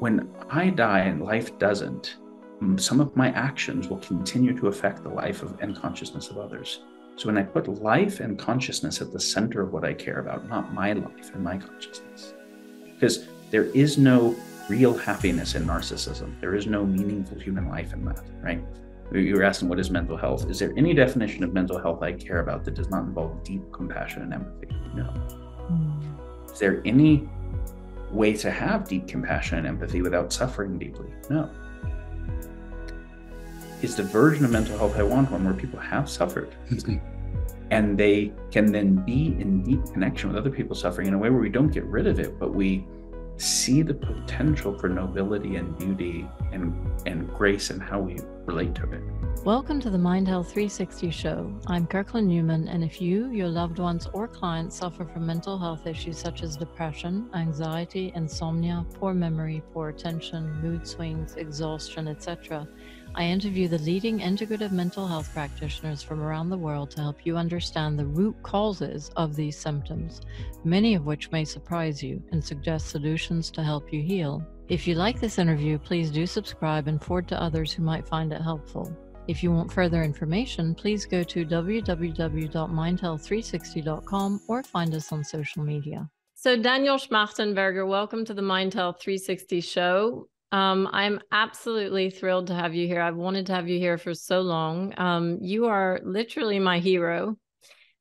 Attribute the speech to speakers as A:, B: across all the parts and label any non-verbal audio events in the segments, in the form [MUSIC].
A: when I die and life doesn't, some of my actions will continue to affect the life of, and consciousness of others. So when I put life and consciousness at the center of what I care about, not my life and my consciousness, because there is no real happiness in narcissism. There is no meaningful human life in that, right? You were asking what is mental health. Is there any definition of mental health I care about that does not involve deep compassion and empathy? No. Mm. Is there any way to have deep compassion and empathy without suffering deeply? No. Is the version of mental health I want one where people have suffered and they can then be in deep connection with other people suffering in a way where we don't get rid of it, but we see the potential for nobility and beauty and, and grace and how we relate to it.
B: Welcome to the Mind Health 360 show. I'm Kirkland Newman, and if you, your loved ones, or clients suffer from mental health issues such as depression, anxiety, insomnia, poor memory, poor attention, mood swings, exhaustion, etc., I interview the leading integrative mental health practitioners from around the world to help you understand the root causes of these symptoms, many of which may surprise you and suggest solutions to help you heal. If you like this interview, please do subscribe and forward to others who might find it helpful. If you want further information, please go to www.mindhealth360.com or find us on social media. So, Daniel Schmachtenberger, welcome to the Mind Health 360 show. Um, I'm absolutely thrilled to have you here. I've wanted to have you here for so long. Um, you are literally my hero.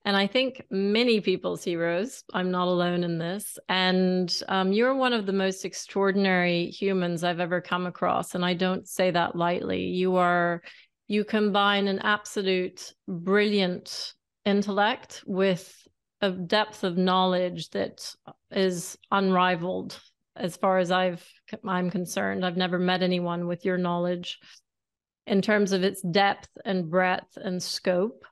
B: And I think many people's heroes. I'm not alone in this. And um, you're one of the most extraordinary humans I've ever come across. And I don't say that lightly. You are, you combine an absolute brilliant intellect with a depth of knowledge that is unrivaled as far as I've I'm concerned. I've never met anyone with your knowledge in terms of its depth and breadth and scope.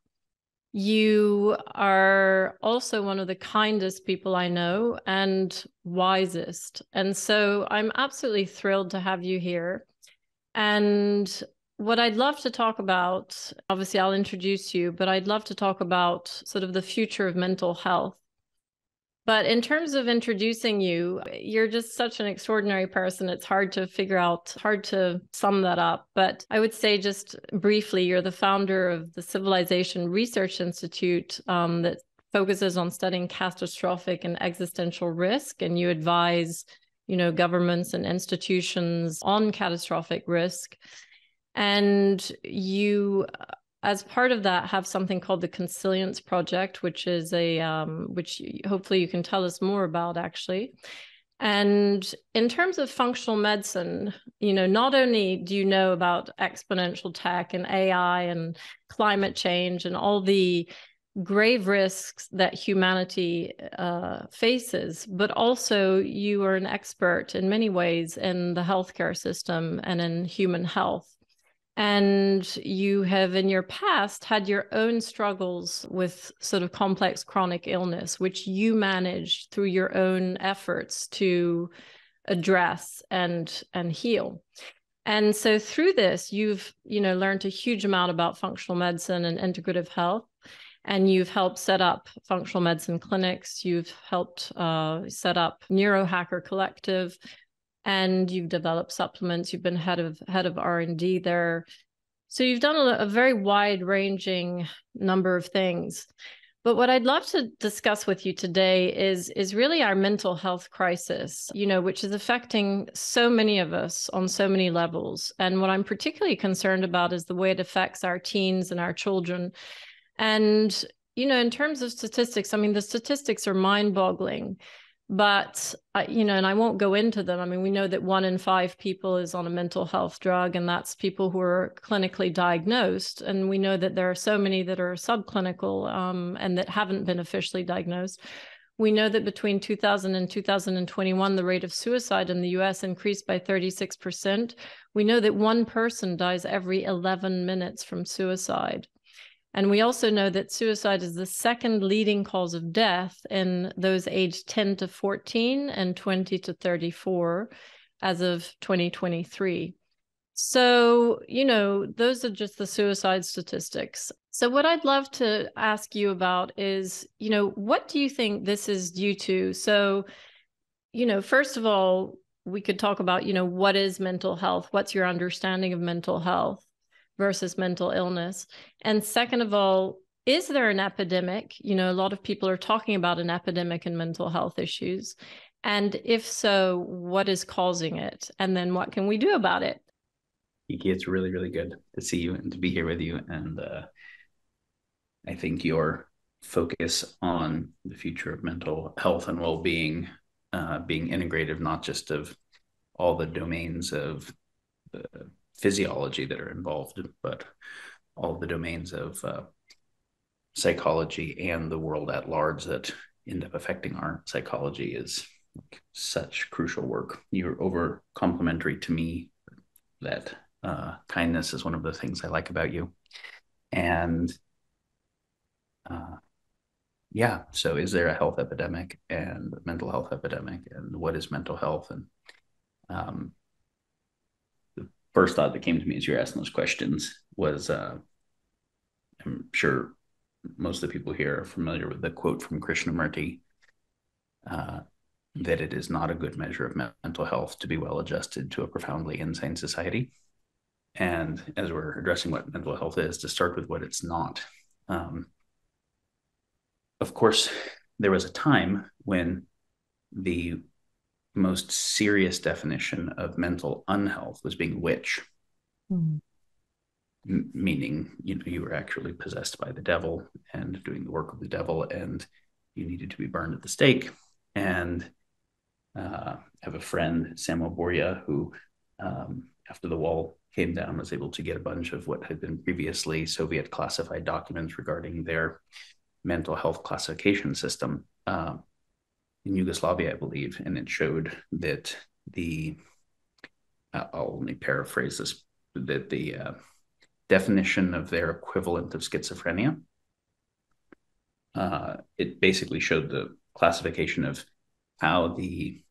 B: You are also one of the kindest people I know and wisest. And so I'm absolutely thrilled to have you here. And what I'd love to talk about, obviously, I'll introduce you, but I'd love to talk about sort of the future of mental health but in terms of introducing you, you're just such an extraordinary person. It's hard to figure out, hard to sum that up. But I would say, just briefly, you're the founder of the Civilization Research Institute um, that focuses on studying catastrophic and existential risk. And you advise, you know, governments and institutions on catastrophic risk. And you as part of that have something called the consilience project which is a um, which hopefully you can tell us more about actually. And in terms of functional medicine you know not only do you know about exponential tech and ai and climate change and all the grave risks that humanity uh, faces, but also you are an expert in many ways in the healthcare system and in human health and you have in your past had your own struggles with sort of complex chronic illness which you managed through your own efforts to address and and heal. And so through this you've you know learned a huge amount about functional medicine and integrative health. And you've helped set up functional medicine clinics. You've helped uh, set up neurohacker collective and you've developed supplements you've been head of head of r&d there so you've done a, a very wide ranging number of things but what I'd love to discuss with you today is is really our mental health crisis, you know, which is affecting so many of us on so many levels. And what I'm particularly concerned about is the way it affects our teens and our children. And you know, in terms of statistics, I mean, the statistics are mind-boggling but you know and i won't go into them. I mean we know that one in five people is on a mental health drug and that's people who are clinically diagnosed. And we know that there are so many that are subclinical um, and that haven't been officially diagnosed. We know that between 2000 and 2021 the rate of suicide in the us increased by 36% we know that one person dies every 11 minutes from suicide and we also know that suicide is the second leading cause of death in those aged 10 to 14 and 20 to 34 as of 2023. So, you know, those are just the suicide statistics. So, what I'd love to ask you about is, you know, what do you think this is due to? So, you know, first of all, we could talk about, you know, what is mental health? What's your understanding of mental health versus mental illness? And second of all, is there an epidemic? You know, a lot of people are talking about an epidemic in mental health issues. And if so, what is causing it? And then what can we do about it?
A: Kiki, it's really, really good to see you and to be here with you. And uh, I think your focus on the future of mental health and well-being uh, being integrative, not just of all the domains of the physiology that are involved, but all the domains of uh, psychology and the world at large that end up affecting our psychology is such crucial work. You're over complimentary to me that uh, kindness is one of the things I like about you. And uh, yeah, so is there a health epidemic and mental health epidemic? And what is mental health? And um, first thought that came to me as you're asking those questions was uh, I'm sure most of the people here are familiar with the quote from Krishnamurti uh, that it is not a good measure of mental health to be well adjusted to a profoundly insane society. And as we're addressing what mental health is, to start with what it's not. Um, of course, there was a time when the most serious definition of mental unhealth was being witch, mm. M- meaning you know you were actually possessed by the devil and doing the work of the devil, and you needed to be burned at the stake. And uh, I have a friend, Samuel Boria, who um, after the wall came down was able to get a bunch of what had been previously Soviet classified documents regarding their mental health classification system uh, in Yugoslavia, I believe, and it showed that the uh, I'll only paraphrase this that the uh, definition of their equivalent of schizophrenia. Uh, it basically showed the classification of how the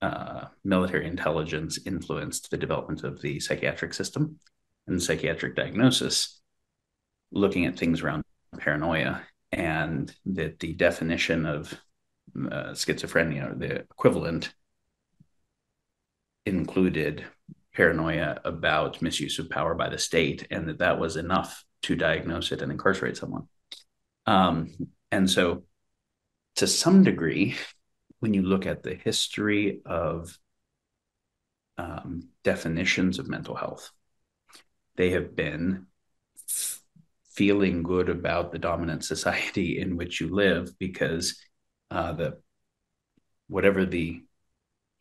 A: uh, military intelligence influenced the development of the psychiatric system and psychiatric diagnosis, looking at things around paranoia and that the definition of uh, schizophrenia, the equivalent, included paranoia about misuse of power by the state, and that that was enough to diagnose it and incarcerate someone. Um, and so, to some degree, when you look at the history of um, definitions of mental health, they have been feeling good about the dominant society in which you live because uh, the whatever the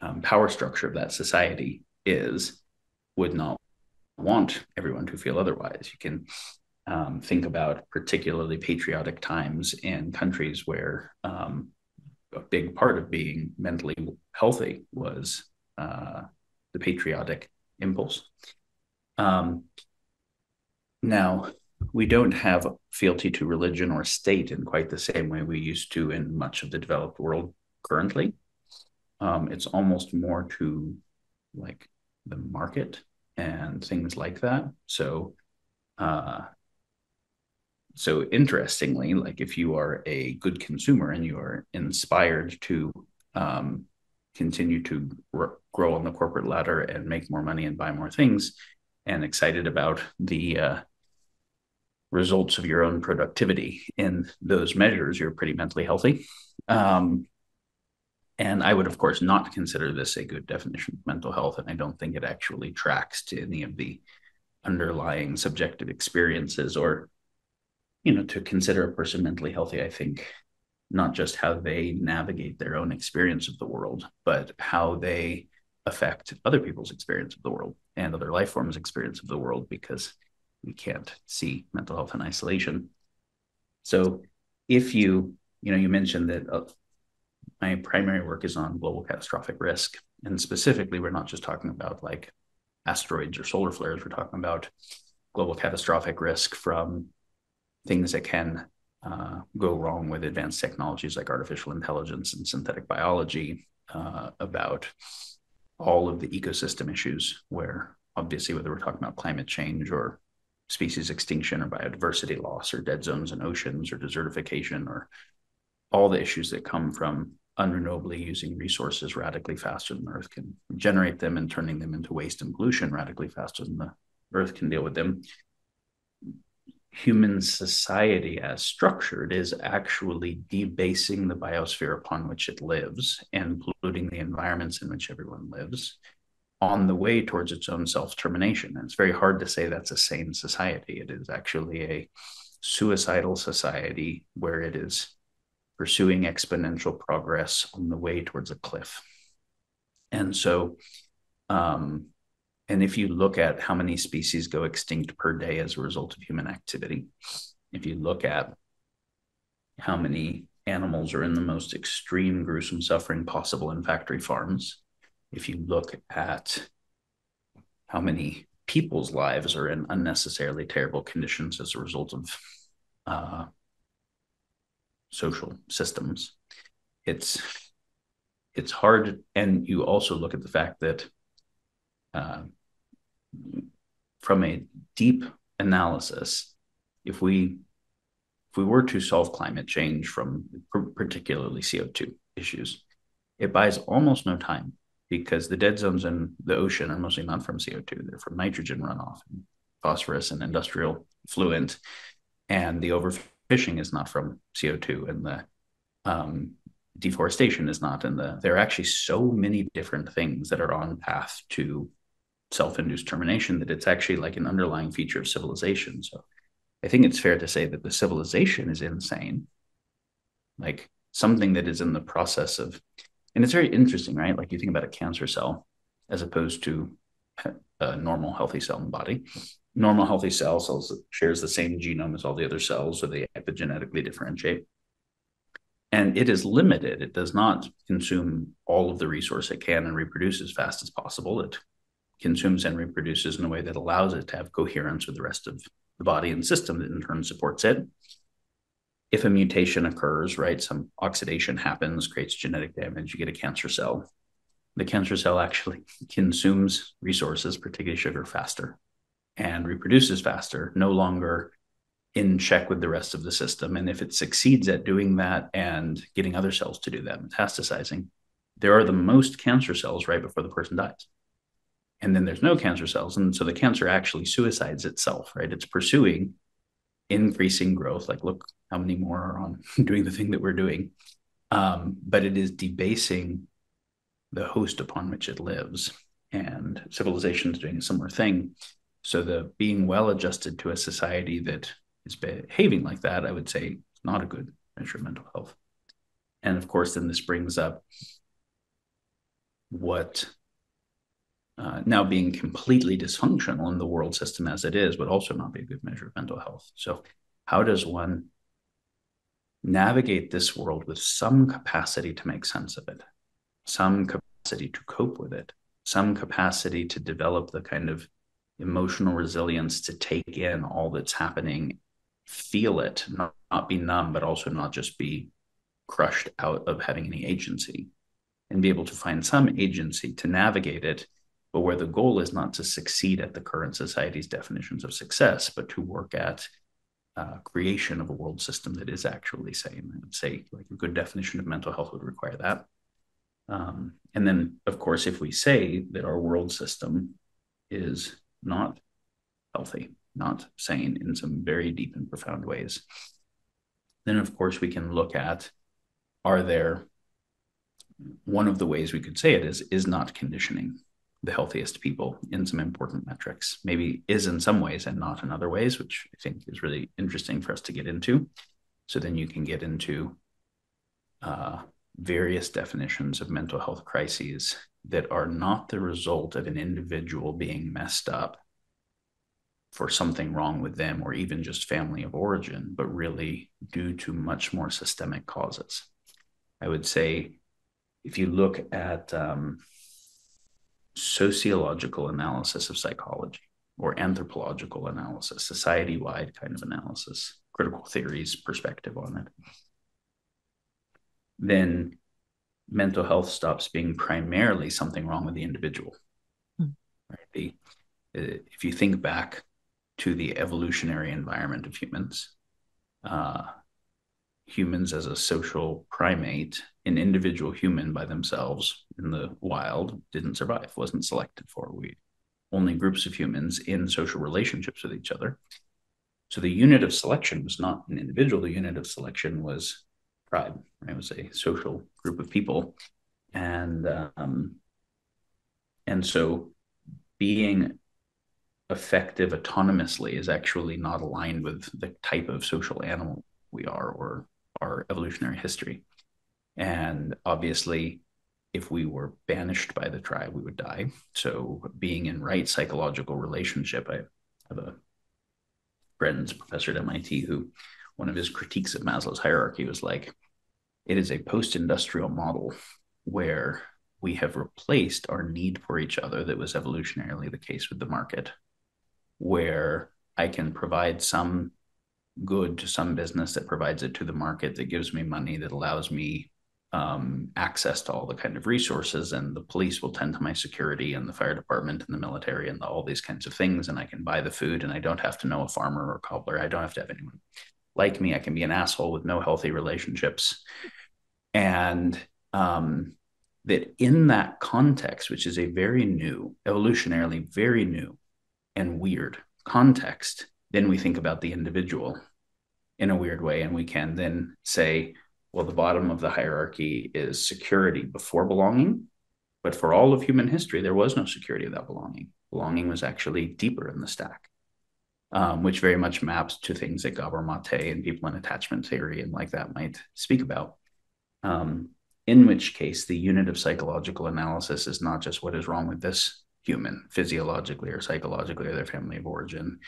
A: um, power structure of that society is would not want everyone to feel otherwise. You can um, think about particularly patriotic times in countries where um, a big part of being mentally healthy was uh, the patriotic impulse. Um, now, we don't have fealty to religion or state in quite the same way we used to in much of the developed world currently. Um, it's almost more to like the market and things like that. So, uh, so interestingly, like if you are a good consumer and you are inspired to um, continue to r- grow on the corporate ladder and make more money and buy more things, and excited about the uh, results of your own productivity in those measures, you're pretty mentally healthy. Um, and I would, of course, not consider this a good definition of mental health. And I don't think it actually tracks to any of the underlying subjective experiences or, you know, to consider a person mentally healthy, I think not just how they navigate their own experience of the world, but how they affect other people's experience of the world and other life forms' experience of the world, because we can't see mental health in isolation. So if you, you know, you mentioned that uh, my primary work is on global catastrophic risk. And specifically, we're not just talking about like asteroids or solar flares, we're talking about global catastrophic risk from things that can uh, go wrong with advanced technologies like artificial intelligence and synthetic biology, uh, about all of the ecosystem issues where obviously whether we're talking about climate change or species extinction or biodiversity loss or dead zones in oceans or desertification or all the issues that come from unrenewably using resources radically faster than Earth can generate them and turning them into waste and pollution radically faster than the Earth can deal with them. Human society, as structured, is actually debasing the biosphere upon which it lives and polluting the environments in which everyone lives on the way towards its own self termination. And it's very hard to say that's a sane society. It is actually a suicidal society where it is pursuing exponential progress on the way towards a cliff. And so, um, and if you look at how many species go extinct per day as a result of human activity, if you look at how many animals are in the most extreme, gruesome suffering possible in factory farms, if you look at how many people's lives are in unnecessarily terrible conditions as a result of uh, social systems, it's it's hard. And you also look at the fact that uh, from a deep analysis, if we if we were to solve climate change from particularly CO2 issues, it buys almost no time because the dead zones in the ocean are mostly not from CO2, they're from nitrogen runoff, and phosphorus, and industrial effluent. And the overfishing is not from CO2, and the um, deforestation is not in the. There are actually so many different things that are on path to self-induced termination that it's actually like an underlying feature of civilization. So I think it's fair to say that the civilization is insane, like something that is in the process of and it's very interesting, right? Like you think about a cancer cell as opposed to a normal healthy cell in the body. Normal healthy cell cells shares the same genome as all the other cells, so they epigenetically differentiate. And it is limited. It does not consume all of the resource it can and reproduce as fast as possible. It consumes and reproduces in a way that allows it to have coherence with the rest of the body and system that in turn supports it if a mutation occurs, right, some oxidation happens, creates genetic damage, you get a cancer cell. The cancer cell actually [LAUGHS] consumes resources, particularly sugar, faster and reproduces faster, no longer in check with the rest of the system. And if it succeeds at doing that and getting other cells to do that, metastasizing, there are the most cancer cells right before the person dies. And then there's no cancer cells. And so the cancer actually suicides itself, right? It's pursuing increasing growth. Like, look how many more are on [LAUGHS] doing the thing that we're doing. Um, but it is debasing the host upon which it lives. And civilization is doing a similar thing. So the being well adjusted to a society that is behaving like that, I would say, not a good measure of mental health. And of course, then this brings up what uh, now being completely dysfunctional in the world system as it is would also not be a good measure of mental health. So, how does one navigate this world with some capacity to make sense of it, some capacity to cope with it, some capacity to develop the kind of emotional resilience to take in all that's happening, feel it, not, not be numb, but also not just be crushed out of having any agency, and be able to find some agency to navigate it but where the goal is not to succeed at the current society's definitions of success, but to work at uh, creation of a world system that is actually sane. I would say like a good definition of mental health would require that. Um, and then, of course, if we say that our world system is not healthy, not sane in some very deep and profound ways, then of course we can look at are there one of the ways we could say it is is not conditioning the healthiest people in some important metrics. Maybe is in some ways and not in other ways, which I think is really interesting for us to get into. So then you can get into uh, various definitions of mental health crises that are not the result of an individual being messed up for something wrong with them or even just family of origin, but really due to much more systemic causes. I would say if you look at um, sociological analysis of psychology or anthropological analysis, society wide kind of analysis, critical theories perspective on it, then mental health stops being primarily something wrong with the individual. Mm. Right? The, uh, if you think back to the evolutionary environment of humans, uh, humans as a social primate, an individual human by themselves in the wild didn't survive, wasn't selected for. We only groups of humans in social relationships with each other. So the unit of selection was not an individual, the unit of selection was tribe, right? It was a social group of people. And um, and so being effective autonomously is actually not aligned with the type of social animal we are or our evolutionary history. And obviously, if we were banished by the tribe, we would die. So, being in right psychological relationship, I have a friend's professor at MIT who one of his critiques of Maslow's hierarchy was like, it is a post industrial model where we have replaced our need for each other that was evolutionarily the case with the market, where I can provide some good to some business that provides it to the market that gives me money that allows me um, access to all the kind of resources and the police will tend to my security and the fire department and the military and the, all these kinds of things and i can buy the food and i don't have to know a farmer or a cobbler. I don't have to have anyone like me. I can be an asshole with no healthy relationships. And um, that in that context which is a very new evolutionarily very new and weird context then we think about the individual in a weird way and we can then say well, the bottom of the hierarchy is security before belonging. But for all of human history, there was no security without belonging. Belonging was actually deeper in the stack, um, which very much maps to things that Gabor Mate and people in attachment theory and like that might speak about. Um, in which case, the unit of psychological analysis is not just what is wrong with this human physiologically or psychologically or their family of origin,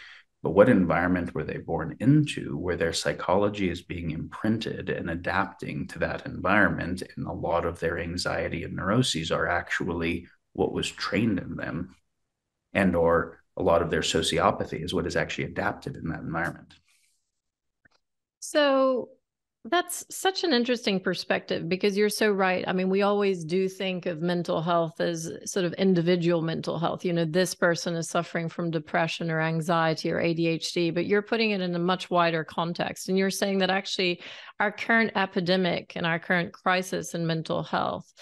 A: but what environment were they born into where their psychology is being imprinted and adapting to that environment and a lot of their anxiety and neuroses are actually what was trained in them? And or a lot of their sociopathy is what is actually adapted in that environment.
B: So that's such an interesting perspective because you're so right. I mean, we always do think of mental health as sort of individual mental health. You know, this person is suffering from depression or anxiety or ADHD, but you're putting it in a much wider context. And you're saying that actually our current epidemic and our current crisis in mental health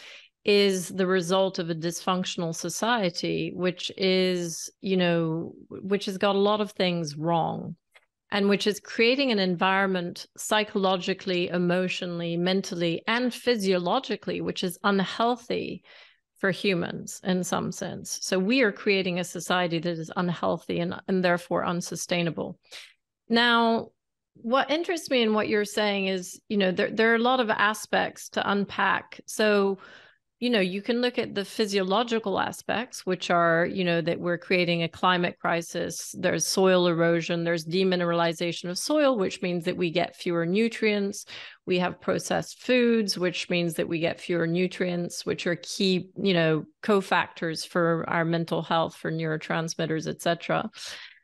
B: is the result of a dysfunctional society, which is, you know, which has got a lot of things wrong and which is creating an environment psychologically, emotionally, mentally, and physiologically, which is unhealthy for humans in some sense. So we are creating a society that is unhealthy and, and therefore unsustainable. Now, what interests me in what you're saying is, you know, there, there are a lot of aspects to unpack. So you know, you can look at the physiological aspects, which are, you know, that we're creating a climate crisis. There's soil erosion, there's demineralization of soil, which means that we get fewer nutrients. We have processed foods, which means that we get fewer nutrients, which are key, you know, cofactors for our mental health, for neurotransmitters, et cetera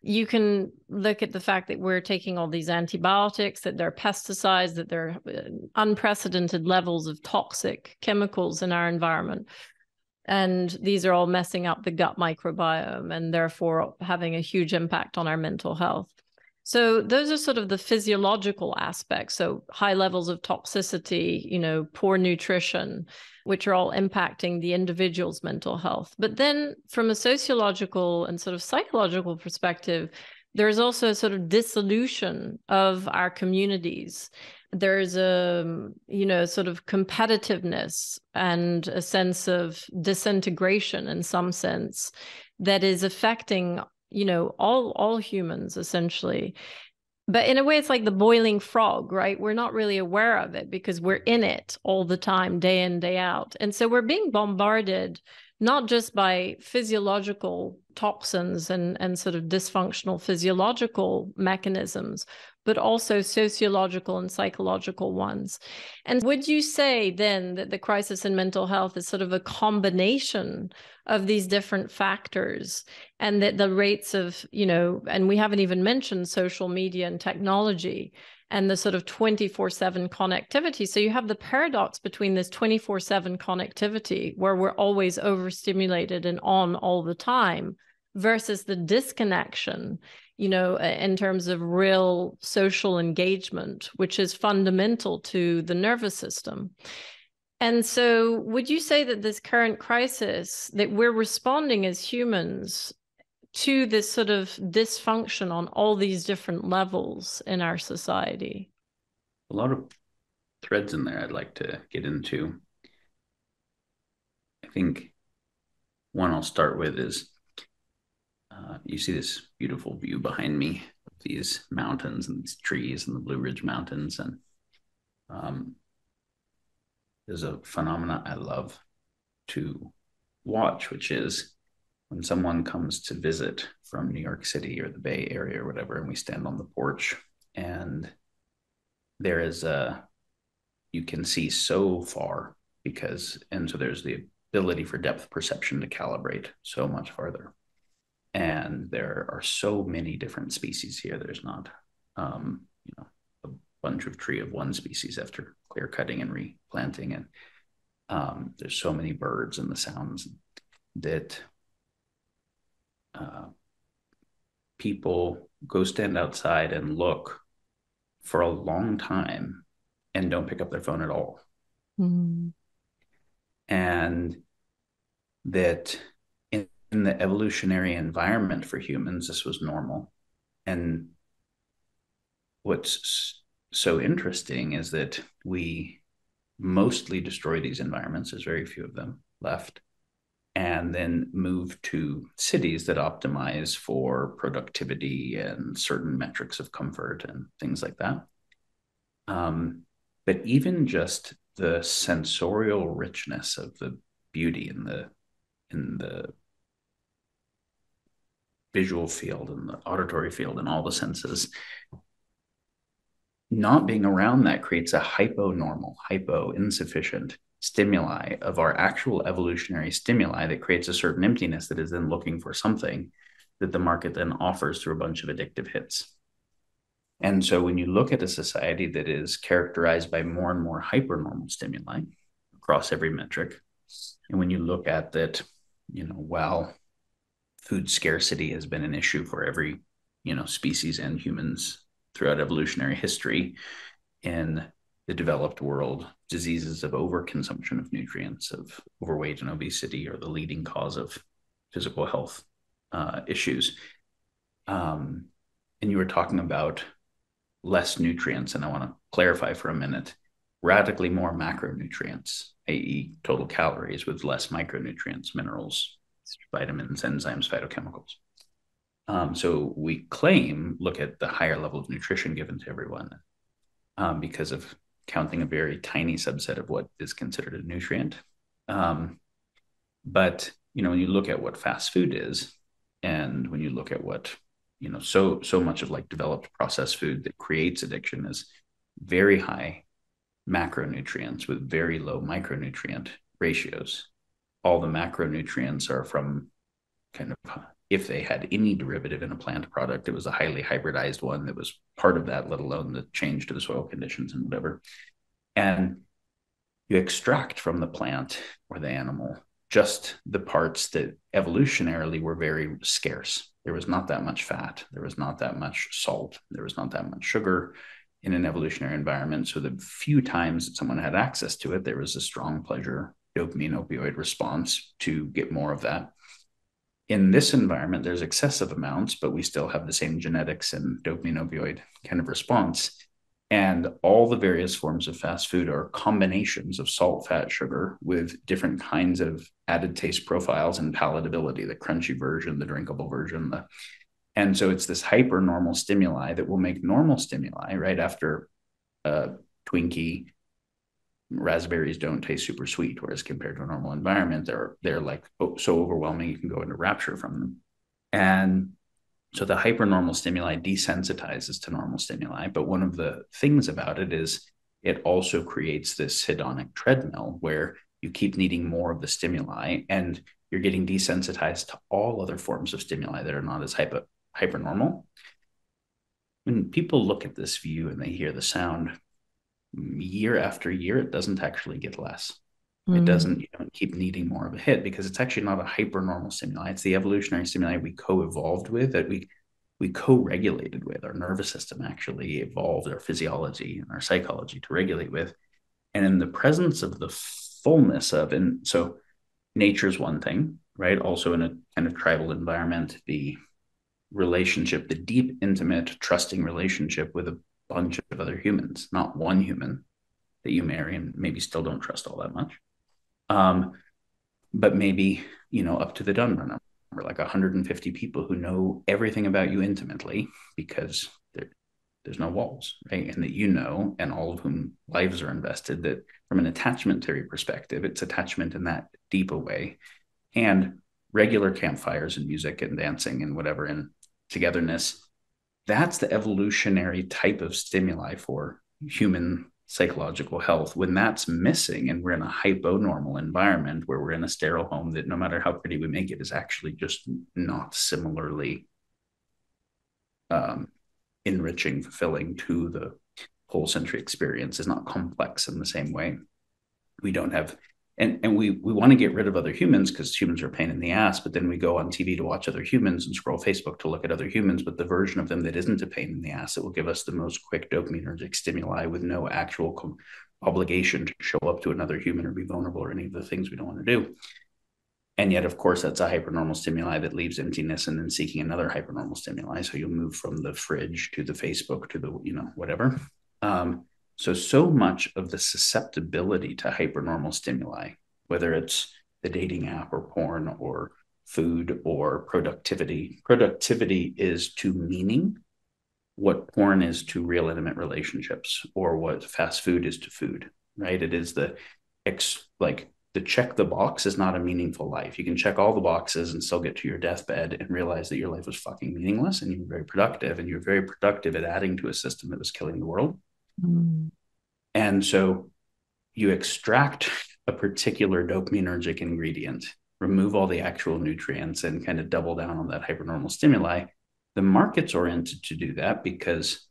B: you can look at the fact that we're taking all these antibiotics, that they're pesticides, that they're uh, unprecedented levels of toxic chemicals in our environment. And these are all messing up the gut microbiome and therefore having a huge impact on our mental health. So those are sort of the physiological aspects. So high levels of toxicity, you know, poor nutrition, which are all impacting the individual's mental health. But then from a sociological and sort of psychological perspective, there's also a sort of dissolution of our communities. There's a, you know, sort of competitiveness and a sense of disintegration in some sense that is affecting you know all all humans essentially but in a way it's like the boiling frog right? We're not really aware of it because we're in it all the time day in day out. And so we're being bombarded not just by physiological toxins and and sort of dysfunctional physiological mechanisms but also sociological and psychological ones. And would you say then that the crisis in mental health is sort of a combination of these different factors and that the rates of, you know, and we haven't even mentioned social media and technology and the sort of 24 7 connectivity. So you have the paradox between this 24 7 connectivity where we're always overstimulated and on all the time versus the disconnection you know in terms of real social engagement which is fundamental to the nervous system and so would you say that this current crisis that we're responding as humans to this sort of dysfunction on all these different levels in our society
A: a lot of threads in there I'd like to get into. I think one I'll start with is uh, you see this beautiful view behind me of these mountains and these trees and the Blue Ridge Mountains. And um, there's a phenomenon I love to watch, which is when someone comes to visit from New York City or the Bay Area or whatever, and we stand on the porch and there is a you can see so far because and so there's the ability for depth perception to calibrate so much farther and there are so many different species here there's not um, you know a bunch of tree of one species after clear cutting and replanting and um, there's so many birds and the sounds that uh, people go stand outside and look for a long time and don't pick up their phone at all. Mm. And that in, the evolutionary environment for humans, this was normal. And what's so interesting is that we mostly destroy these environments, there's very few of them left, and then move to cities that optimize for productivity and certain metrics of comfort and things like that. Um, but even just the sensorial richness of the beauty in the in the visual field and the auditory field and all the senses not being around that creates a hypo-normal hypo insufficient stimuli of our actual evolutionary stimuli that creates a certain emptiness that is then looking for something that the market then offers through a bunch of addictive hits. And so when you look at a society that is characterized by more and more hypernormal stimuli across every metric, and when you look at that, you know, while food scarcity has been an issue for every, you know, species and humans throughout evolutionary history, in the developed world, diseases of overconsumption of nutrients, of overweight and obesity, are the leading cause of physical health uh, issues. Um, and you were talking about less nutrients. And I want to clarify for a minute radically more macronutrients, i.e., total calories with less micronutrients, minerals, vitamins, enzymes, phytochemicals. Um, so we claim look at the higher level of nutrition given to everyone um, because of counting a very tiny subset of what is considered a nutrient. Um, but you know, when you look at what fast food is, and when you look at what you know so so much of like developed processed food that creates addiction is very high macronutrients with very low micronutrient ratios all the macronutrients are from kind of if they had any derivative in a plant product it was a highly hybridized one that was part of that let alone the change to the soil conditions and whatever. And you extract from the plant or the animal just the parts that evolutionarily were very scarce. There was not that much fat, there was not that much salt, there was not that much sugar in an evolutionary environment. So the few times that someone had access to it, there was a strong pleasure dopamine opioid response to get more of that. In this environment, there's excessive amounts, but we still have the same genetics and dopamine opioid kind of response. And all the various forms of fast food are combinations of salt, fat, sugar with different kinds of added taste profiles and palatability, the crunchy version, the drinkable version. The, and so it's this hyper normal stimuli that will make normal stimuli right after a Twinkie. Raspberries don't taste super sweet, whereas compared to a normal environment, they're they're like oh, so overwhelming you can go into rapture from them. And so the hypernormal stimuli desensitizes to normal stimuli. But one of the things about it is it also creates this hedonic treadmill where you keep needing more of the stimuli and you're getting desensitized to all other forms of stimuli that are not as hyper hypernormal. When people look at this view and they hear the sound year after year, it doesn't actually get less. Mm. It doesn't, you don't keep needing more of a hit because it's actually not a hypernormal stimuli. It's the evolutionary stimuli we co-evolved with that we we co-regulated with. Our nervous system actually evolved our physiology and our psychology to regulate with. And in the presence of the fullness of, and so nature is one thing, right? Also in a kind of tribal environment, the relationship, the deep, intimate, trusting relationship with a bunch of other humans, not one human that you marry and maybe still don't trust all that much. Um, but maybe, you know, up to the Dunbar number, like 150 people who know everything about you intimately because there, there's no walls, right? And that you know, and all of whom lives are invested, that from an attachment theory perspective, it's attachment in that deep a way. And regular campfires and music and dancing and whatever and togetherness that's the evolutionary type of stimuli for human psychological health. When that's missing and we're in a hyponormal environment where we're in a sterile home that no matter how pretty we make it is actually just not similarly um, enriching fulfilling to the whole sensory experience is not complex in the same way. We don't have and and we we want to get rid of other humans because humans are pain in the ass but then we go on tv to watch other humans and scroll facebook to look at other humans but the version of them that isn't a pain in the ass it will give us the most quick dopaminergic stimuli with no actual com- obligation to show up to another human or be vulnerable or any of the things we don't want to do. And yet of course that's a hypernormal stimuli that leaves emptiness and then seeking another hypernormal stimuli so you'll move from the fridge to the facebook to the you know whatever. Um, so, so much of the susceptibility to hypernormal stimuli, whether it's the dating app or porn or food or productivity, productivity is to meaning what porn is to real intimate relationships or what fast food is to food, right? It is the ex like the check the box is not a meaningful life. You can check all the boxes and still get to your deathbed and realize that your life was fucking meaningless and you were very productive and you were very productive at adding to a system that was killing the world. Mm. And so you extract a particular dopaminergic ingredient, remove all the actual nutrients, and kind of double down on that hypernormal stimuli. The market's oriented to do that because,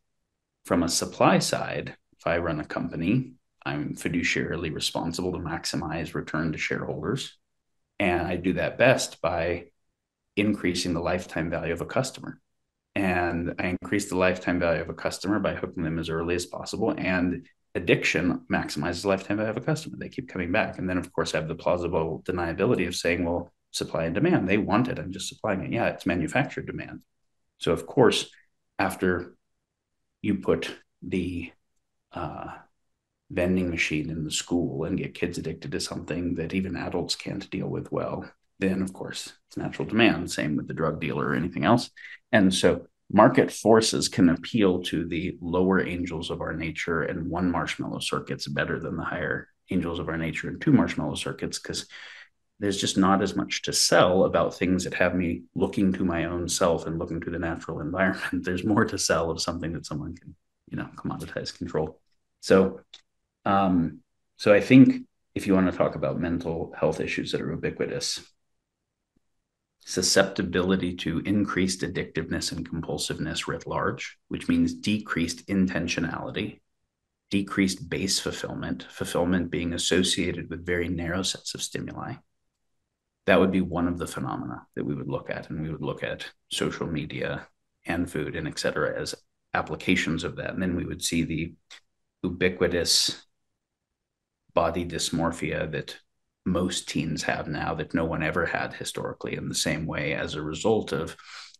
A: from a supply side, if I run a company, I'm fiduciarily responsible to maximize return to shareholders. And I do that best by increasing the lifetime value of a customer and I increase the lifetime value of a customer by hooking them as early as possible. And addiction maximizes lifetime value of a customer. They keep coming back. And then, of course, I have the plausible deniability of saying, well, supply and demand. They want it. I'm just supplying it. Yeah, it's manufactured demand. So, of course, after you put the uh, vending machine in the school and get kids addicted to something that even adults can't deal with well, then of course it's natural demand. Same with the drug dealer or anything else. And so market forces can appeal to the lower angels of our nature, and one marshmallow circuit's better than the higher angels of our nature and two marshmallow circuits because there's just not as much to sell about things that have me looking to my own self and looking to the natural environment. [LAUGHS] There's more to sell of something that someone can, you know, commoditize control. So, um, so I think if you want to talk about mental health issues that are ubiquitous, susceptibility to increased addictiveness and compulsiveness writ large, which means decreased intentionality, decreased base fulfillment, fulfillment being associated with very narrow sets of stimuli. That would be one of the phenomena that we would look at. And we would look at social media and food and et cetera as applications of that. And then we would see the ubiquitous body dysmorphia that most teens have now that no one ever had historically in the same way as a result of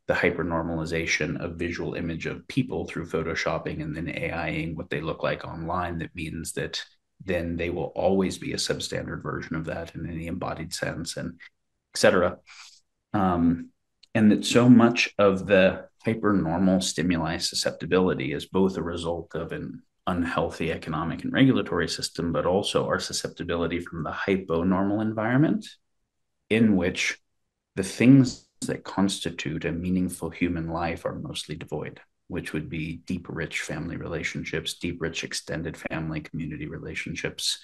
A: the hypernormalization of visual image of people through photoshopping and then AIing what they look like online that means that then they will always be a substandard version of that in any embodied sense and etc um, and that so much of the hypernormal stimuli susceptibility is both a result of an unhealthy economic and regulatory system, but also our susceptibility from the hyponormal environment in which the things that constitute a meaningful human life are mostly devoid, which would be deep, rich family relationships, deep, rich extended family community relationships,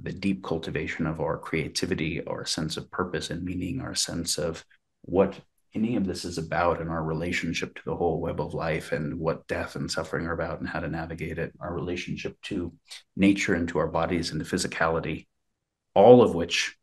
A: the deep cultivation of our creativity, our sense of purpose and meaning, our sense of what any of this is about and our relationship to the whole web of life and what death and suffering are about and how to navigate it, our relationship to nature and to our bodies and to physicality, all of which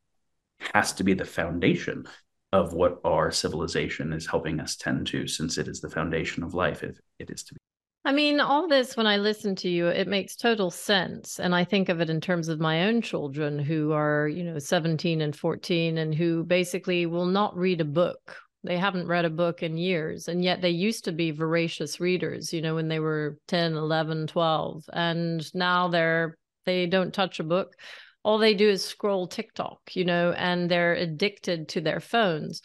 A: has to be the foundation of what our civilization is helping us tend to, since it is the foundation of life, if it is to be.
B: I mean, all this, when I listen to you, it makes total sense. And I think of it in terms of my own children who are, you know, 17 and 14 and who basically will not read a book. They haven't read a book in years. And yet they used to be voracious readers, you know, when they were 10, 11, 12. And now they're, they don't touch a book. All they do is scroll TikTok, you know, and they're addicted to their phones.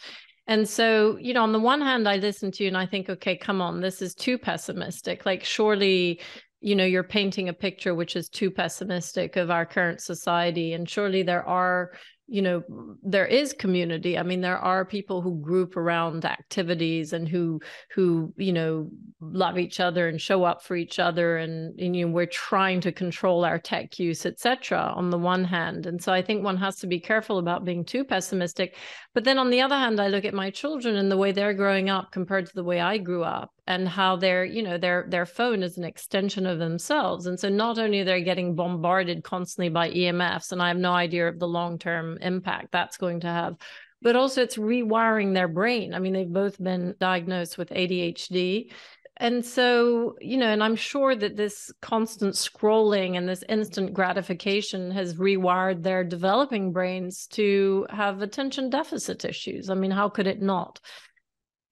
B: And so, you know, on the one hand, I listen to you and I think, okay, come on, this is too pessimistic. Like, surely, you know, you're painting a picture which is too pessimistic of our current society. And surely there are you know there is community. I mean there are people who group around activities and who who you know love each other and show up for each other. And, and you know we're trying to control our tech use etc on the one hand. And so i think one has to be careful about being too pessimistic. But then on the other hand i look at my children and the way they're growing up compared to the way i grew up and how their you know their their phone is an extension of themselves. And so not only they're getting bombarded constantly by emfs and i have no idea of the long term impact that's going to have but also it's rewiring their brain. I mean they've both been diagnosed with adhd and so you know and i'm sure that this constant scrolling and this instant gratification has rewired their developing brains to have attention deficit issues. I mean how could it not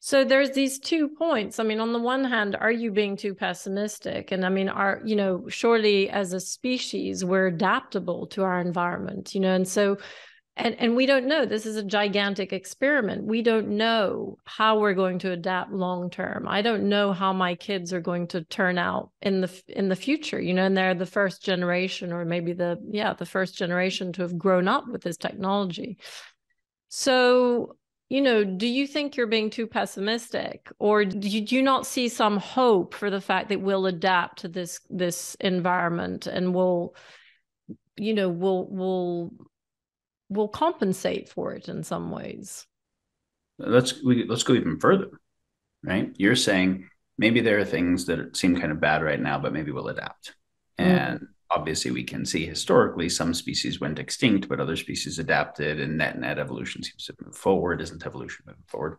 B: so there's these two points. I mean, on the one hand, are you being too pessimistic? And I mean, are, you know, surely as a species, we're adaptable to our environment, you know, and so and and we don't know. This is a gigantic experiment. We don't know how we're going to adapt long term. I don't know how my kids are going to turn out in the in the future you know? And they're the first generation or maybe the yeah the first generation to have grown up with this technology. So you know, do you think you're being too pessimistic, or do you not see some hope for the fact that we'll adapt to this this environment and we'll, you know, we'll we'll we'll compensate for it in some ways?
A: Let's we, let's go even further, right? You're saying maybe there are things that seem kind of bad right now, but maybe we'll adapt, mm. and obviously we can see historically some species went extinct, but other species adapted, and net net evolution seems to move forward. Isn't evolution moving forward?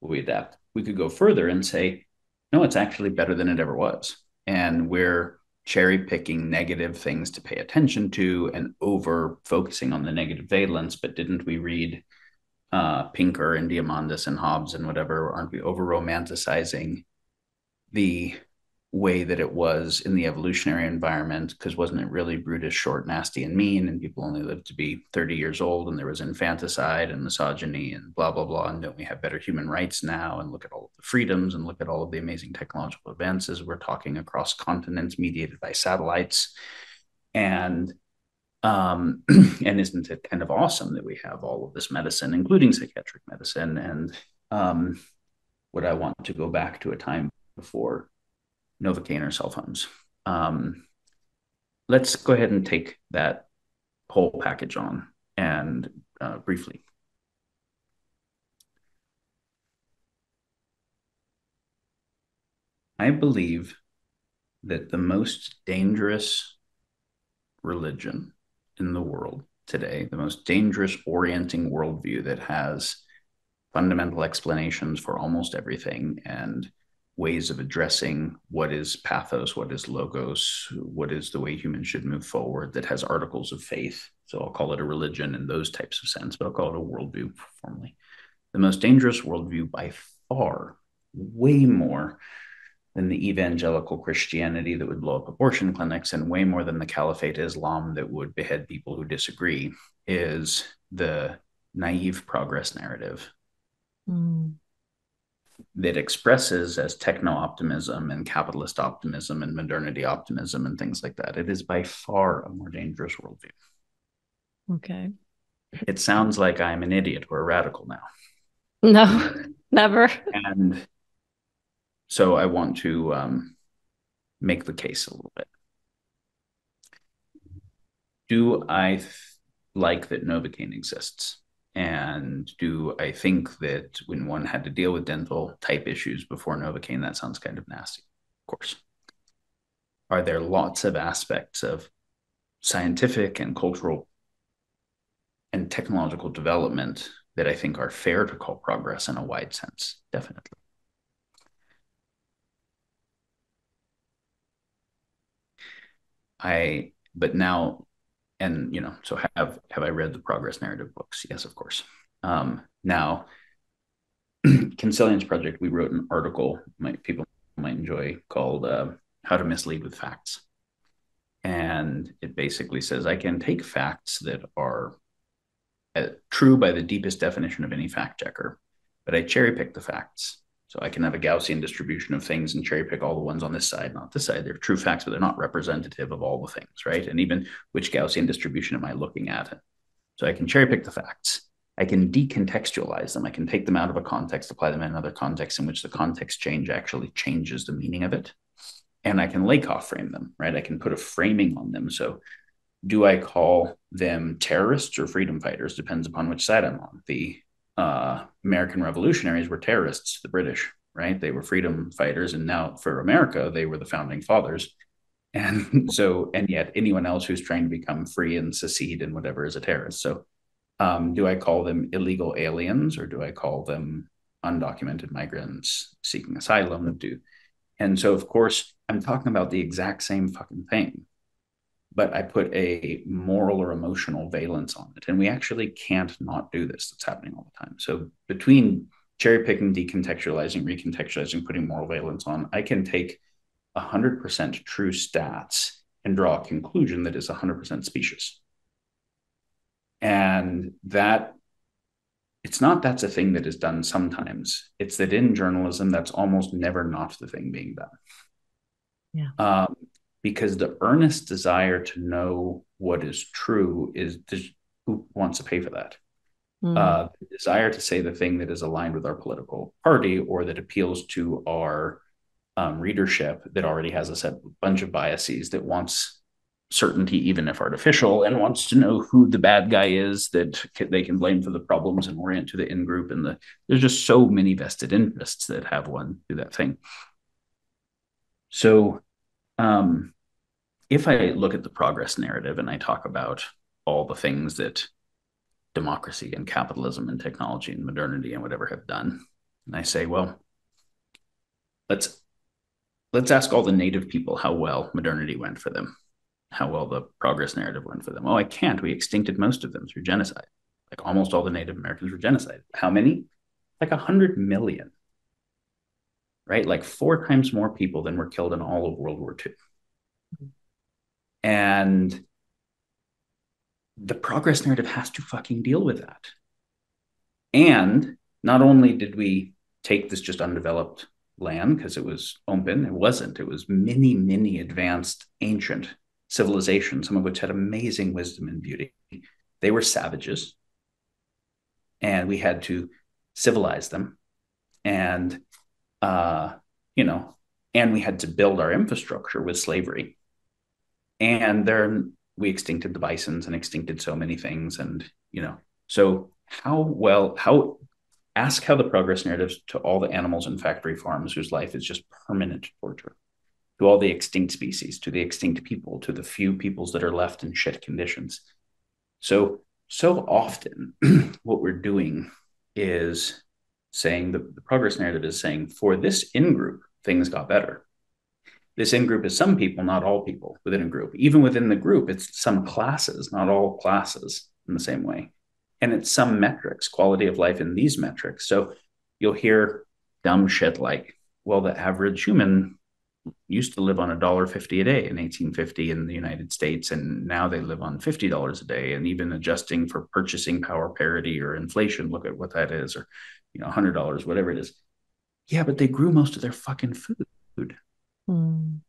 A: Will we adapt? We could go further and say, no, it's actually better than it ever was. And we're cherry picking negative things to pay attention to and over focusing on the negative valence. But didn't we read uh, Pinker and Diamandis and Hobbes and whatever? Aren't we over romanticizing the way that it was in the evolutionary environment because wasn't it really brutish short nasty and mean and people only lived to be 30 years old and there was infanticide and misogyny and blah blah blah and don't we have better human rights now? And look at all of the freedoms and look at all of the amazing technological advances we're talking across continents mediated by satellites. And um, [CLEARS THROAT] and isn't it kind of awesome that we have all of this medicine including psychiatric medicine? And um, would i want to go back to a time before Novocaine or cell phones. Um, let's go ahead and take that whole package on and uh, briefly. I believe that the most dangerous religion in the world today, the most dangerous orienting worldview that has fundamental explanations for almost everything and ways of addressing what is pathos, what is logos, what is the way humans should move forward that has articles of faith. So I'll call it a religion in those types of sense, but I'll call it a worldview formally. The most dangerous worldview by far, way more than the evangelical Christianity that would blow up abortion clinics, and way more than the Caliphate Islam that would behead people who disagree, is the naive progress narrative. Mm that expresses as techno optimism and capitalist optimism and modernity optimism and things like that. It is by far a more dangerous worldview.
B: Okay.
A: It sounds like I'm an idiot or a radical now.
B: No, [LAUGHS] never.
A: And so I want to um, make the case a little bit. Do I th- like that Novocaine exists? And do I think that when one had to deal with dental type issues before Novocaine, that sounds kind of nasty? Of course. Are there lots of aspects of scientific and cultural and technological development that I think are fair to call progress in a wide sense, definitely. I but now and you know so have have I read the progress narrative books? Yes, of course. Um, now [CLEARS THROAT] Consilience Project, we wrote an article might people might enjoy called uh, "How to Mislead with Facts," and it basically says I can take facts that are uh, true by the deepest definition of any fact checker, but I cherry pick the facts. So I can have a Gaussian distribution of things and cherry pick all the ones on this side, not this side. They're true facts, but they're not representative of all the things, right? And even which Gaussian distribution am I looking at? So I can cherry pick the facts. I can decontextualize them. I can take them out of a context, apply them in another context in which the context change actually changes the meaning of it. And I can Lakoff frame them, right? I can put a framing on them. So do I call them terrorists or freedom fighters? Depends upon which side I'm on. The uh, American revolutionaries were terrorists, to the British, right? They were freedom fighters. And now for America, they were the founding fathers. And [LAUGHS] so, and yet anyone else who's trying to become free and secede and whatever is a terrorist. So um, do I call them illegal aliens or do I call them undocumented migrants seeking asylum? Do and so of course I'm talking about the exact same fucking thing, but I put a moral or emotional valence on it, and we actually can't not do this. That's happening all the time. So between cherry picking, decontextualizing, recontextualizing, putting moral valence on, I can take 100% true stats and draw a conclusion that is 100% specious. And that it's not that's a thing that is done sometimes. It's that in journalism, that's almost never not the thing being done.
B: Yeah.
A: Um, because the earnest desire to know what is true is who wants to pay for that? Mm. Uh, the desire to say the thing that is aligned with our political party or that appeals to our um, readership that already has a set bunch of biases that wants certainty, even if artificial, and wants to know who the bad guy is that they can blame for the problems and orient to the in group. And the there's just so many vested interests that have one do that thing. So, um, if I look at the progress narrative and I talk about all the things that democracy and capitalism and technology and modernity and whatever have done, and I say, well, let's let's ask all the native people how well modernity went for them how well the progress narrative went for them. Oh, I can't. We extincted most of them through genocide. Like almost all the Native Americans were genocide. How many? Like a hundred million. Right? Like four times more people than were killed in all of World War II. And the progress narrative has to fucking deal with that. And not only did we take this just undeveloped land because it was open, it wasn't. It was many, many advanced ancient civilizations, some of which had amazing wisdom and beauty. They were savages, and we had to civilize them, and uh, you know, and we had to build our infrastructure with slavery. And there, we extincted the bisons and extincted so many things, and you know, so how well how ask how the progress narratives to all the animals in factory farms whose life is just permanent torture to all the extinct species, to the extinct people, to the few peoples that are left in shit conditions. So, so often [CLEARS THROAT] what we're doing is saying the, the progress narrative is saying for this in group, things got better. This in group is some people, not all people within a group. Even within the group, it's some classes, not all classes in the same way. And it's some metrics, quality of life in these metrics. So you'll hear dumb shit like, well, the average human used to live on a dollar fifty a day in 1850 in the United States, and now they live on fifty dollars a day. And even adjusting for purchasing power parity or inflation, look at what that is, or you know, hundred dollars, whatever it is. Yeah, but they grew most of their fucking food. Mm.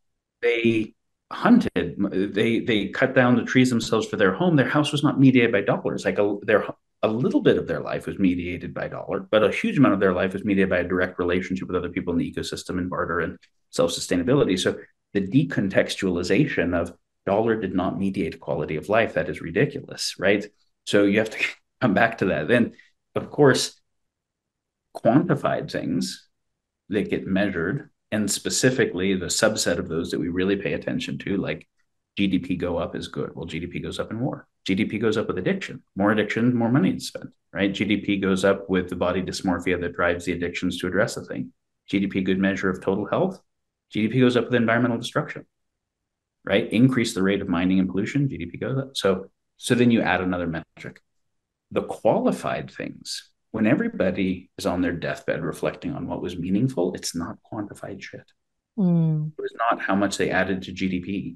A: They hunted. They they cut down the trees themselves for their home. Their house was not mediated by dollars. Like a, their a little bit of their life was mediated by dollar, but a huge amount of their life was mediated by a direct relationship with other people in the ecosystem and barter and self sustainability. So the decontextualization of dollar did not mediate quality of life that is ridiculous, right? So you have to [LAUGHS] come back to that. Then, of course, quantified things that get measured, and specifically the subset of those that we really pay attention to, like GDP go up is good. Well, GDP goes up in war. GDP goes up with addiction. More addiction, more money is spent, right? GDP goes up with the body dysmorphia that drives the addictions to address a thing. GDP, good measure of total health. GDP goes up with environmental destruction, right? Increase the rate of mining and pollution, GDP goes up. So, so then you add another metric. The qualified things, when everybody is on their deathbed reflecting on what was meaningful, it's not quantified shit. Mm. It was not how much they added to GDP.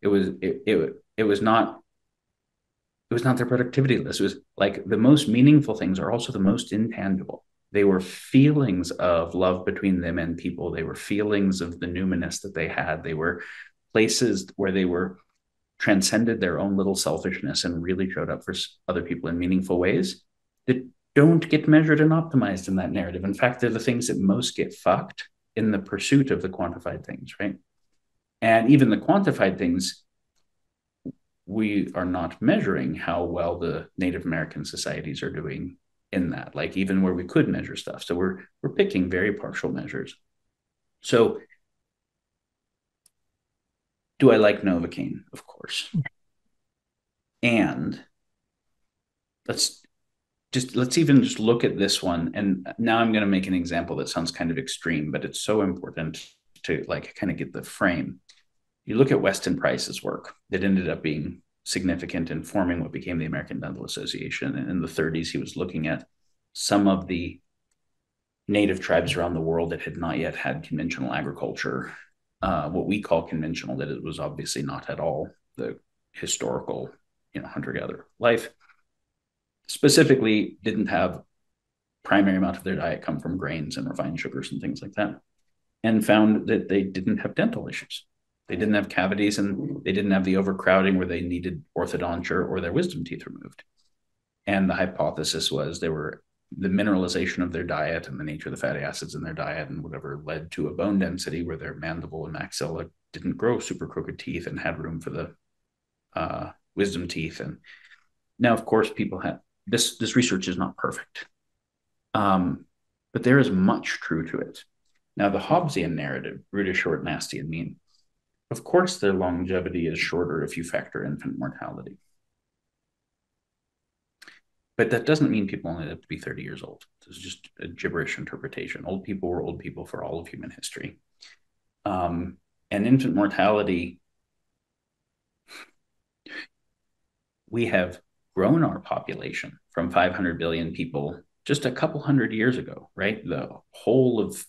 A: It was it, it it was not it was not their productivity list. It was like the most meaningful things are also the most intangible. They were feelings of love between them and people. They were feelings of the numinous that they had. They were places where they were transcended their own little selfishness and really showed up for other people in meaningful ways that don't get measured and optimized in that narrative. In fact, they're the things that most get fucked in the pursuit of the quantified things, right? And even the quantified things, we are not measuring how well the Native American societies are doing in that, like even where we could measure stuff. So we're we're picking very partial measures. So do I like Novocaine? Of course. Mm-hmm. And let's just let's even just look at this one and now i'm going to make an example that sounds kind of extreme but it's so important to like kind of get the frame. You look at weston price's work. That ended up being significant in forming what became the american dental association. And in the 30s he was looking at some of the native tribes around the world that had not yet had conventional agriculture uh, what we call conventional that it was obviously not at all the historical you know hunter gatherer life specifically didn't have primary amount of their diet come from grains and refined sugars and things like that and found that they didn't have dental issues. They didn't have cavities and they didn't have the overcrowding where they needed orthodonture or their wisdom teeth removed. And the hypothesis was they were the mineralization of their diet and the nature of the fatty acids in their diet and whatever led to a bone density where their mandible and maxilla didn't grow super crooked teeth and had room for the uh, wisdom teeth. And now of course people have this this research is not perfect, um, but there is much true to it. Now, the Hobbesian narrative, brutish, short, nasty, and mean, of course, their longevity is shorter if you factor infant mortality. But that doesn't mean people only live to be 30 years old. This is just a gibberish interpretation. Old people were old people for all of human history. Um, and infant mortality, we have grown our population from 500 billion people just a couple hundred years ago, right? The whole of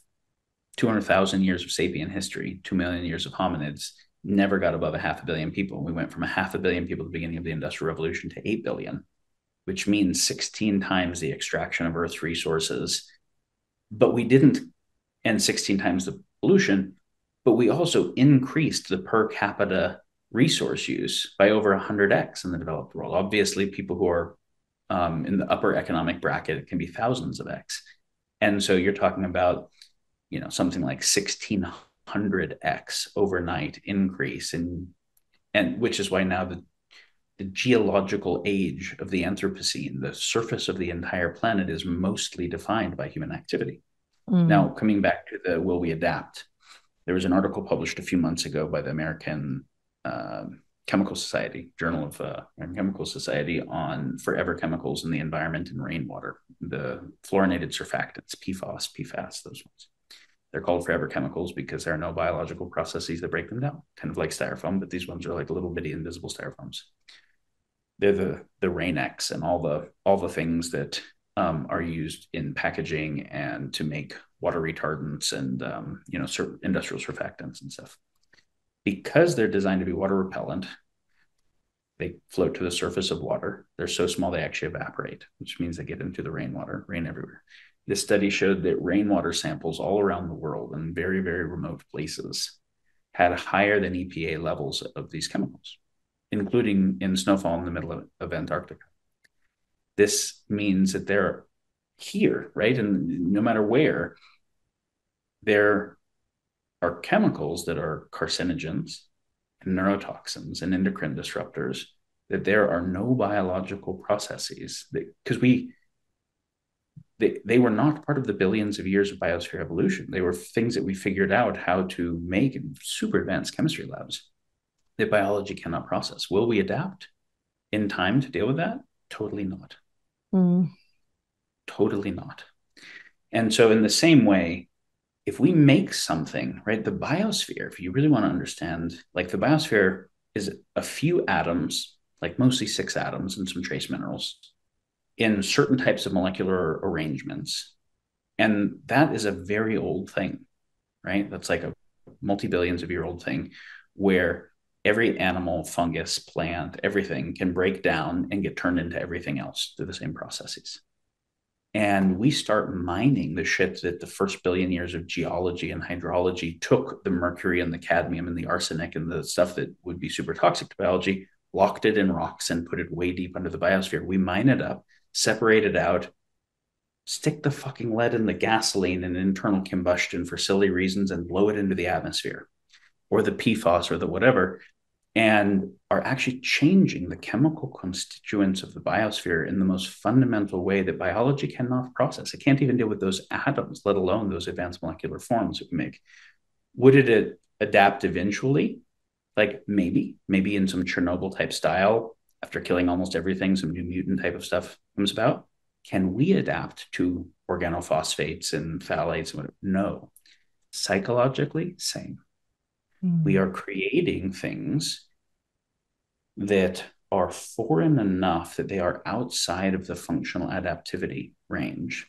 A: 200,000 years of sapient history, 2 million years of hominids, never got above a half a billion people. We went from a half a billion people at the beginning of the Industrial Revolution to 8 billion, which means 16 times the extraction of Earth's resources. But we didn't, and 16 times the pollution, but we also increased the per capita resource use by over 100x in the developed world. Obviously, people who are um, in the upper economic bracket it can be thousands of x, and so you're talking about you know something like 1600x overnight increase in and which is why now the the geological age of the Anthropocene, the surface of the entire planet, is mostly defined by human activity. Mm. Now, coming back to the will we adapt? There was an article published a few months ago by the American uh, Chemical Society, Journal of uh, Chemical Society, on forever chemicals in the environment and rainwater, the fluorinated surfactants, PFOS, PFAS, those ones. They're called forever chemicals because there are no biological processes that break them down, kind of like styrofoam, but these ones are like little bitty invisible styrofoams. They're the the Rain-X and all the all the things that um, are used in packaging and to make water retardants and um, you know industrial surfactants and stuff because they're designed to be water repellent, they float to the surface of water. They're so small they actually evaporate, which means they get into the rainwater, rain everywhere. This study showed that rainwater samples all around the world in very, very remote places had higher than EPA levels of these chemicals, including in snowfall in the middle of, of Antarctica. This means that they're here, right? And no matter where, they're are chemicals that are carcinogens and neurotoxins and endocrine disruptors that there are no biological processes that because we they, they were not part of the billions of years of biosphere evolution they were things that we figured out how to make in super advanced chemistry labs that biology cannot process. Will we adapt in time to deal with that? Totally not. Mm. Totally not. And so, in the same way, if we make something, right, the biosphere, if you really want to understand, like the biosphere is a few atoms, like mostly six atoms and some trace minerals in certain types of molecular arrangements. And that is a very old thing, right? That's like a multi billions of year old thing where every animal, fungus, plant, everything can break down and get turned into everything else through the same processes. And we start mining the shit that the first billion years of geology and hydrology took the mercury and the cadmium and the arsenic and the stuff that would be super toxic to biology, locked it in rocks and put it way deep under the biosphere. We mine it up, separate it out, stick the fucking lead in the gasoline and internal combustion for silly reasons and blow it into the atmosphere or the PFAS or the whatever and are actually changing the chemical constituents of the biosphere in the most fundamental way that biology cannot process. It can't even deal with those atoms, let alone those advanced molecular forms that we make. Would it adapt eventually? Like maybe, maybe in some Chernobyl type style, after killing almost everything, some new mutant type of stuff comes about. Can we adapt to organophosphates and phthalates? No. Psychologically, same. Mm. We are creating things that are foreign enough that they are outside of the functional adaptivity range.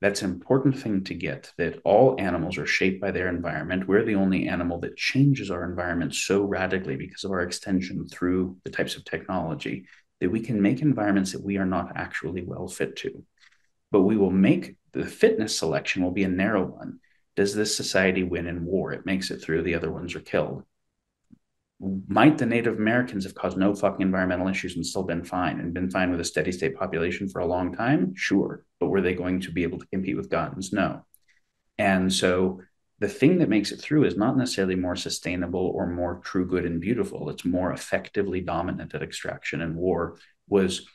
A: That's an important thing to get that all animals are shaped by their environment. We're the only animal that changes our environment so radically because of our extension through the types of technology that we can make environments that we are not actually well fit to. But we will make the fitness selection will be a narrow one. Does this society win in war? It makes it through, the other ones are killed might the Native Americans have caused no fucking environmental issues and still been fine and been fine with a steady state population for a long time? Sure. But were they going to be able to compete with guns? No. And so the thing that makes it through is not necessarily more sustainable or more true, good, and beautiful. It's more effectively dominant at extraction and war. Was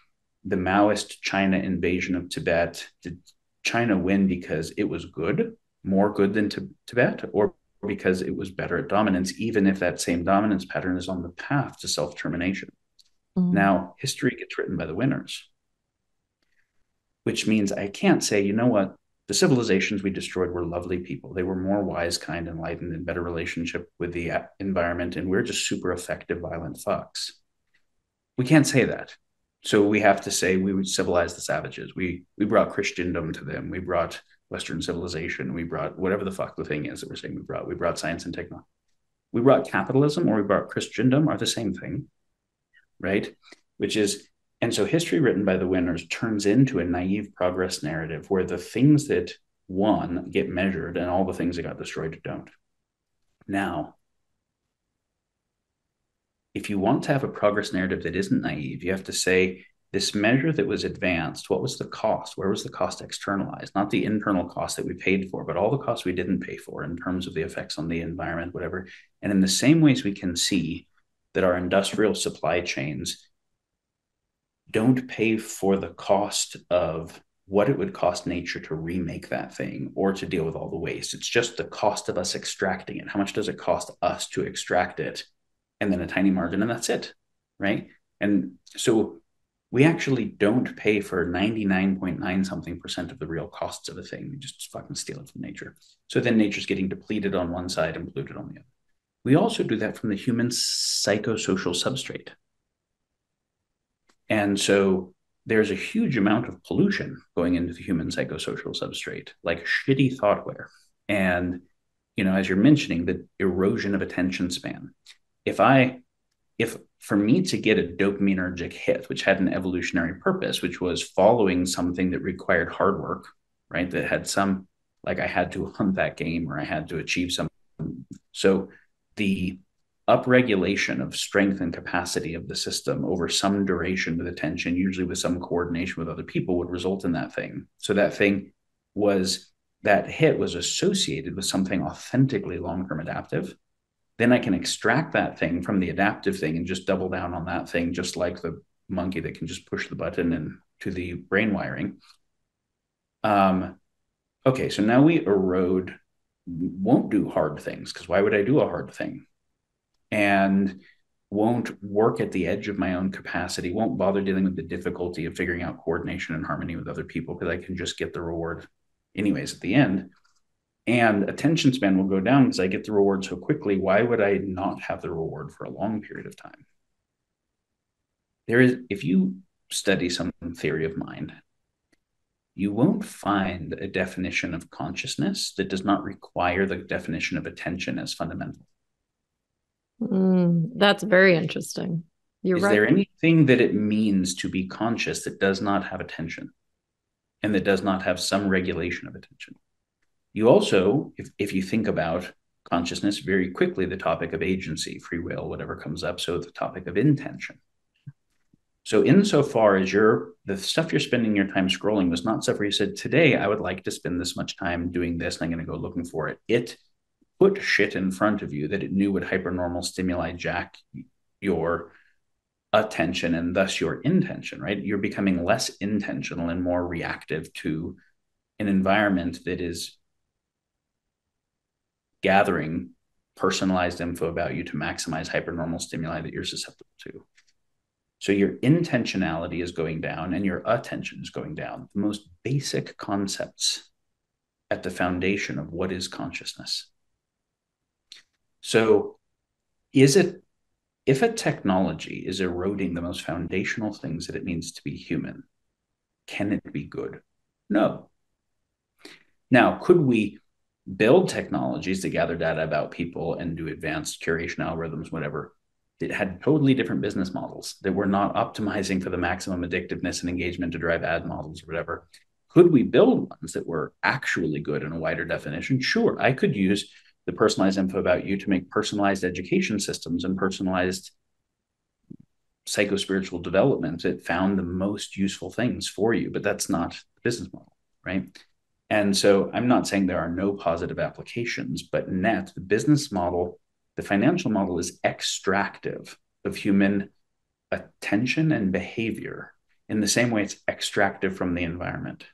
A: the Maoist China invasion of Tibet, did China win because it was good, more good than Tibet, or because it was better at dominance, even if that same dominance pattern is on the path to self termination. Mm-hmm. Now, history gets written by the winners, which means I can't say, you know what, the civilizations we destroyed were lovely people. They were more wise, kind, enlightened, and better relationship with the environment, and we're just super effective, violent fucks. We can't say that. So we have to say we would civilize the savages. We we brought Christendom to them. We brought Western civilization. We brought whatever the fuck the thing is that we're saying we brought. We brought science and technology. We brought capitalism or we brought Christendom are the same thing, right? Which is, and so history written by the winners turns into a naive progress narrative where the things that won get measured and all the things that got destroyed don't. Now, if you want to have a progress narrative that isn't naive, you have to say this measure that was advanced, what was the cost? Where was the cost externalized? Not the internal cost that we paid for, but all the costs we didn't pay for in terms of the effects on the environment, whatever. And in the same ways, we can see that our industrial supply chains don't pay for the cost of what it would cost nature to remake that thing or to deal with all the waste. It's just the cost of us extracting it. How much does it cost us to extract it? And then a tiny margin, and that's it. Right. And so we actually don't pay for 99.9 something percent of the real costs of a thing. We just fucking steal it from nature. So then nature's getting depleted on one side and polluted on the other. We also do that from the human psychosocial substrate. And so there's a huge amount of pollution going into the human psychosocial substrate, like shitty thoughtware. And, you know, as you're mentioning, the erosion of attention span. If I if for me to get a dopaminergic hit, which had an evolutionary purpose, which was following something that required hard work, right? That had some, like I had to hunt that game or I had to achieve something. So the upregulation of strength and capacity of the system over some duration with attention, usually with some coordination with other people, would result in that thing. So that thing was that hit was associated with something authentically long term adaptive then I can extract that thing from the adaptive thing and just double down on that thing, just like the monkey that can just push the button and to the brain wiring. Um, okay, so now we erode, won't do hard things because why would I do a hard thing? and won't work at the edge of my own capacity, won't bother dealing with the difficulty of figuring out coordination and harmony with other people because I can just get the reward anyways at the end. And attention span will go down because I get the reward so quickly. Why would I not have the reward for a long period of time? There is, if you study some theory of mind, you won't find a definition of consciousness that does not require the definition of attention as fundamental.
B: Mm, that's very interesting. You're
A: Is
B: right.
A: there anything that it means to be conscious that does not have attention and that does not have some regulation of attention? You also, if, if you think about consciousness very quickly, the topic of agency, free will, whatever comes up. So the topic of intention. So insofar as you're the stuff you're spending your time scrolling was not stuff where you said, today I would like to spend this much time doing this and I'm going to go looking for it. It put shit in front of you that it knew would hypernormal stimuli jack your attention and thus your intention, right? You're becoming less intentional and more reactive to an environment that is gathering personalized info about you to maximize hypernormal stimuli that you're susceptible to. So your intentionality is going down and your attention is going down. The most basic concepts at the foundation of what is consciousness. So, is it if a technology is eroding the most foundational things that it means to be human, can it be good? No. Now, could we build technologies to gather data about people and do advanced curation algorithms, whatever, it had totally different business models that were not optimizing for the maximum addictiveness and engagement to drive ad models or whatever. Could we build ones that were actually good in a wider definition? Sure, I could use the personalized info about you to make personalized education systems and personalized psychospiritual development that found the most useful things for you, but that's not the business model, right? And so I'm not saying there are no positive applications, but net, the business model the financial model is extractive of human attention and behavior in the same way it's extractive from the environment.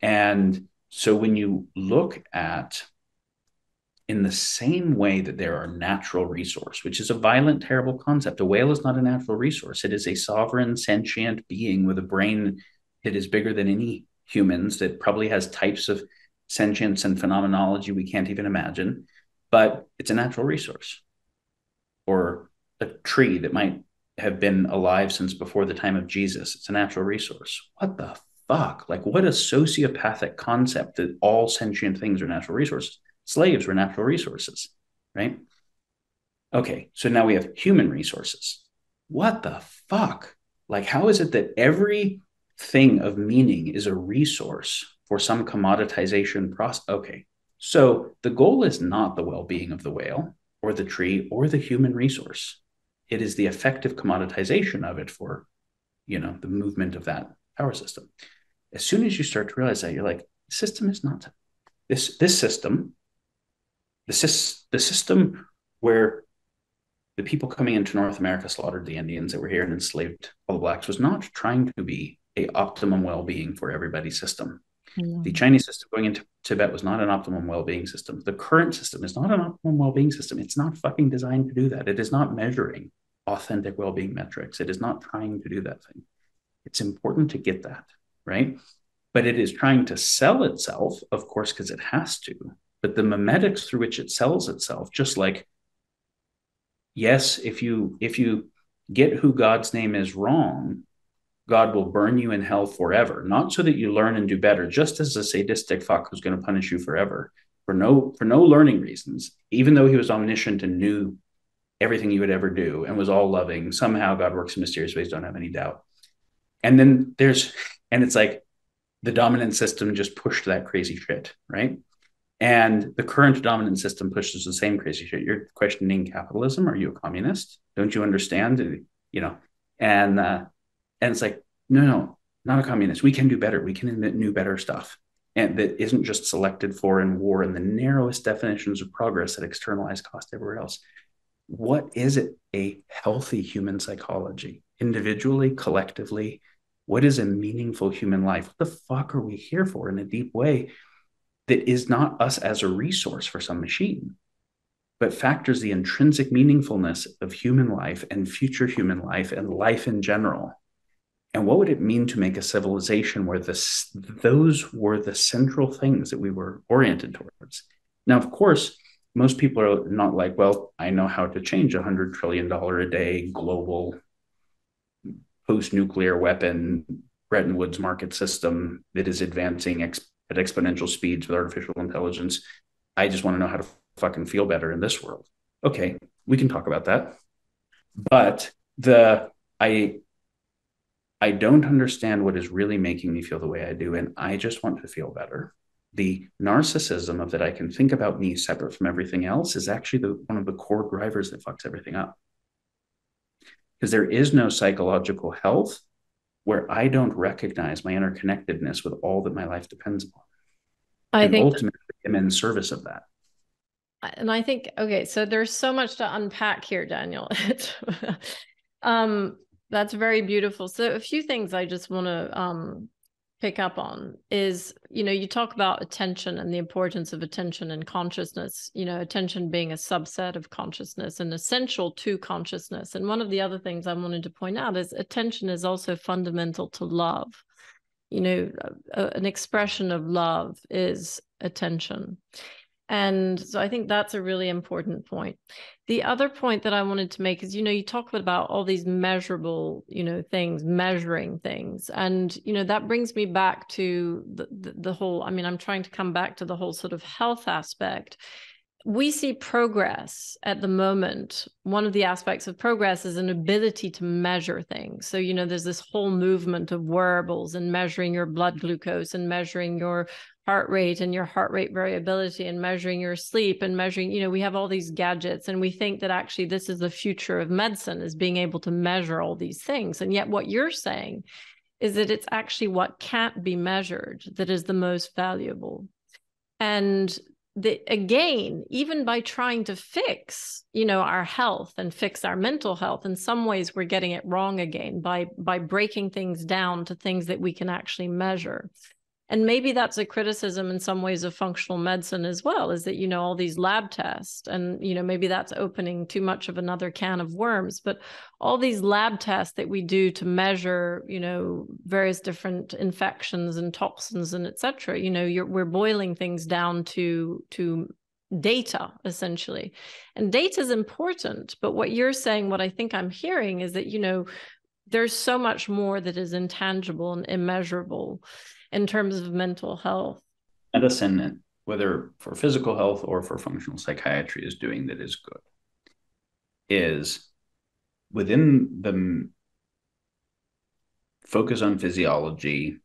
A: And so when you look at in the same way that there are natural resource, which is a violent, terrible concept. A whale is not a natural resource. It is a sovereign, sentient being with a brain that is bigger than any humans, that probably has types of sentience and phenomenology we can't even imagine but it's a natural resource or a tree that might have been alive since before the time of Jesus. It's a natural resource. What the fuck? Like, what a sociopathic concept that all sentient things are natural resources. Slaves were natural resources, right? Okay, so now we have human resources. What the fuck? Like, how is it that every thing of meaning is a resource for some commoditization process? Okay, so the goal is not the well being of the whale or the tree or the human resource. It is the effective commoditization of it for, you know, the movement of that power system. As soon as you start to realize that, you're like, the system is not this this system, the, the system where the people coming into North America slaughtered the Indians that were here and enslaved all the blacks was not trying to be a optimum well-being for everybody's system. The Chinese system going into Tibet was not an optimum well-being system. The current system is not an optimum well-being system. It's not fucking designed to do that. It is not measuring authentic well-being metrics. It is not trying to do that thing. It's important to get that, right? But it is trying to sell itself, of course, because it has to. But the memetics through which it sells itself, just like, yes, if you if you get who God's name is wrong, God will burn you in hell forever, not so that you learn and do better, just as a sadistic fuck who's going to punish you forever for no for no learning reasons, even though he was omniscient and knew everything you would ever do and was all loving. Somehow God works in mysterious ways, don't have any doubt. And then there's and it's like the dominant system just pushed that crazy shit, right? And the current dominant system pushes the same crazy shit. You're questioning capitalism. Are you a communist? Don't you understand? You know, and uh, and it's like, no, no, not a communist. We can do better. We can invent new, better stuff. And that isn't just selected for in war and the narrowest definitions of progress that externalize cost everywhere else. What is it a healthy human psychology? Individually, collectively, what is a meaningful human life? What the fuck are we here for in a deep way that is not us as a resource for some machine? but factors the intrinsic meaningfulness of human life and future human life and life in general. And what would it mean to make a civilization where this, those were the central things that we were oriented towards? Now, of course, most people are not like, well, I know how to change a $100 trillion a day global post nuclear weapon Bretton Woods market system that is advancing ex- at exponential speeds with artificial intelligence. I just want to know how to fucking feel better in this world. Okay, we can talk about that. But the I I don't understand what is really making me feel the way I do and I just want to feel better. The narcissism of that I can think about me separate from everything else is actually the, one of the core drivers that fucks everything up. Because there is no psychological health where I don't recognize my interconnectedness with all that my life depends upon.
B: I and think
A: ultimately I'm in service of that.
B: And I think okay, so there's so much to unpack here, Daniel. [LAUGHS] [LAUGHS] um, that's very beautiful. So a few things I just want to um pick up on is you know you talk about attention and the importance of attention and consciousness you know attention being a subset of consciousness and essential to consciousness. And one of the other things i wanted to point out is attention is also fundamental to love. You know a, an expression of love is attention and so I think that's a really important point. The other point that I wanted to make is, you know, you talk about all these measurable, you know, things, measuring things. And, you know, that brings me back to the, the, the whole, I mean, I'm trying to come back to the whole sort of health aspect we see progress at the moment. One of the aspects of progress is an ability to measure things. So, you know, there's this whole movement of wearables and measuring your blood glucose and measuring your heart rate and your heart rate variability and measuring your sleep and measuring you know we have all these gadgets and we think that actually this is the future of medicine is being able to measure all these things. And yet what you're saying is that it's actually what can't be measured that is the most valuable. And the, again even by trying to fix you know our health and fix our mental health in some ways we're getting it wrong again by by breaking things down to things that we can actually measure and maybe that's a criticism in some ways of functional medicine as well is that you know all these lab tests and you know maybe that's opening too much of another can of worms but all these lab tests that we do to measure you know various different infections and toxins and etc you know you're we're boiling things down to to data essentially. And data is important but what you're saying what i think i'm hearing is that you know there's so much more that is intangible and immeasurable in terms of mental health.
A: Medicine, whether for physical health or for functional psychiatry, is doing that is good. Is within the focus on physiology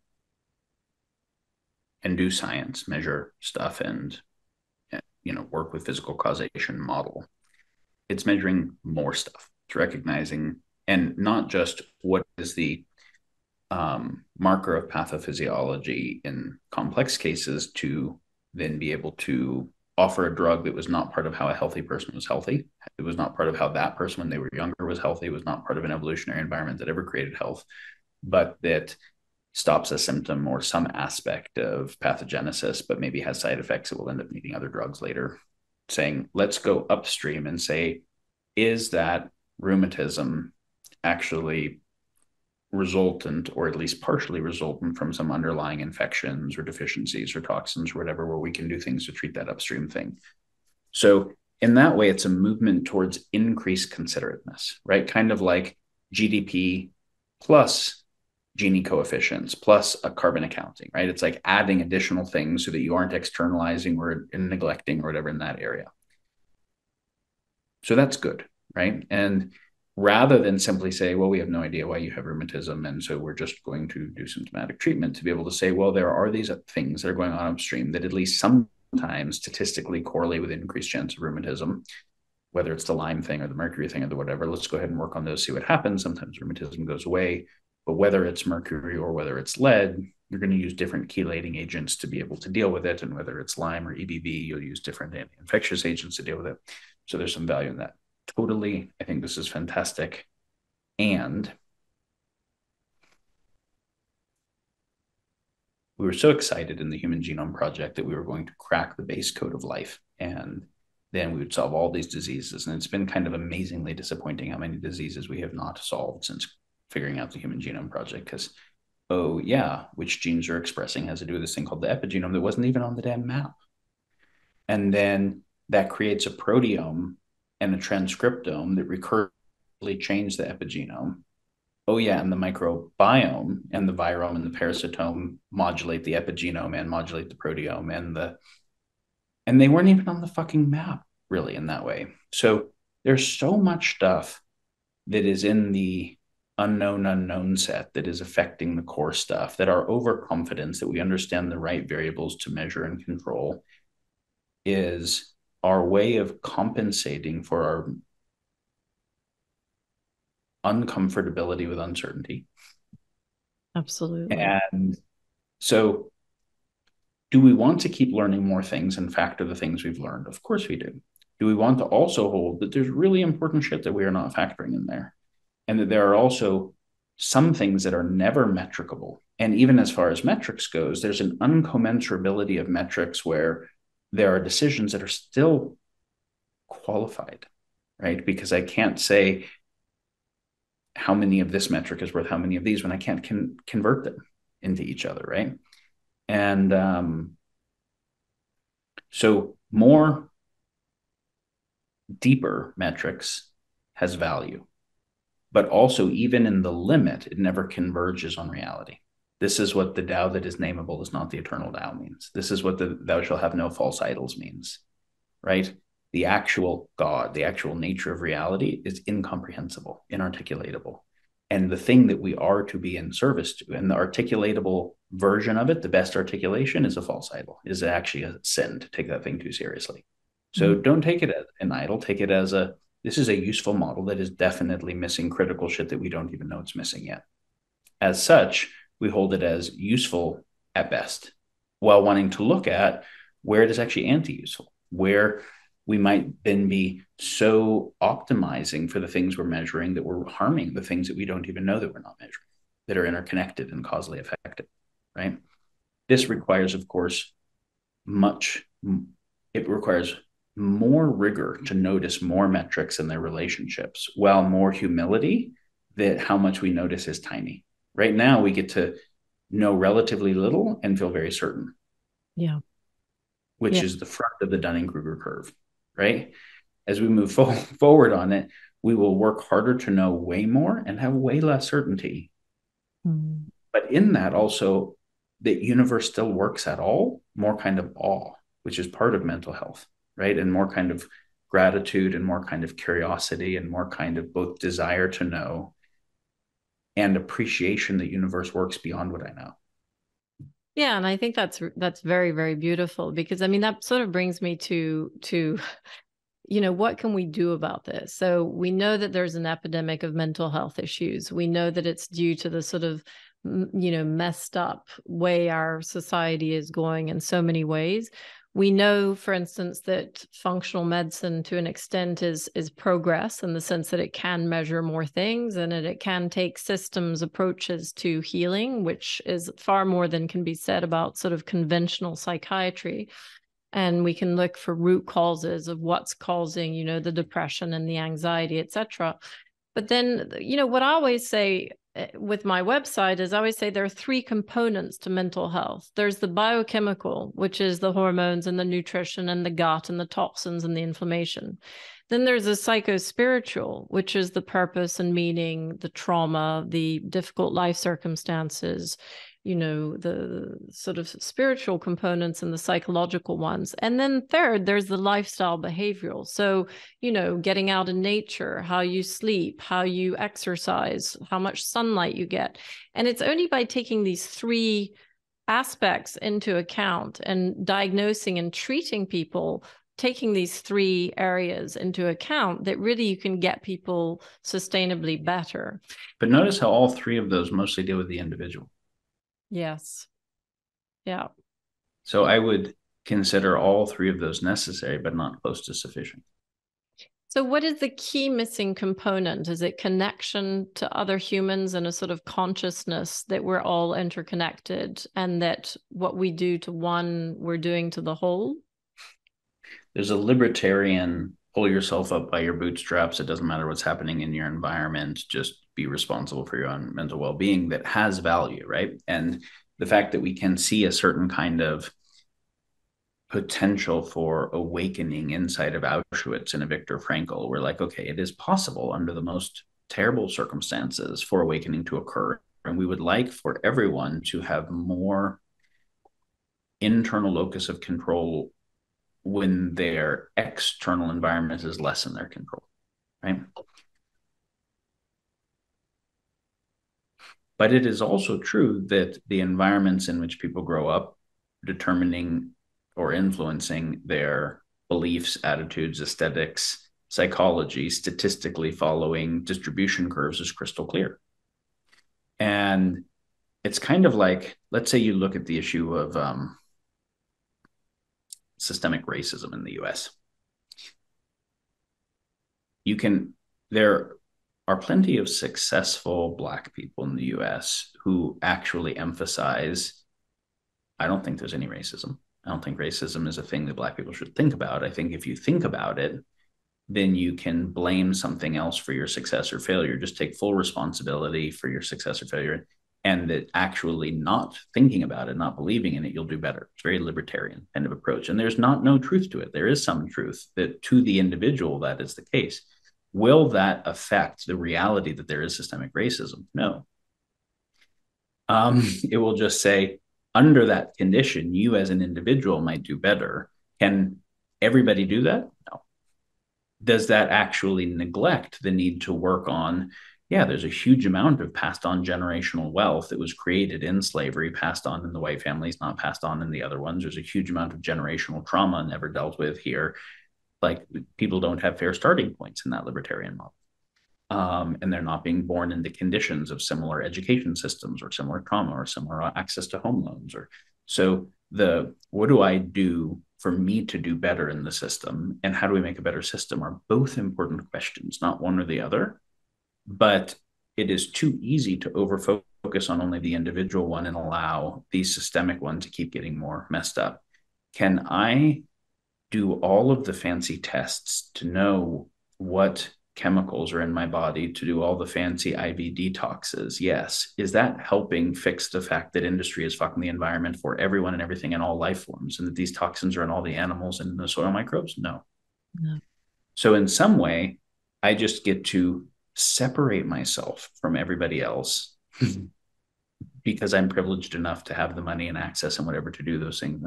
A: and do science, measure stuff, and you know work with physical causation model. It's measuring more stuff. It's recognizing and not just what is the um, marker of pathophysiology in complex cases to then be able to offer a drug that was not part of how a healthy person was healthy. It was not part of how that person, when they were younger, was healthy. It was not part of an evolutionary environment that ever created health, but that stops a symptom or some aspect of pathogenesis, but maybe has side effects that will end up needing other drugs later. Saying, let's go upstream and say, is that rheumatism actually resultant or at least partially resultant from some underlying infections or deficiencies or toxins or whatever where we can do things to treat that upstream thing. So in that way it's a movement towards increased considerateness right? Kind of like gdp plus gini coefficients plus a carbon accounting right? It's like adding additional things so that you aren't externalizing or neglecting or whatever in that area. So that's good right? And rather than simply say, well, we have no idea why you have rheumatism. And so we're just going to do symptomatic treatment to be able to say, well, there are these things that are going on upstream that at least sometimes statistically correlate with increased chance of rheumatism, whether it's the Lyme thing or the mercury thing or the whatever. Let's go ahead and work on those, see what happens. Sometimes rheumatism goes away. But whether it's mercury or whether it's lead, you're going to use different chelating agents to be able to deal with it. And whether it's Lyme or EBV, you'll use different anti-infectious agents to deal with it. So there's some value in that totally, I think this is fantastic. And we were so excited in the Human Genome Project that we were going to crack the base code of life. And then we would solve all these diseases. And it's been kind of amazingly disappointing how many diseases we have not solved since figuring out the Human Genome Project. Because, oh, yeah, which genes are expressing has to do with this thing called the epigenome that wasn't even on the damn map. And then that creates a proteome and a transcriptome that recursively change the epigenome. Oh, yeah, and the microbiome and the virome and the parasitome modulate the epigenome and modulate the proteome and the and they weren't even on the fucking map really in that way. So there's so much stuff that is in the unknown unknown set that is affecting the core stuff that our overconfidence that we understand the right variables to measure and control is our way of compensating for our uncomfortability with uncertainty
B: absolutely
A: and so do we want to keep learning more things and factor the things we've learned? Of course we do. Do we want to also hold that there's really important shit that we are not factoring in there? And that there are also some things that are never metricable. And even as far as metrics goes, there's an uncommensurability of metrics where there are decisions that are still qualified, right? Because I can't say how many of this metric is worth how many of these when I can't con- convert them into each other, right? And um, so more deeper metrics has value, but also even in the limit, it never converges on reality. This is what the Tao that is nameable is not the eternal Tao means. This is what the thou shall have no false idols means, right? The actual God, the actual nature of reality is incomprehensible, inarticulatable and the thing that we are to be in service to. And the articulatable version of it, the best articulation is a false idol, is actually a sin to take that thing too seriously. So mm-hmm. don't take it as an idol, take it as a this is a useful model that is definitely missing critical shit that we don't even know it's missing yet. As such, we hold it as useful at best, while wanting to look at where it is actually anti useful, where we might then be so optimizing for the things we're measuring that we're harming the things that we don't even know that we're not measuring that are interconnected and causally affected right? This requires of course much it requires more rigor to notice more metrics and their relationships while more humility that how much we notice is tiny right now we get to know relatively little and feel very certain
B: yeah
A: which yeah. is the front of the dunning-kruger curve right? As we move fo- [LAUGHS] forward on it, we will work harder to know way more and have way less certainty. Mm. But in that, also, the universe still works at all, more kind of awe, which is part of mental health, right? And more kind of gratitude and more kind of curiosity and more kind of both desire to know and appreciation that universe works beyond what I know.
B: Yeah, and I think that's that's very very beautiful because I mean that sort of brings me to to [LAUGHS] you know what can we do about this? So we know that there's an epidemic of mental health issues. We know that it's due to the sort of you know messed up way our society is going in so many ways we know for instance that functional medicine to an extent is is progress in the sense that it can measure more things and that it can take systems approaches to healing which is far more than can be said about sort of conventional psychiatry. And we can look for root causes of what's causing you know the depression and the anxiety etc but then you know what i always say Eh, with my website is I always say there are three components to mental health. There's the biochemical, which is the hormones and the nutrition and the gut and the toxins and the inflammation. Then there's a psycho-spiritual, which is the purpose and meaning, the trauma, the difficult life circumstances, you know the sort of spiritual components and the psychological ones. And then third there's the lifestyle behavioral. So you know getting out in nature how you sleep how you exercise how much sunlight you get. And it's only by taking these three aspects into account and diagnosing and treating people taking these three areas into account that really you can get people sustainably better.
A: But notice how all three of those mostly deal with the individual
B: Yes. Yeah.
A: So I would consider all three of those necessary, but not close to sufficient.
B: So, what is the key missing component? Is it connection to other humans and a sort of consciousness that we're all interconnected and that what we do to one, we're doing to the whole?
A: there's a libertarian pull yourself up by your bootstraps. It doesn't matter what's happening in your environment. Just be responsible for your own mental well-being that has value, right? And the fact that we can see a certain kind of potential for awakening inside of Auschwitz and a Viktor Frankl. We're like, okay, it is possible under the most terrible circumstances for awakening to occur. And we would like for everyone to have more internal locus of control when their external environment is less in their control, right? But it is also true that the environments in which people grow up determining or influencing their beliefs, attitudes, aesthetics, psychology, statistically following distribution curves is crystal clear. And it's kind of like, let's say you look at the issue of um, systemic racism in the US. You can, there are plenty of successful Black people in the US who actually emphasize I don't think there's any racism. I don't think racism is a thing that Black people should think about. I think if you think about it, then you can blame something else for your success or failure. Just take full responsibility for your success or failure and that actually not thinking about it, not believing in it, you'll do better. It's very libertarian kind of approach. And there's not no truth to it. There is some truth that to the individual that is the case. Will that affect the reality that there is systemic racism? No. Um, [LAUGHS] it will just say, under that condition, you as an individual might do better. Can everybody do that? No. Does that actually neglect the need to work on yeah, there's a huge amount of passed on generational wealth that was created in slavery, passed on in the white families, not passed on in the other ones. There's a huge amount of generational trauma never dealt with here. Like people don't have fair starting points in that libertarian model. Um, and they're not being born into conditions of similar education systems or similar trauma or similar access to home loans or so the what do i do for me to do better in the system and how do we make a better system are both important questions not one or the other but it is too easy to overfocus on only the individual one and allow the systemic one to keep getting more messed up. Can I do all of the fancy tests to know what chemicals are in my body to do all the fancy IV detoxes? Yes. Is that helping fix the fact that industry is fucking the environment for everyone and everything in all life forms and that these toxins are in all the animals and the soil microbes? No. no. So, in some way, I just get to separate myself from everybody else [LAUGHS] because I'm privileged enough to have the money and access and whatever to do those things.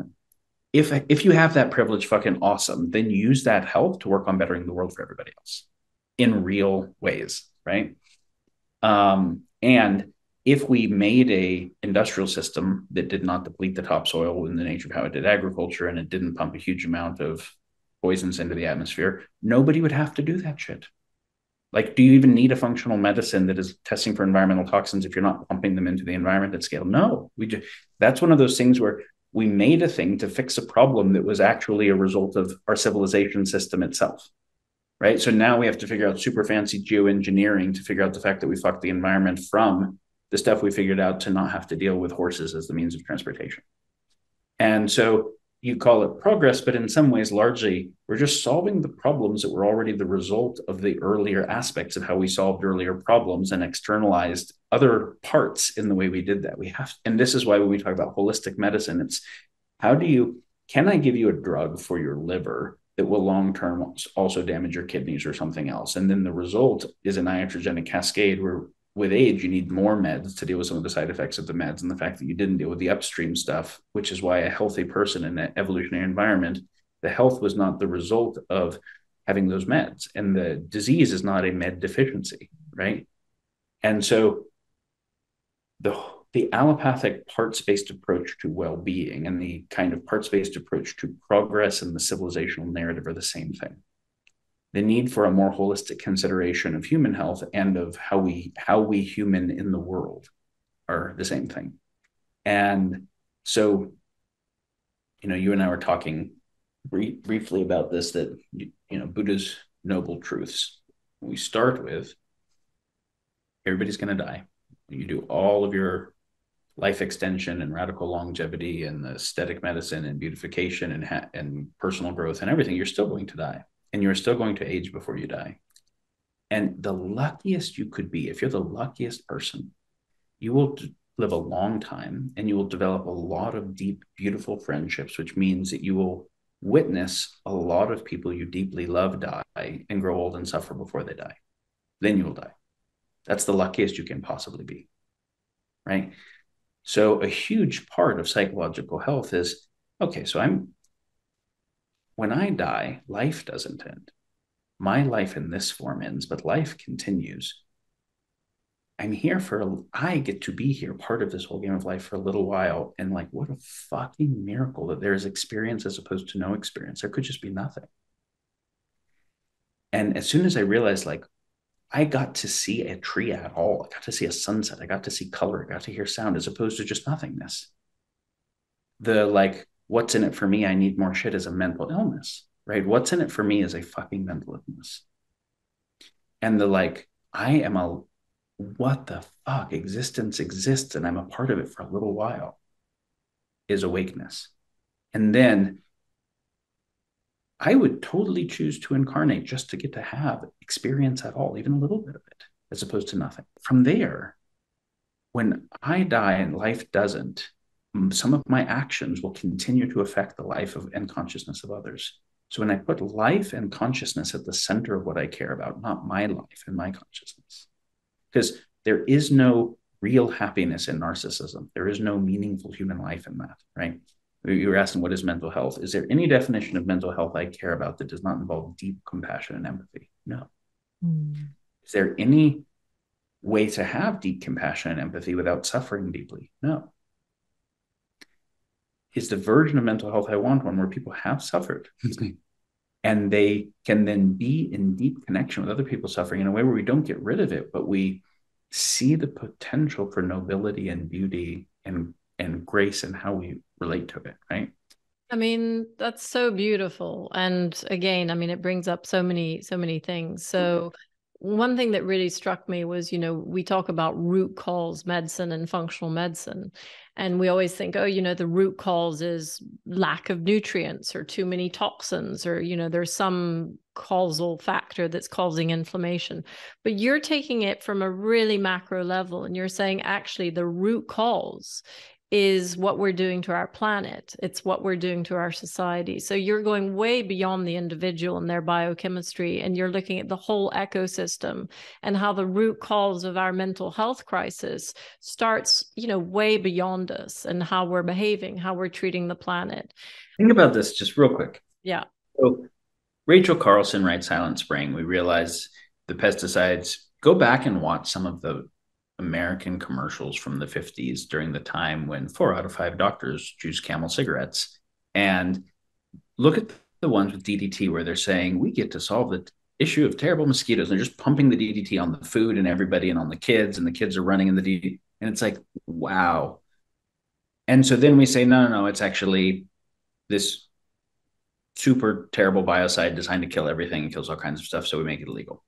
A: If if you have that privilege, fucking awesome. Then use that help to work on bettering the world for everybody else in real ways, right? Um, and if we made a industrial system that did not deplete the topsoil in the nature of how it did agriculture and it didn't pump a huge amount of poisons into the atmosphere, nobody would have to do that shit. Like, do you even need a functional medicine that is testing for environmental toxins if you're not pumping them into the environment at scale? No, we just that's one of those things where we made a thing to fix a problem that was actually a result of our civilization system itself. Right. So now we have to figure out super fancy geoengineering to figure out the fact that we fucked the environment from the stuff we figured out to not have to deal with horses as the means of transportation. And so you call it progress, but in some ways, largely, we're just solving the problems that were already the result of the earlier aspects of how we solved earlier problems and externalized other parts in the way we did that. We have, and this is why when we talk about holistic medicine, it's how do you, can I give you a drug for your liver that will long term also damage your kidneys or something else? And then the result is an iatrogenic cascade where with age, you need more meds to deal with some of the side effects of the meds and the fact that you didn't deal with the upstream stuff, which is why a healthy person in that evolutionary environment, the health was not the result of having those meds. And the disease is not a med deficiency, right? And so the the allopathic parts-based approach to well-being and the kind of parts-based approach to progress and the civilizational narrative are the same thing the need for a more holistic consideration of human health and of how we how we human in the world are the same thing. And so you know you and i were talking brief, briefly about this that you, you know buddha's noble truths we start with everybody's going to die. You do all of your life extension and radical longevity and aesthetic medicine and beautification and ha- and personal growth and everything, you're still going to die, and you're still going to age before you die. And the luckiest you could be, if you're the luckiest person, you will live a long time and you will develop a lot of deep, beautiful friendships, which means that you will witness a lot of people you deeply love die and grow old and suffer before they die. Then you will die. That's the luckiest you can possibly be. Right. So, a huge part of psychological health is okay, so I'm, when I die, life doesn't end. My life in this form ends, but life continues. I'm here for, I get to be here, part of this whole game of life for a little while. And like, what a fucking miracle that there's experience as opposed to no experience. There could just be nothing. And as soon as I realized, like, I got to see a tree at all, I got to see a sunset, I got to see color, I got to hear sound as opposed to just nothingness. The like, what's in it for me? I need more shit is a mental illness, right? What's in it for me is a fucking mental illness. And the like, I am a what the fuck existence exists and I'm a part of it for a little while is awakeness. And then I would totally choose to incarnate just to get to have experience at all, even a little bit of it, as opposed to nothing. From there, when I die and life doesn't, some of my actions will continue to affect the life of and consciousness of others. So when I put life and consciousness at the center of what I care about, not my life and my consciousness, because there is no real happiness in narcissism. There is no meaningful human life in that, right? You were asking what is mental health. Is there any definition of mental health I care about that does not involve deep compassion and empathy? No. Mm. Is there any way to have deep compassion and empathy without suffering deeply? No. Is the version of mental health I want one where people have suffered and they can then be in deep connection with other people suffering in a way where we don't get rid of it, but we see the potential for nobility and beauty and and grace and how we relate to it, right?
B: I mean, that's so beautiful. And again, I mean, it brings up so many, so many things. So mm-hmm. One thing that really struck me was, you know, we talk about root cause medicine and functional medicine. And we always think, oh, you know, the root cause is lack of nutrients or too many toxins, or, you know, there's some causal factor that's causing inflammation. But you're taking it from a really macro level and you're saying, actually, the root cause is what we're doing to our planet. It's what we're doing to our society. So you're going way beyond the individual and their biochemistry, and you're looking at the whole ecosystem and how the root cause of our mental health crisis starts, you know, way beyond us and how we're behaving, how we're treating the planet.
A: Think about this just real quick.
B: Yeah.
A: So Rachel Carson writes Silent Spring. We realize the pesticides. Go back and watch some of the American commercials from the 50s during the time when four out of five doctors choose camel cigarettes. And look at the ones with DDT where they're saying, we get to solve the issue of terrible mosquitoes. And they're just pumping the DDT on the food and everybody and on the kids, and the kids are running in the DDT. And it's like, wow. And so then we say, no, no, no, it's actually this super terrible biocide designed to kill everything and kills all kinds of stuff. So we make it illegal.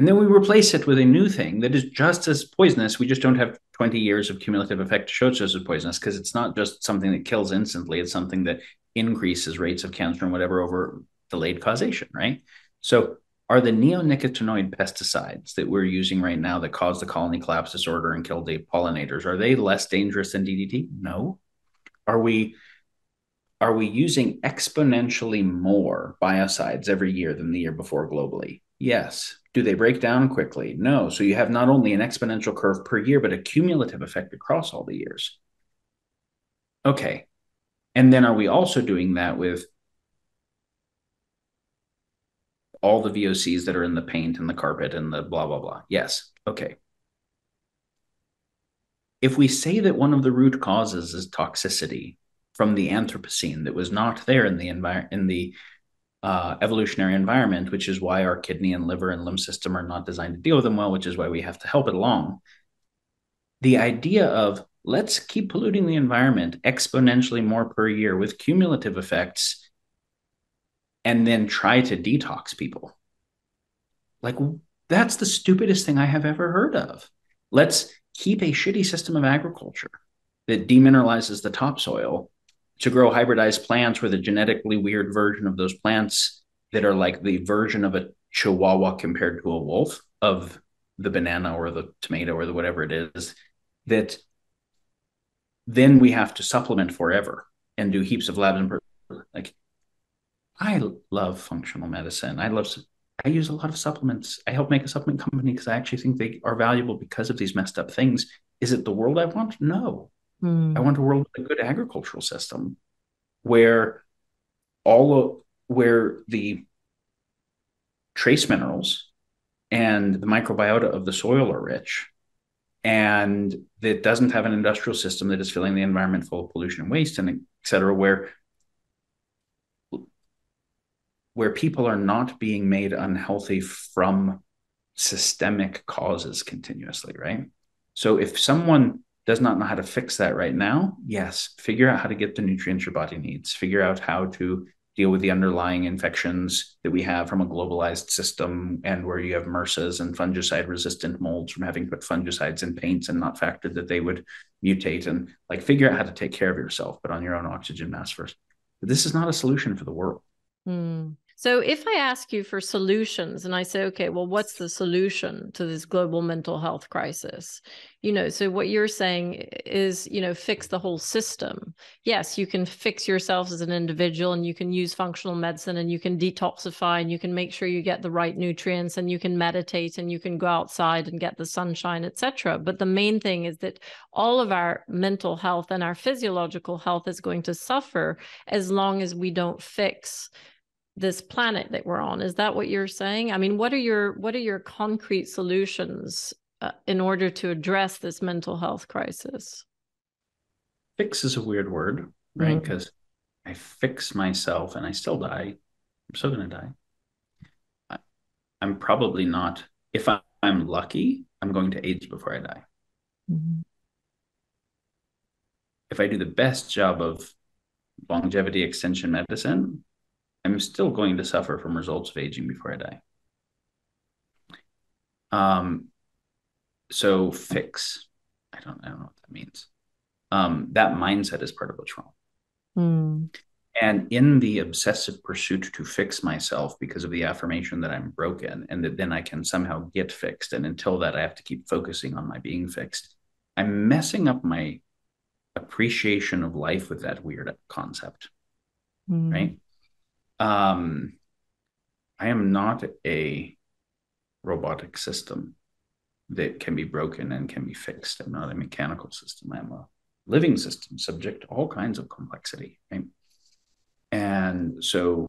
A: And then we replace it with a new thing that is just as poisonous. We just don't have 20 years of cumulative effect to show it's just as poisonous because it's not just something that kills instantly, it's something that increases rates of cancer and whatever over delayed causation, right? So, are the neonicotinoid pesticides that we're using right now that cause the colony collapse disorder and kill the pollinators are they less dangerous than DDT? No. Are we are we using exponentially more biocides every year than the year before globally? Yes. Do they break down quickly? No. So you have not only an exponential curve per year, but a cumulative effect across all the years. Okay. And then are we also doing that with all the VOCs that are in the paint and the carpet and the blah, blah, blah? Yes. Okay. If we say that one of the root causes is toxicity from the Anthropocene that was not there in the environment in the uh, evolutionary environment, which is why our kidney and liver and lymph system are not designed to deal with them well, which is why we have to help it along. The idea of let's keep polluting the environment exponentially more per year with cumulative effects and then try to detox people. Like, that's the stupidest thing I have ever heard of. Let's keep a shitty system of agriculture that demineralizes the topsoil to grow hybridized plants with a genetically weird version of those plants that are like the version of a chihuahua compared to a wolf of the banana or the tomato or the whatever it is that then we have to supplement forever and do heaps of labs and like i love functional medicine. I love i use a lot of supplements. I help make a supplement company because i actually think they are valuable because of these messed up things. Is it the world i want? No mm. i want a world with a good agricultural system where all of where the trace minerals and the microbiota of the soil are rich and that doesn't have an industrial system that is filling the environment full of pollution and waste and et cetera where where people are not being made unhealthy from systemic causes continuously right so if someone does not know how to fix that right now yes figure out how to get the nutrients your body needs figure out how to deal with the underlying infections that we have from a globalized system and where you have MRSAs and fungicide resistant molds from having put fungicides in paints and not factored that they would mutate and like figure out how to take care of yourself, but on your own oxygen mask first. But this is not a solution for the world.
B: Mm. So if I ask you for solutions and I say, okay, well, what's the solution to this global mental health crisis? You know, so what you're saying is, you know, fix the whole system. Yes, you can fix yourself as an individual and you can use functional medicine and you can detoxify and you can make sure you get the right nutrients and you can meditate and you can go outside and get the sunshine, etc. But the main thing is that all of our mental health and our physiological health is going to suffer as long as we don't fix this planet that we're on. Is that what you're saying? I mean what are your what are your concrete solutions uh, in order to address this mental health crisis?
A: Fix is a weird word right? Because mm-hmm. i fix myself and i still die. I'm still going to die. I, i'm probably not if I, am lucky i'm going to age before i die. Mm-hmm. if i do the best job of longevity extension medicine I'm still going to suffer from results of aging before I die. Um, so fix. I don't, I don't know what that means. Um, that mindset is part of what's wrong. Mm. And in the obsessive pursuit to fix myself because of the affirmation that I'm broken and that then I can somehow get fixed. And until that, I have to keep focusing on my being fixed. I'm messing up my appreciation of life with that weird concept. Mm. Right. Um, I am not a robotic system that can be broken and can be fixed. I'm not a mechanical system. I'm a living system subject to all kinds of complexity. Right? And so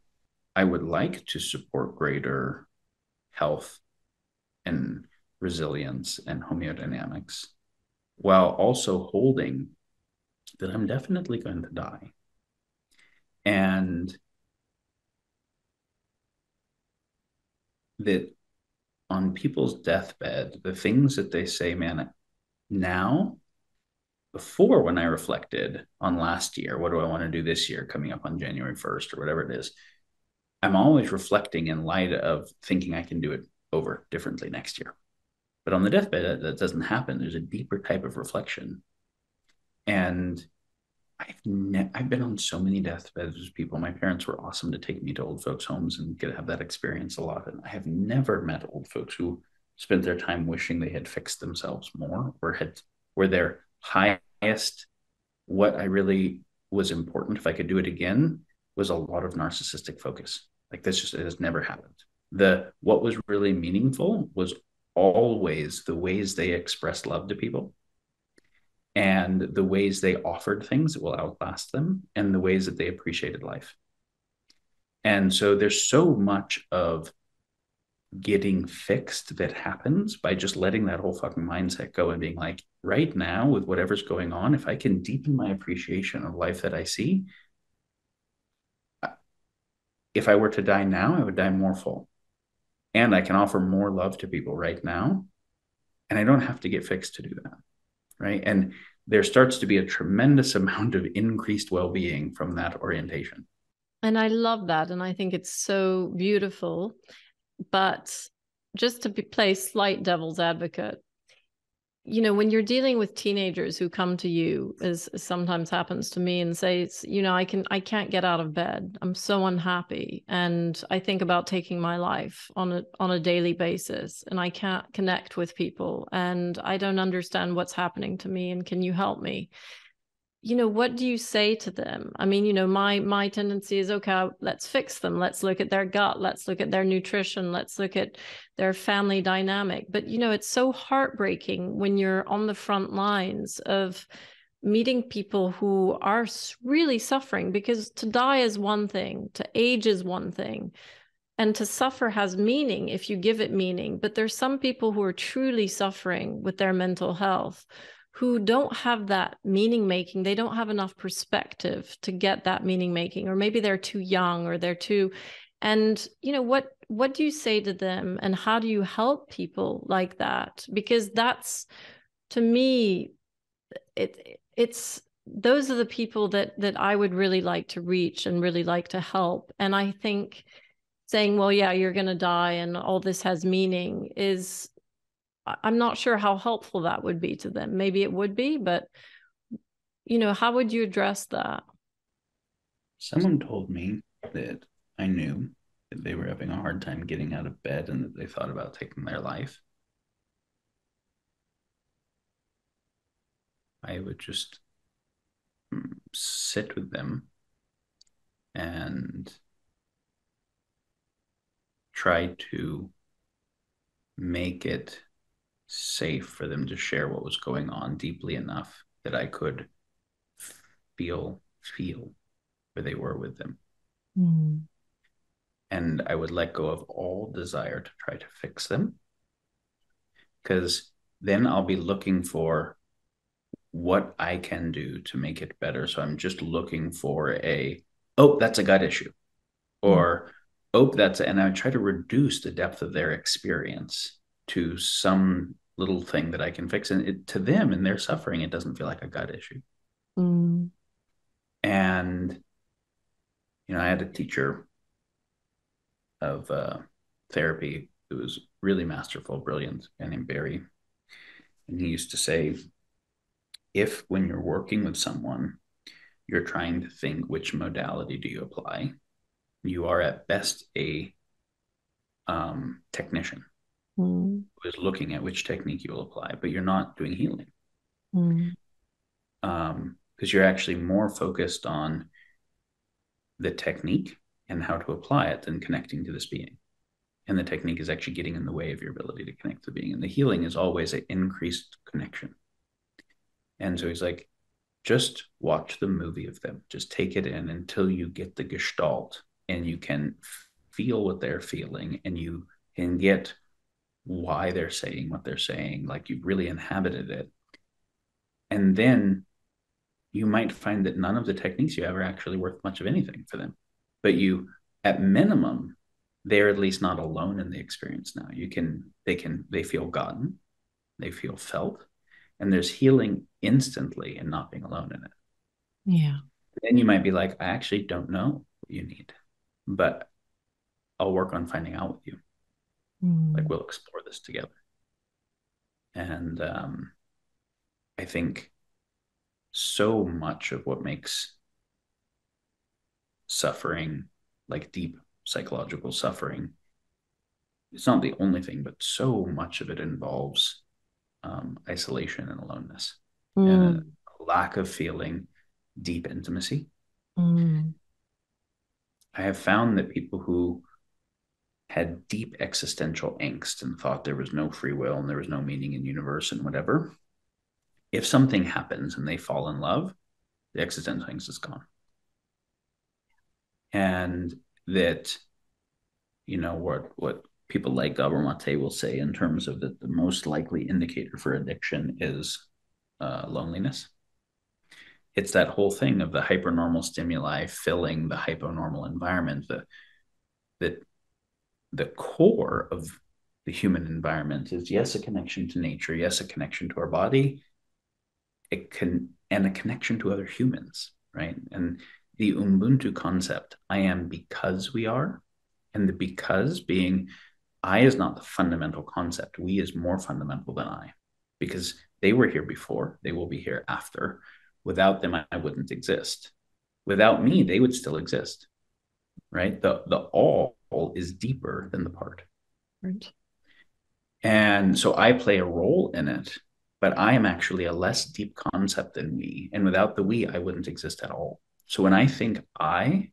A: I would like to support greater health and resilience and homeodynamics while also holding that I'm definitely going to die. And that on people's deathbed, the things that they say, man, now, before when I reflected on last year, what do I want to do this year coming up on January 1st or whatever it is, I'm always reflecting in light of thinking I can do it over differently next year. But on the deathbed, that doesn't happen. There's a deeper type of reflection. And I've hmm. ne- I've been on so many deathbeds with people. My parents were awesome to take me to old folks' homes and get to have that experience a lot. And I have never met old folks who spent their time wishing they had fixed themselves more or had were their highest. What I really was important, if I could do it again, was a lot of narcissistic focus. Like this just it has never happened. The what was really meaningful was always the ways they expressed love to people and the ways they offered things that will outlast them and the ways that they appreciated life. And so there's so much of getting fixed that happens by just letting that whole fucking mindset go and being like, right now, with whatever's going on, if I can deepen my appreciation of life that I see, if I were to die now, I would die more full. And I can offer more love to people right now. And I don't have to get fixed to do that right? And there starts to be a tremendous [LAUGHS] amount of increased well being from that orientation.
B: And I love that. And I think it's so beautiful. But just to be, play slight devil's advocate, you know when you're dealing with teenagers who come to you as, sometimes happens to me and say you know i can i can't get out of bed. I'm so unhappy. And i think about taking my life on a on a daily basis and i can't connect with people and i don't understand what's happening to me and can you help me you know what do you say to them? I mean you know my my tendency is okay let's fix them. Let's look at their gut. Let's look at their nutrition. Let's look at their family dynamic. But you know it's so heartbreaking when you're on the front lines of meeting people who are really suffering because to die is one thing to age is one thing and to suffer has meaning if you give it meaning. But there's some people who are truly suffering with their mental health who don't have that meaning making they don't have enough perspective to get that meaning making or maybe they're too young or they're too and you know what what do you say to them and how do you help people like that? Because that's to me it it's those are the people that that I would really like to reach and really like to help. And I think saying well yeah you're going to die and all this has meaning is I'm not sure how helpful that would be to them. Maybe it would be, but you know, how would you address that?
A: Someone told me that I knew that they were having a hard time getting out of bed and that they thought about taking their life. I would just mm, sit with them and try to make it safe for them to share what was going on deeply enough that I could feel feel where they were with them. Mm. And I would let go of all desire to try to fix them. Because then I'll be looking for what I can do to make it better. So I'm just looking for a, oh, that's a gut issue. Or, oh, that's, a, and I try to reduce the depth of their experience to some little thing that I can fix. And it, to them and their suffering, it doesn't feel like a gut issue. Mm. And, you know, I had a teacher of uh, therapy who was really masterful, brilliant, a guy named Barry. And he used to say, if when you're working with someone, you're trying to think which modality do you apply, you are at best a um, technician mm. is looking at which technique you will apply, but you're not doing healing. Mm. Um, because you're actually more focused on the technique and how to apply it than connecting to this being. And the technique is actually getting in the way of your ability to connect to the being. And the healing is always an increased connection. And so he's like, just watch the movie of them. Just take it in until you get the gestalt and you can feel what they're feeling and you can get why they're saying what they're saying, like you've really inhabited it. And then you might find that none of the techniques you have are actually worth much of anything for them. But you, at minimum, they're at least not alone in the experience now. You can, they can, they feel gotten, they feel felt, and there's healing instantly in not being alone in it.
B: Yeah.
A: Then you might be like, I actually don't know what you need, but I'll work on finding out with you. Mm. Like we'll explore this together. And um, I think so much of what makes suffering, like deep psychological suffering, it's not the only thing, but so much of it involves um, isolation and aloneness mm. and a lack of feeling deep intimacy. Mm. I have found that people who had deep existential angst and thought there was no free will and there was no meaning in universe and whatever. If something happens and they fall in love the existential angst is gone. And that you know what what people like Gabor Mate will say in terms of that the most likely indicator for addiction is uh, loneliness. It's that whole thing of the hypernormal stimuli filling the hyponormal environment the that the core of the human environment is yes, a connection to nature, yes, a connection to our body, it can and a connection to other humans, right? And the Ubuntu concept, I am because we are, and the because being I is not the fundamental concept. We is more fundamental than I, because They were here before, they will be here after. Without them, I wouldn't exist. Without me, they would still exist. Right? The the all is deeper than the part. Right. And so I play a role in it, but I am actually a less deep concept than we. And without the we, I wouldn't exist at all. So when I think I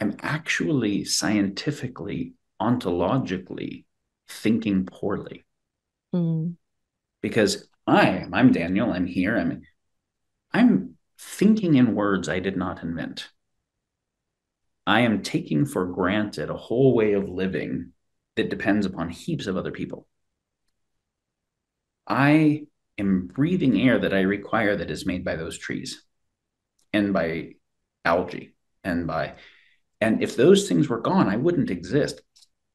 A: am actually scientifically, ontologically thinking poorly. Mm. Because I am, I'm Daniel, I'm here, I'm I'm thinking in words I did not invent. I am taking for granted a whole way of living that depends upon heaps of other people. I am breathing air that I require that is made by those trees and by algae and by and if those things were gone, I wouldn't exist.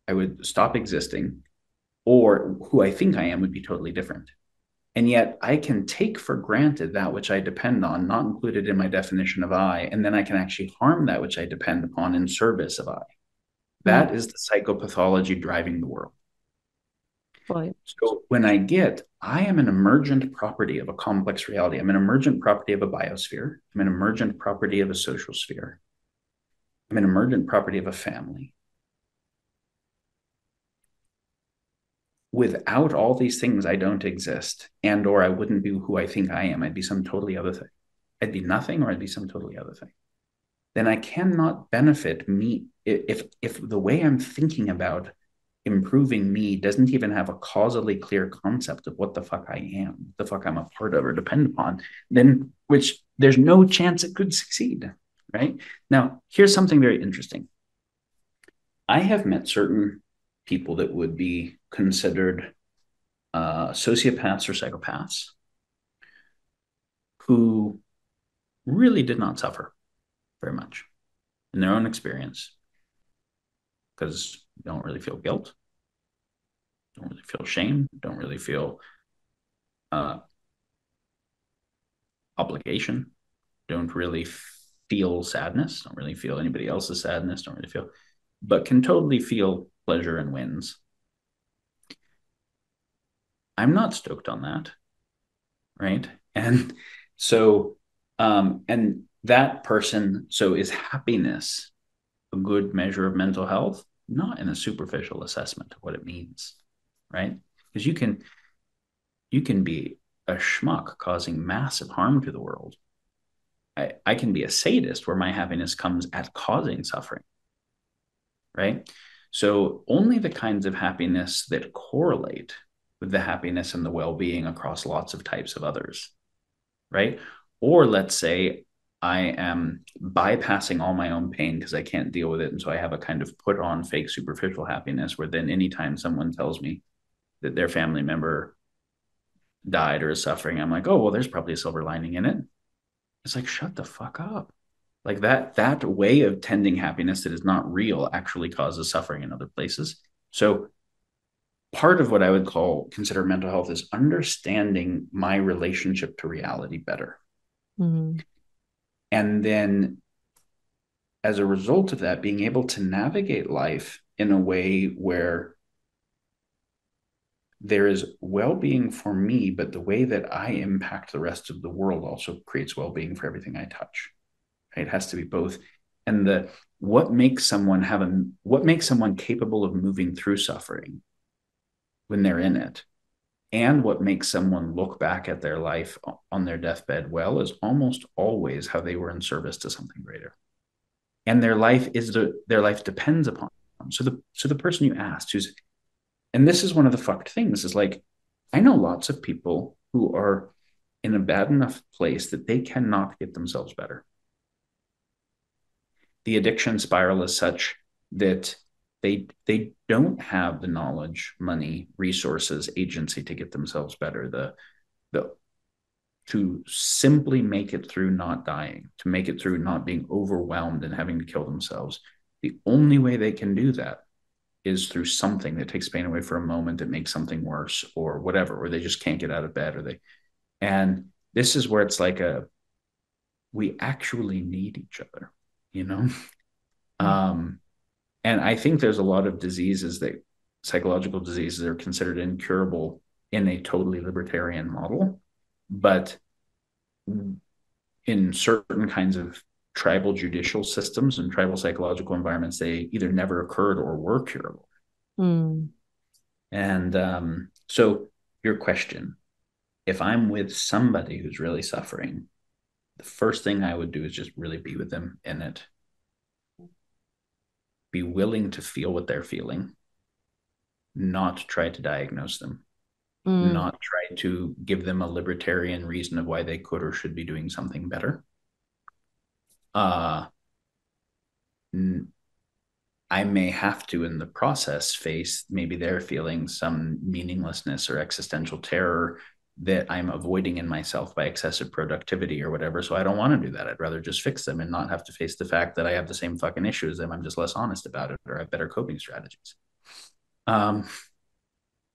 A: I would stop existing, or who I think I am would be totally different. And yet I can take for granted that which I depend on, not included in my definition of I, and then I can actually harm that which I depend upon in service of I. That mm-hmm. is the psychopathology driving the world. Right. So when I get, I am an emergent property of a complex reality. I'm an emergent property of a biosphere. I'm an emergent property of a social sphere. I'm an emergent property of a family. Without all these things, I don't exist, and or I wouldn't be who I think I am. I'd be some totally other thing. I'd be nothing, or I'd be some totally other thing. Then I cannot benefit me if if the way I'm thinking about improving me doesn't even have a causally clear concept of what the fuck I am, the fuck I'm a part of or depend upon, then which there's no chance it could succeed right? Now, here's something very interesting. I have met certain people that would be considered uh, sociopaths or psychopaths who really did not suffer very much in their own experience because don't really feel guilt, don't really feel shame, don't really feel uh, obligation, don't really feel sadness, don't really feel anybody else's sadness, don't really feel, but can totally feel pleasure and wins. I'm not stoked on that. Right. And so, um, and that person, so is happiness a good measure of mental health? Not in a superficial assessment of what it means. Right. Because you can, you can be a schmuck causing massive harm to the world I, I can be a sadist where my happiness comes at causing suffering. Right. So only the kinds of happiness that correlate with the happiness and the well being across lots of types of others. Right. Or let's say I am bypassing all my own pain because I can't deal with it. And so I have a kind of put on fake superficial happiness where then anytime someone tells me that their family member died or is suffering, I'm like, oh, well, there's probably a silver lining in it. It's like, shut the fuck up. Like that, that way of tending happiness that is not real actually causes suffering in other places. So part of what I would call consider mental health is understanding my relationship to reality better. Mm-hmm. And then as a result of that, being able to navigate life in a way where there is well-being for me but the way that i impact the rest of the world also creates well-being for everything i touch right? it has to be both and the what makes someone have a what makes someone capable of moving through suffering when they're in it. And what makes someone look back at their life on their deathbed well is almost always how they were in service to something greater. And their life is the their life depends upon them. so the so the person you asked who's and this is one of the fucked things is like i know lots of people who are in a bad enough place that they cannot get themselves better. The addiction spiral is such that they they don't have the knowledge money resources agency to get themselves better the the to simply make it through not dying to make it through not being overwhelmed and having to kill themselves the only way they can do that is through something that takes pain away for a moment that makes something worse or whatever, or they just can't get out of bed or they, and this is where it's like a, we actually need each other, you know? Mm-hmm. Um, and I think there's a lot of diseases that psychological diseases are considered incurable in a totally libertarian model, but in certain kinds of tribal judicial systems and tribal psychological environments, they either never occurred or were curable. Mm. And um, so, your question if I'm with somebody who's really suffering, the first thing I would do is just really be with them in it. Be willing to feel what they're feeling, not try to diagnose them, mm. not try to give them a libertarian reason of why they could or should be doing something better. Uh, I may have to, in the process, face maybe they're feeling some meaninglessness or existential terror that I'm avoiding in myself by excessive productivity or whatever. So I don't want to do that. I'd rather just fix them and not have to face the fact that I have the same fucking issue as them. I'm just less honest about it or I have better coping strategies. Um,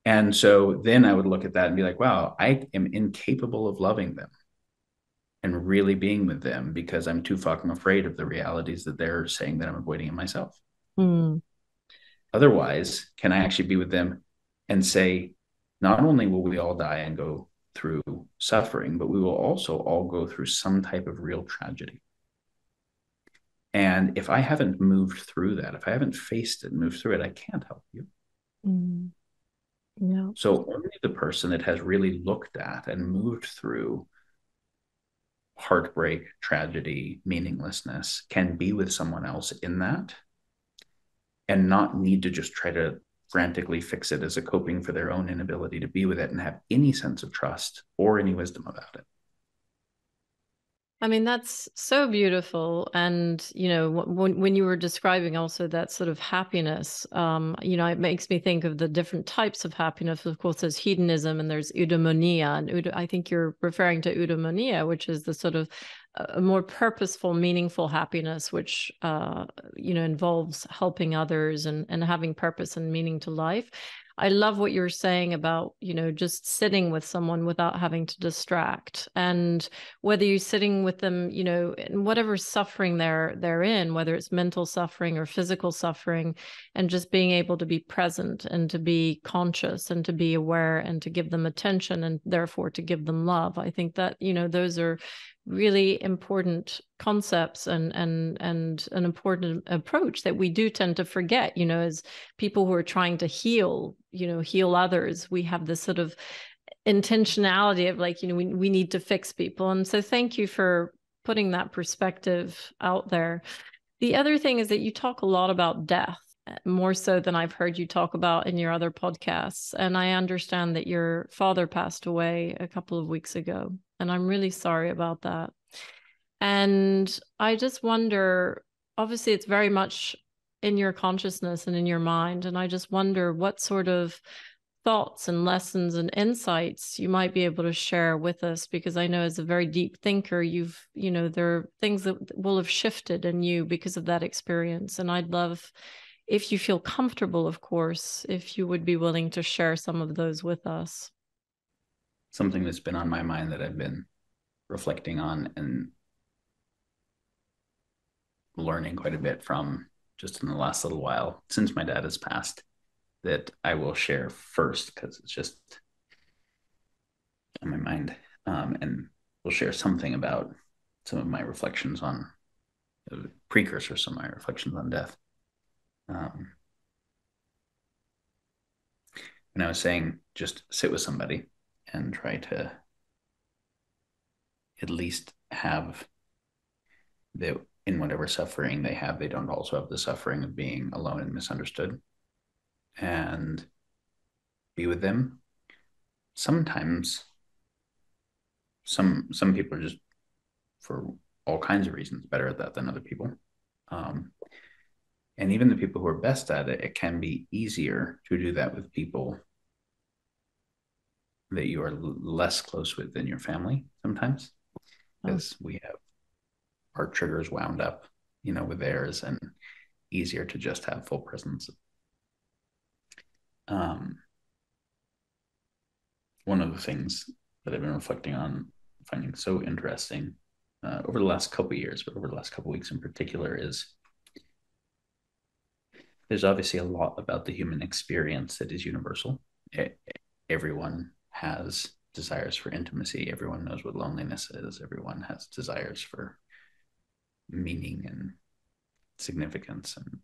A: and so then I would look at that and be like, wow, I am incapable of loving them and really being with them because I'm too fucking afraid of the realities that they're saying that I'm avoiding in myself. Mm. Otherwise, can I actually be with them and say, not only will we all die and go through suffering, but we will also all go through some type of real tragedy. And if I haven't moved through that, if I haven't faced it, and moved through it, I can't help you. Mm. Yeah. So only the person that has really looked at and moved through heartbreak, tragedy, meaninglessness can be with someone else in that and not need to just try to frantically fix it as a coping for their own inability to be with it and have any sense of trust or any wisdom about it.
B: I mean, that's so beautiful. And, you know, when, when you were describing also that sort of happiness, um, you know, it makes me think of the different types of happiness. Of course, there's hedonism and there's eudaimonia. And I think you're referring to eudaimonia, which is the sort of a more purposeful, meaningful happiness, which uh, you know involves helping others and and having purpose and meaning to life. I love what you're saying about, you know, just sitting with someone without having to distract. And whether you're sitting with them, you know, in whatever suffering they're they're in, whether it's mental suffering or physical suffering, and just being able to be present and to be conscious and to be aware and to give them attention and therefore to give them love. I think that, you know, those are really important concepts and and and an important approach that we do tend to forget you know as people who are trying to heal you know heal others we have this sort of intentionality of like you know we, we need to fix people and so thank you for putting that perspective out there the other thing is that you talk a lot about death more so than I've heard you talk about in your other podcasts. And I understand that your father passed away a couple of weeks ago. And I'm really sorry about that. And I just wonder obviously, it's very much in your consciousness and in your mind. And I just wonder what sort of thoughts and lessons and insights you might be able to share with us because i know as a very deep thinker you've you know there are things that will have shifted in you because of that experience and i'd love if you feel comfortable of course if you would be willing to share some of those with us
A: something that's been on my mind that I've been reflecting on and learning quite a bit from just in the last little while since my dad has passed that I will share first because it's just on my mind. Um, and we'll share something about some of my reflections on uh, precursors, some of my reflections on death. Um, and I was saying, just sit with somebody and try to at least have the in whatever suffering they have, they don't also have the suffering of being alone and misunderstood. And be with them. Sometimes some some people are just for all kinds of reasons better at that than other people. Um, and even the people who are best at it, it can be easier to do that with people that you are less close with than your family sometimes because oh. we have our triggers wound up you know with theirs and easier to just have full presence um one of the things that i've been reflecting on finding so interesting uh, over the last couple years but over the last couple weeks in particular is there's obviously a lot about the human experience that is universal it, everyone has desires for intimacy. Everyone knows what loneliness is. Everyone has desires for meaning and significance and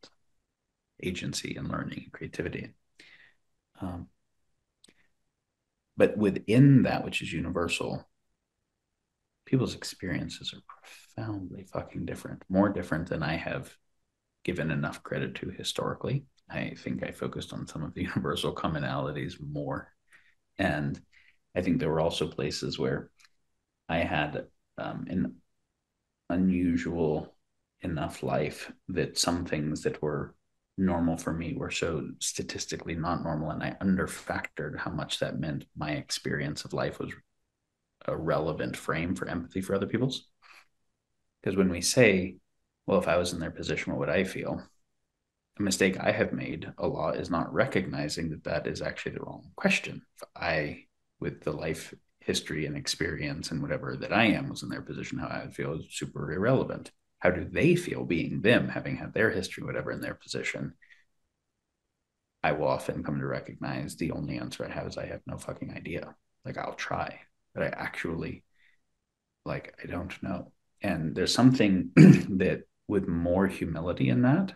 A: agency and learning and creativity. Um, but within that which is universal, people's experiences are profoundly fucking different, more different than I have given enough credit to historically. I think I focused on some of the [LAUGHS] universal commonalities more. And I think there were also places where I had um, an unusual enough life that some things that were normal for me were so statistically not normal. And I underfactored how much that meant my experience of life was a relevant frame for empathy for other people's. Because when we say, well, if I was in their position, what would I feel? A mistake I have made a lot is not recognizing that that is actually the wrong question. If I, with the life history and experience and whatever that I am, was in their position, how I would feel is super irrelevant. How do they feel being them, having had their history, whatever, in their position? I will often come to recognize the only answer I have is I have no fucking idea. Like I'll try, but I actually, like, I don't know. And there's something [CLEARS THROAT] that with more humility in that,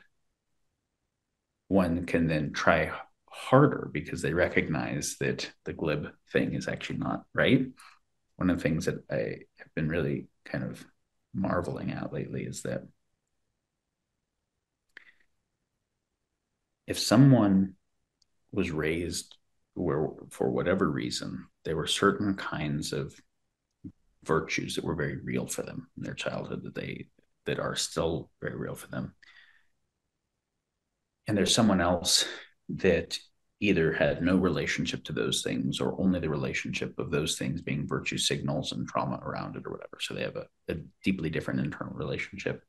A: one can then try harder because they recognize that the glib thing is actually not right. One of the things that I have been really kind of marveling at lately is that if someone was raised where for whatever reason there were certain kinds of virtues that were very real for them in their childhood that they that are still very real for them and there's someone else that either had no relationship to those things or only the relationship of those things being virtue signals and trauma around it or whatever. So they have a, a deeply different internal relationship.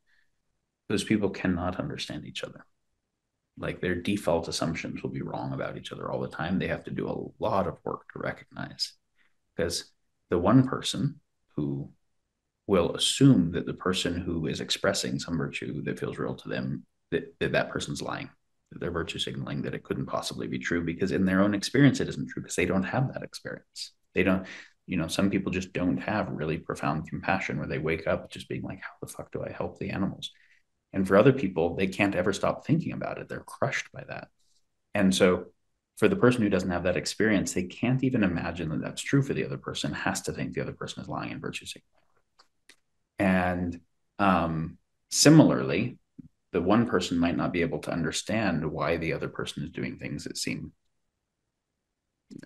A: Those people cannot understand each other. Like their default assumptions will be wrong about each other all the time. They have to do a lot of work to recognize. Because the one person who will assume that the person who is expressing some virtue that feels real to them that that, that person's lying they're virtue signaling that it couldn't possibly be true because in their own experience it isn't true because they don't have that experience. They don't you know some people just don't have really profound compassion where they wake up just being like how the fuck do i help the animals? And for other people they can't ever stop thinking about it. They're crushed by that. And so for the person who doesn't have that experience, they can't even imagine that that's true for the other person, has to think the other person is lying and virtue signaling. And um, similarly, the one person might not be able to understand why the other person is doing things that seem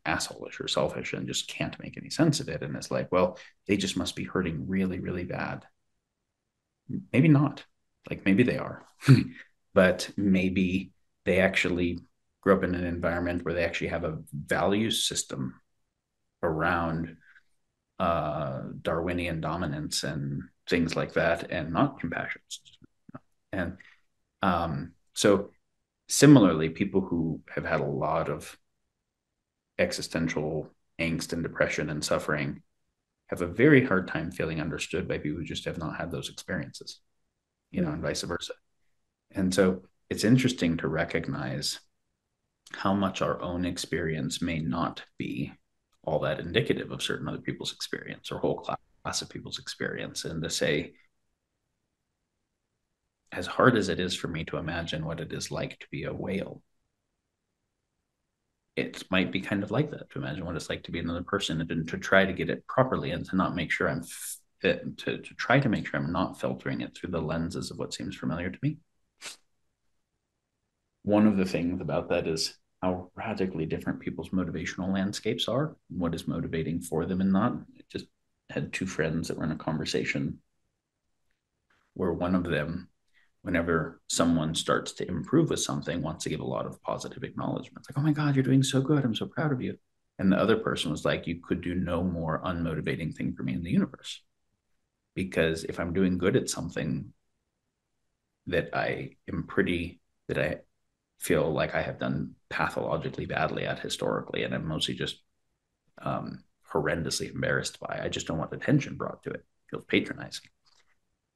A: assholeish or selfish and just can't make any sense of it. And it's like, well, they just must be hurting really, really bad. Maybe not. Like maybe they are, [LAUGHS] but maybe they actually grew up in an environment where they actually have a value system around uh, Darwinian dominance and things like that, and not compassion. And um, so, similarly, people who have had a lot of existential angst and depression and suffering have a very hard time feeling understood by people who just have not had those experiences, you know, and vice versa. And so, it's interesting to recognize how much our own experience may not be all that indicative of certain other people's experience or whole class of people's experience and to say as hard as it is for me to imagine what it is like to be a whale it might be kind of like that to imagine what it's like to be another person and to try to get it properly and to not make sure i'm fit to, to try to make sure i'm not filtering it through the lenses of what seems familiar to me one of the things about that is how radically different people's motivational landscapes are, what is motivating for them and not. I just had two friends that were in a conversation where one of them, whenever someone starts to improve with something, wants to give a lot of positive acknowledgement. Like, oh my God, you're doing so good. I'm so proud of you. And the other person was like, you could do no more unmotivating thing for me in the universe. Because if I'm doing good at something that I am pretty, that I feel like I have done pathologically badly at historically, and I'm mostly just um, horrendously embarrassed by. I just don't want attention brought to it. it feels patronizing,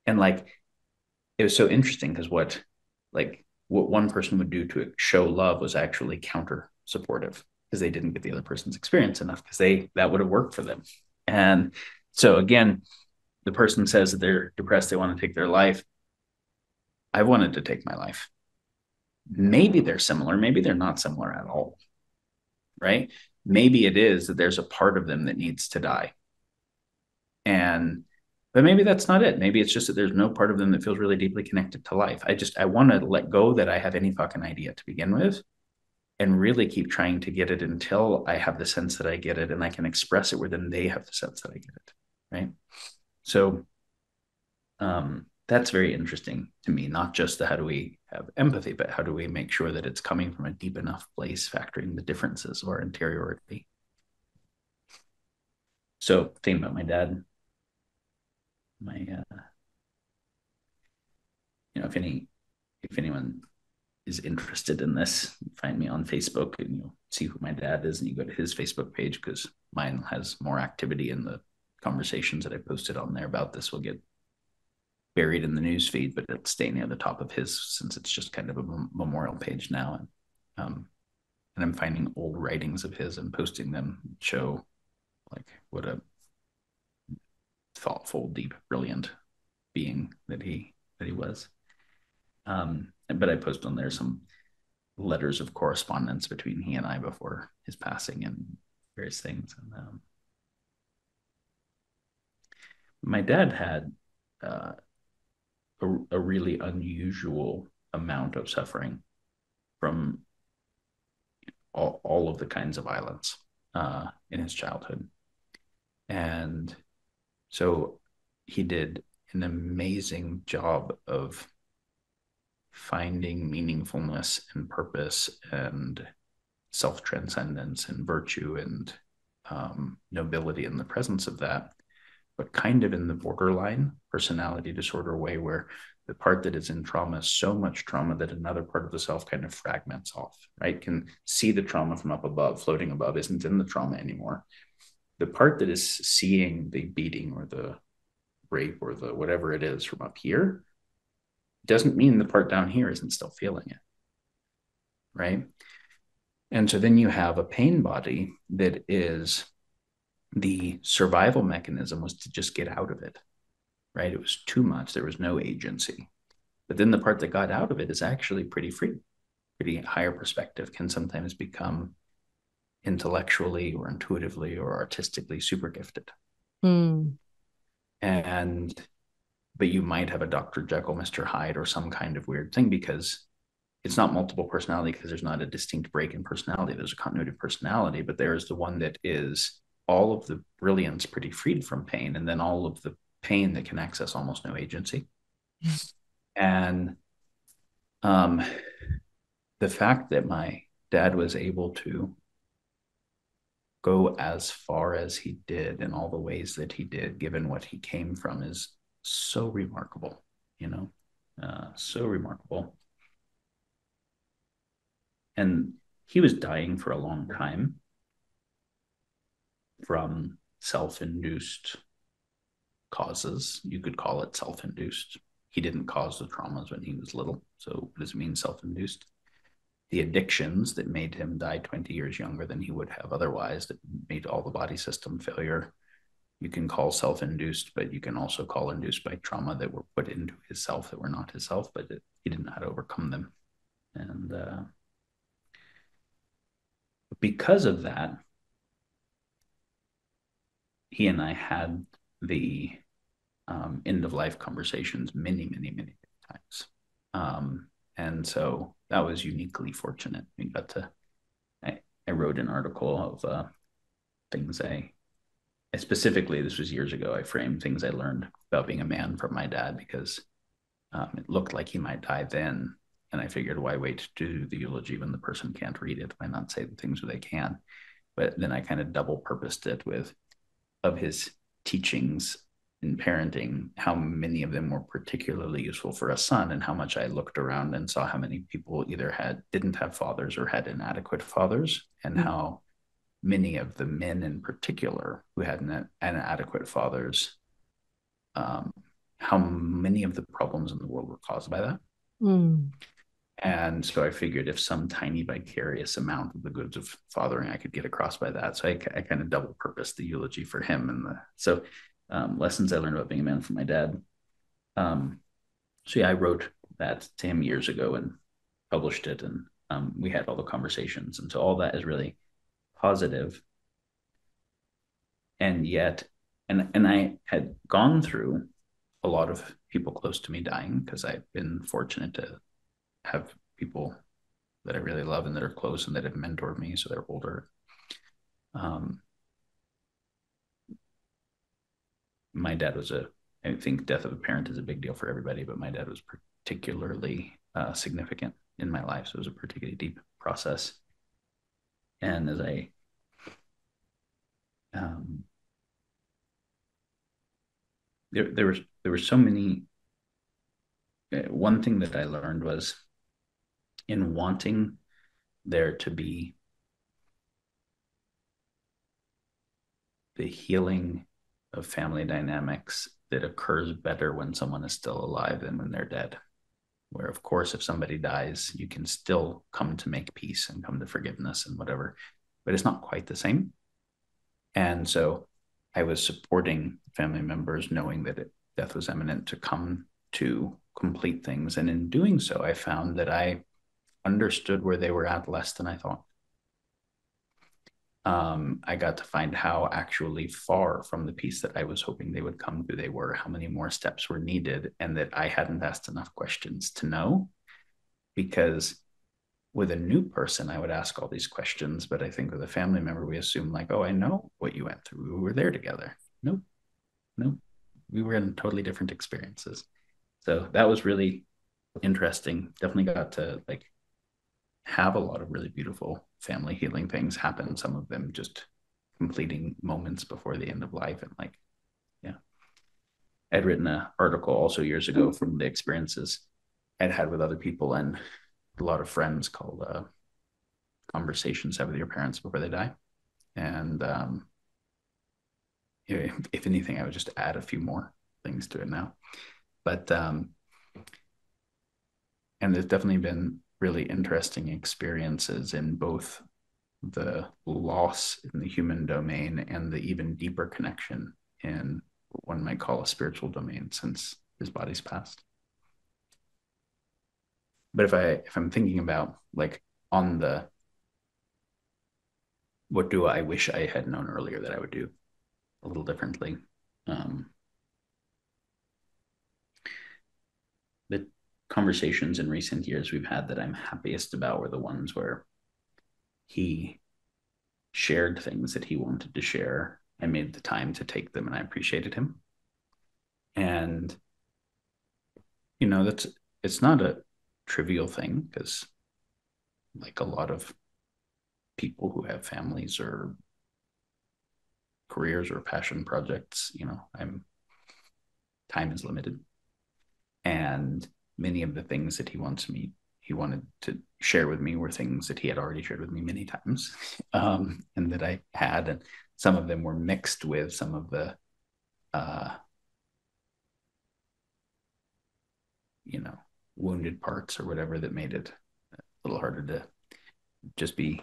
A: and like it was so interesting because what like what one person would do to show love was actually counter supportive, because they didn't get the other person's experience enough because they that would have worked for them. And so again, the person says that they're depressed, they want to take their life. I wanted to take my life. Maybe they're similar, maybe they're not similar at all. Right? Maybe it is that there's a part of them that needs to die. And but maybe that's not it. Maybe it's just that there's no part of them that feels really deeply connected to life. I just I want to let go that I have any fucking idea to begin with and really keep trying to get it until I have the sense that I get it and I can express it where then they have the sense that I get it. Right. So um that's very interesting to me, not just the how do we have empathy, but how do we make sure that it's coming from a deep enough place, factoring the differences or interiority. So thinking about my dad, my uh, you know, if any if anyone is interested in this, find me on Facebook and you'll see who my dad is, and you go to his Facebook page because mine has more activity in the conversations that I posted on there about this will get buried in the news feed, but it'll stay near the top of his since it's just kind of a memorial page now. And um, and I'm finding old writings of his and posting them show like what a thoughtful, deep, brilliant being that he that he was. Um, but I posted on there some letters of correspondence between he and I before his passing and various things. And um, my dad had uh, a, a really unusual amount of suffering from all, all of the kinds of violence uh, in his childhood. And so he did an amazing job of finding meaningfulness and purpose and self transcendence and virtue and um, nobility in the presence of that but kind of in the borderline personality disorder way where the part that is in trauma is so much trauma that another part of the self kind of fragments off, right? Can see the trauma from up above, floating above, isn't in the trauma anymore. The part that is seeing the beating or the rape or the whatever it is from up here doesn't mean the part down here isn't still feeling it, right? And so then you have a pain body that is the survival mechanism was to just get out of it, right? It was too much. There was no agency. But then the part that got out of it is actually pretty free, pretty higher perspective, can sometimes become intellectually or intuitively or artistically super gifted. Mm. And, but you might have a Dr. Jekyll, Mr. Hyde, or some kind of weird thing because it's not multiple personality because there's not a distinct break in personality. There's a continuity of personality, but there's the one that is all of the brilliance pretty freed from pain, and then all of the pain that can access almost no agency. [LAUGHS] and um, the fact that my dad was able to go as far as he did in all the ways that he did, given what he came from, is so remarkable, you know, uh, so remarkable. And he was dying for a long time from self induced causes. You could call it self induced. He didn't cause the traumas when he was little. So, what does it mean self induced? The addictions that made him die 20 years younger than he would have otherwise, that made all the body system failure. You can call self induced, but you can also call induced by trauma that were put into his self that were not his self, but it, he didn't know how to overcome them. And uh, because of that, he and I had the um, end of life conversations many, many, many times. Um, and so that was uniquely fortunate. We got to, I, I wrote an article of uh, things I, I, specifically, this was years ago, I framed things I learned about being a man from my dad because um, it looked like he might die then. And I figured, why wait to do the eulogy when the person can't read it? Why not say the things where they can? But then I kind of double purposed it with of his teachings in parenting, how many of them were particularly useful for a son, and how much I looked around and saw how many people either had didn't have fathers or had inadequate fathers, and mm-hmm. how many of the men in particular who had an, inadequate fathers, um, how many of the problems in the world were caused by that. Mm. And so I figured if some tiny vicarious amount of the goods of fathering I could get across by that. So I, I kind of double purposed the eulogy for him. And the, so um, lessons I learned about being a man from my dad. Um, so yeah, I wrote that to him years ago and published it. And um, we had all the conversations. And so all that is really positive. And yet, and, and I had gone through a lot of people close to me dying because I've been fortunate to have people that I really love and that are close and that have mentored me. So they're older. Um, my dad was a, I think death of a parent is a big deal for everybody, but my dad was particularly uh, significant in my life. So it was a particularly deep process. And as I, um, there, there was, there were so many, uh, one thing that I learned was in wanting there to be the healing of family dynamics that occurs better when someone is still alive than when they're dead. Where, of course, if somebody dies, you can still come to make peace and come to forgiveness and whatever, but it's not quite the same. And so I was supporting family members, knowing that it, death was imminent, to come to complete things. And in doing so, I found that I understood where they were at less than I thought. Um, I got to find how actually far from the peace that I was hoping they would come to they were, how many more steps were needed, and that I hadn't asked enough questions to know. Because with a new person, I would ask all these questions, but I think with a family member, we assume like, oh, I know what you went through. We were there together. Nope, nope. We were in totally different experiences. So that was really interesting. Definitely got to like have a lot of really beautiful family healing things happen. Some of them just completing moments before the end of life. And like, yeah. I'd written an article also years ago from the experiences I'd had with other people and a lot of friends called uh, Conversations Have with Your Parents Before They Die. And um, if, if anything, I would just add a few more things to it now. But, um, and there's definitely been really interesting experiences in both the loss in the human domain and the even deeper connection in what one might call a spiritual domain since his body's passed. But if i if i'm thinking about like on the what do i wish i had known earlier that i would do a little differently um the conversations in recent years we've had that I'm happiest about were the ones where he shared things that he wanted to share. I made the time to take them and I appreciated him. And, you know, that's, it's not a trivial thing because, like a lot of people who have families or careers or passion projects, you know, I'm, time is limited. And many of the things that he wants me he wanted to share with me were things that he had already shared with me many times um, and that i had and some of them were mixed with some of the uh, you know wounded parts or whatever that made it a little harder to just be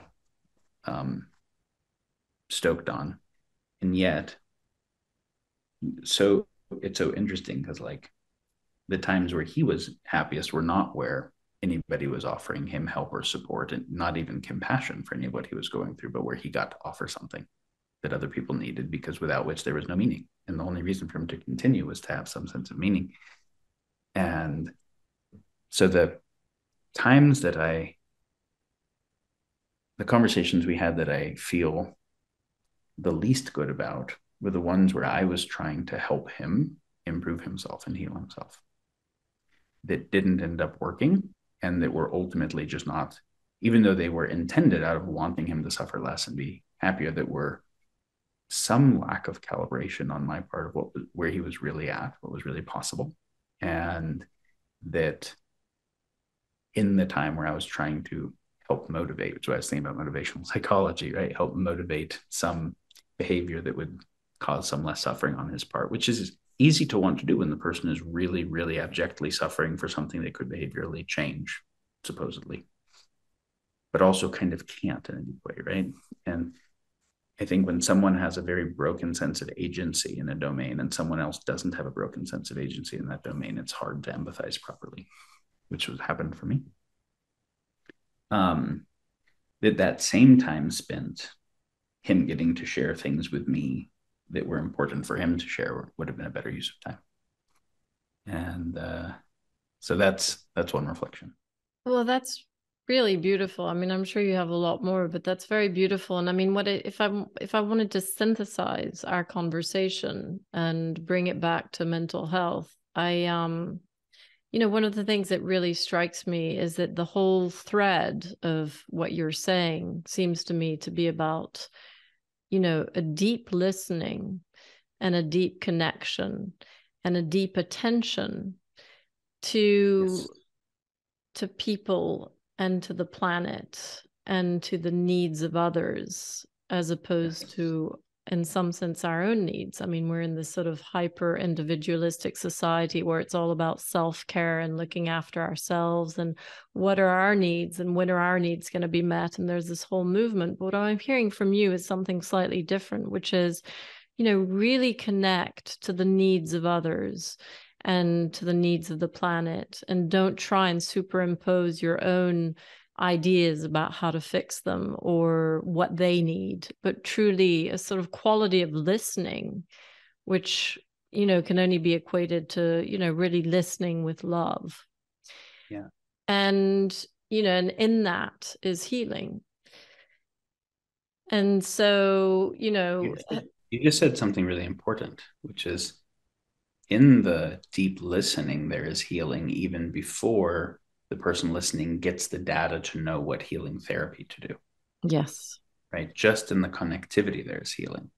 A: um, stoked on. And yet so it's so interesting because like the times where he was happiest were not where anybody was offering him help or support and not even compassion for any of what he was going through, but where he got to offer something that other people needed because without which there was no meaning. And the only reason for him to continue was to have some sense of meaning. And so the times that I, the conversations we had that I feel the least good about were the ones where I was trying to help him improve himself and heal himself that didn't end up working and that were ultimately just not, even though they were intended out of wanting him to suffer less and be happier, that were some lack of calibration on my part of what where he was really at, what was really possible, and that in the time where I was trying to help motivate, which I was thinking about motivational [LAUGHS] psychology, right? Help motivate some behavior that would cause some less suffering on his part, which is easy to want to do when the person is really, really abjectly suffering for something they could behaviorally change. supposedly, but also kind of can't in a deep way, right? And I think when someone has a very broken sense of agency in a domain and someone else doesn't have a broken sense of agency in that domain, it's hard to empathize properly, which was happened for me. Um, that that same time spent him getting to share things with me that were important for him to share would have been a better use of time. And uh, so that's that's one reflection.
B: Well, that's really beautiful. I mean, I'm sure you have a lot more, but that's very beautiful. And I mean, what if I if I wanted to synthesize our conversation and bring it back to mental health, I um you know, one of the things that really strikes me is that the whole thread of what you're saying seems to me to be about, you know, a deep listening and a deep connection and a deep attention to yes. to people and to the planet and to the needs of others as opposed to in some sense our own needs. I mean we're in this sort of hyper individualistic society where it's all about self-care and looking after ourselves and what are our needs and when are our needs going to be met? And there's this whole movement. But what i'm hearing from you is something slightly different which is you know really connect to the needs of others and to the needs of the planet and don't try and superimpose your own ideas about how to fix them or what they need but truly a sort of quality of listening which you know can only be equated to you know really listening with love.
A: Yeah.
B: And you know and in that is healing. And so you know
A: you just, said, uh, you just said something really important which is in the deep listening there is healing even before the person listening gets the data to know what healing therapy to do.
B: Yes.
A: Right. Just in the connectivity, there's healing.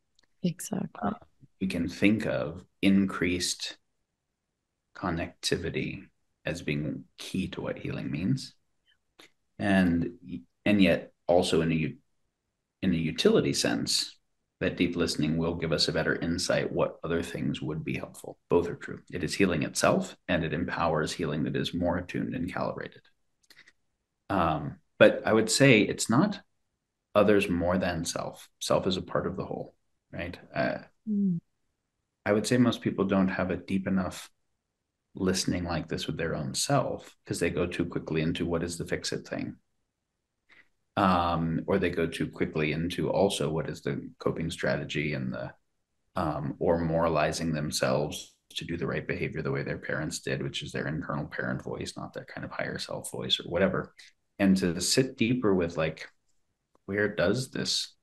B: Exactly. Uh,
A: we can think of increased connectivity as being key to what healing means, and and yet also in a in a utility sense, that deep listening will give us a better insight what other things would be helpful. Both are true. It is healing itself, and it empowers healing that is more attuned and calibrated. Um, but I would say it's not others more than self. Self is a part of the whole, right? Uh, mm. I would say most people don't have a deep enough listening like this with their own self because they go too quickly into what is the fix it thing um, or they go too quickly into also what is the coping strategy and the um, or moralizing themselves to do the right behavior the way their parents did, which is their internal parent voice, not their kind of higher self voice or whatever. And to sit deeper with like, where does this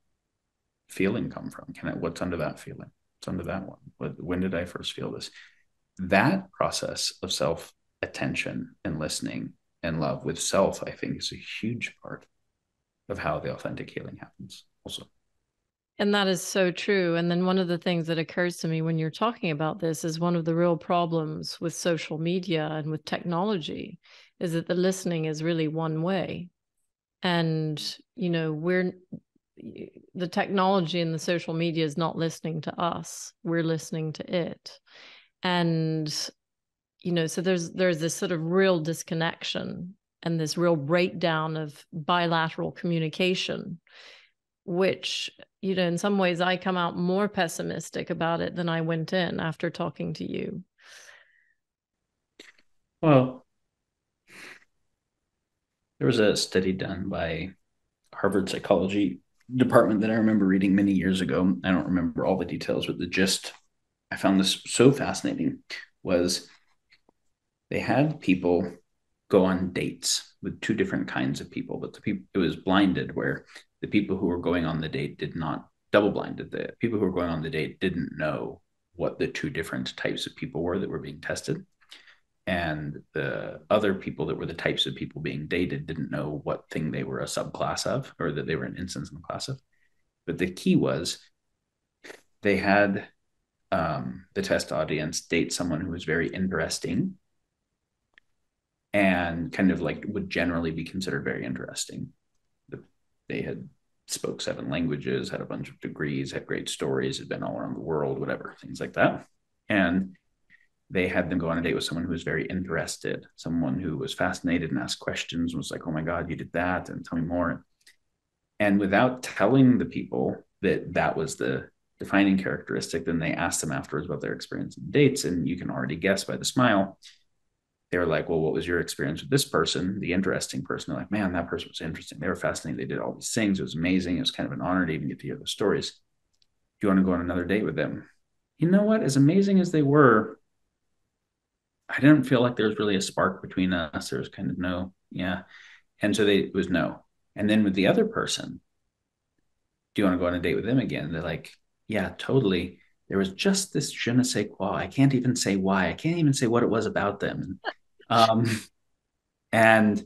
A: feeling come from? Can it, what's under that feeling? What's under that one? What, when did I first feel this? That process of self attention and listening and love with self, I think, is a huge part of how the authentic healing happens also.
B: And that is so true. And then one of the things that occurs to me when you're talking about this is one of the real problems with social media and with technology is that the listening is really one way. And you know we're the technology and the social media is not listening to us. We're listening to it. And you know so there's there's this sort of real disconnection and this real breakdown of bilateral communication which you know in some ways i come out more pessimistic about it than i went in after talking to you.
A: Well there was a study done by harvard psychology department that i remember reading many years ago. I don't remember all the details but the gist i found this so fascinating was they had people go on dates with two different kinds of people, but the people it was blinded where the people who were going on the date did not double blinded. The people who were going on the date didn't know what the two different types of people were that were being tested. And the other people that were the types of people being dated didn't know what thing they were a subclass of or that they were an instance in the class of. But the key was they had um, the test audience date someone who was very interesting and kind of like would generally be considered very interesting. They had spoke seven languages, had a bunch of degrees, had great stories, had been all around the world, whatever, things like that. And they had them go on a date with someone who was very interested, someone who was fascinated and asked questions, was like, oh my God, you did that, and tell me more. And without telling the people that that was the defining characteristic, then they asked them afterwards about their experience in dates. And you can already guess by the smile. They were like, Well, what was your experience with this person, the interesting person? They're like, Man, that person was interesting. They were fascinating. They did all these things. It was amazing. It was kind of an honor to even get to hear the stories. Do you want to go on another date with them? You know what? As amazing as they were, I didn't feel like there was really a spark between us. There was kind of no, yeah. And so they it was no. And then with the other person, do you want to go on a date with them again? They're like, yeah, totally. There was just this je ne sais quoi. I can't even say why. I can't even say what it was about them. [LAUGHS] Um, and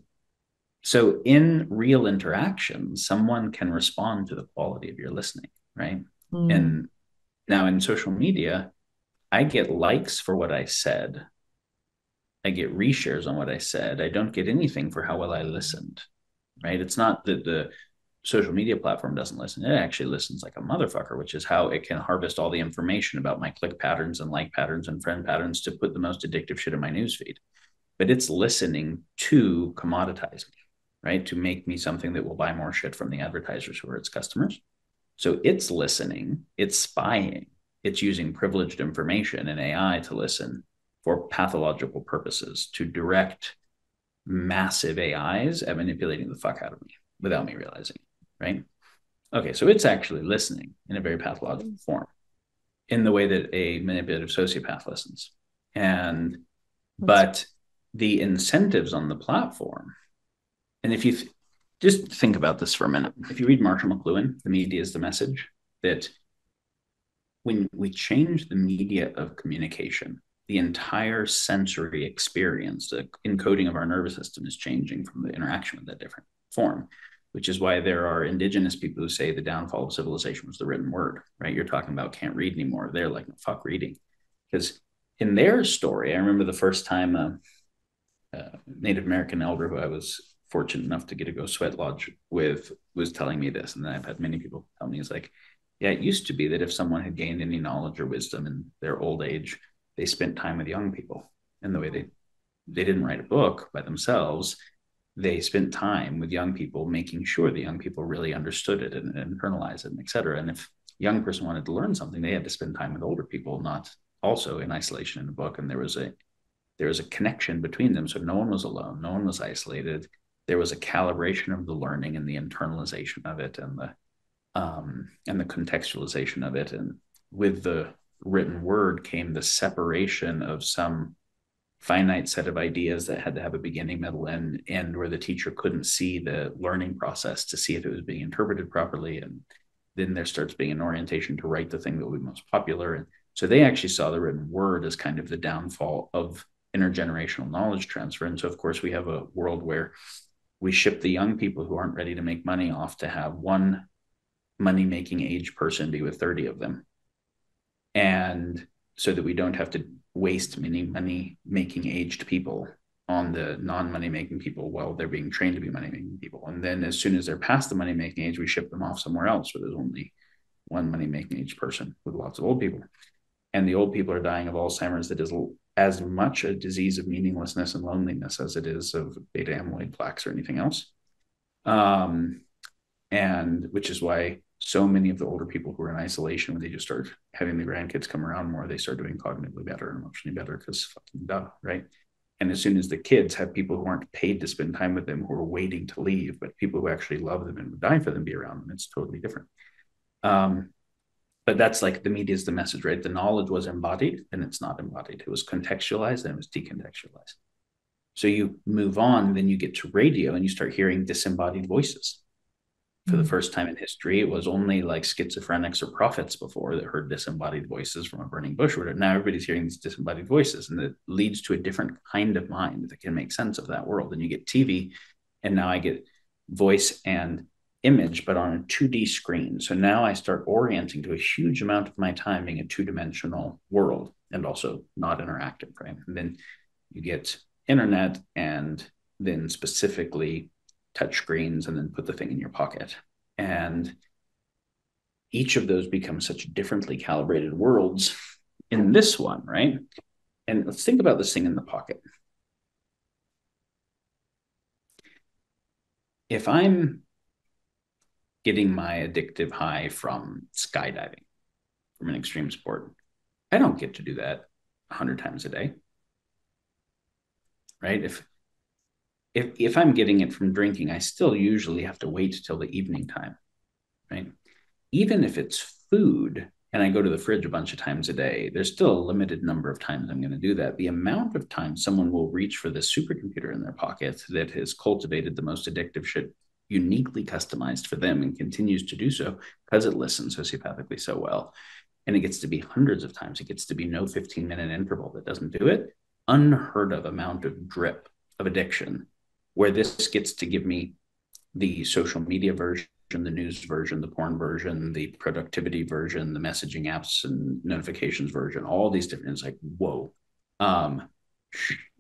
A: so in real interaction, someone can respond to the quality of your listening, right? Mm. And now in social media, I get likes for what I said. I get reshares on what I said. I don't get anything for how well I listened, right? It's not that the social media platform doesn't listen. It actually listens like a motherfucker, which is how it can harvest all the information about my click patterns and like patterns and friend patterns to put the most addictive shit in my newsfeed. But it's listening to commoditize me, right? To make me something that will buy more shit from the advertisers who are its customers. So it's listening, it's spying, it's using privileged information and AI to listen for pathological purposes to direct massive AIs at manipulating the fuck out of me without me realizing right? Okay, so it's actually listening in a very pathological form in the way that a manipulative sociopath listens. And, but the incentives on the platform, and if you th- just think about this for a minute, if you read Marshall McLuhan, The Media is the Message, that when we change the media of communication, the entire sensory experience, the encoding of our nervous system is changing from the interaction with that different form which is why there are indigenous people who say the downfall of civilization was the written word, right? You're talking about can't read anymore. They're like, fuck reading. Because in their story, I remember the first time a, a, Native American elder who I was fortunate enough to get to go sweat lodge with was telling me this. And then I've had many people tell me, it's like, yeah, it used to be that if someone had gained any knowledge or wisdom in their old age, they spent time with young people. And the way they they didn't write a book by themselves they spent time with young people making sure the young people really understood it and, and internalized it and et cetera. And if a young person wanted to learn something they had to spend time with older people not also in isolation in the book. And there was a there was a connection between them. So no one was alone. No one was isolated. There was a calibration of the learning and the internalization of it and the um, and the contextualization of it. And with the written word came the separation of some finite set of ideas that had to have a beginning, middle, and end, where the teacher couldn't see the learning process to see if it was being interpreted properly. And then there starts being an orientation to write the thing that will be most popular. And so they actually saw the written word as kind of the downfall of intergenerational knowledge transfer. And so, of course, we have a world where we ship the young people who aren't ready to make money off to have one money making age person be with 30 of them. And so that we don't have to waste many money making aged people on the non money making people while they're being trained to be money making people. And then as soon as they're past the money making age, we ship them off somewhere else where there's only one money making age person with lots of old people. And the old people are dying of Alzheimer's that is as much a disease of meaninglessness and loneliness as it is of beta amyloid plaques or anything else. Um, and which is why so many of the older people who are in isolation, when they just start having the grandkids come around more, they start doing cognitively better and emotionally better because fucking duh, right? And as soon as the kids have people who aren't paid to spend time with them, who are waiting to leave, but people who actually love them and would die for them be around them, it's totally different. Um, but that's like the media is the message, right? The knowledge was embodied and it's not embodied. It was contextualized and it was decontextualized. So you move on, then you get to radio and you start hearing disembodied voices for the mm. first time in history. It was only like schizophrenics or prophets before that heard disembodied voices from a burning bush. Now everybody's hearing these disembodied voices, and it leads to a different kind of mind that can make sense of that world. And you get TV, and now I get voice and image, but on a 2D screen. So now I start orienting to a huge amount of my time being a two dimensional world and also not interactive, right? And then you get internet and then specifically touch screens and then put the thing in your pocket. And each of those becomes such differently calibrated worlds in this one, right? and let's think about this thing in the pocket. If I'm getting my addictive high from skydiving, from an extreme sport, I don't get to do that 100 times a day. Right? If if if I'm getting it from drinking, I still usually have to wait till the evening time. Right? Even if it's food and I go to the fridge a bunch of times a day, there's still a limited number of times I'm going to do that. The amount of time someone will reach for this supercomputer in their pocket that has cultivated the most addictive shit uniquely customized for them and continues to do so because it listens sociopathically so well and it gets to be hundreds of times. It gets to be no 15 minute interval that doesn't do it. Unheard of amount of drip of addiction, where this gets to give me the social media version, the news version, the porn version, the productivity version, the messaging apps and notifications version, all these different. It's like, whoa. Um,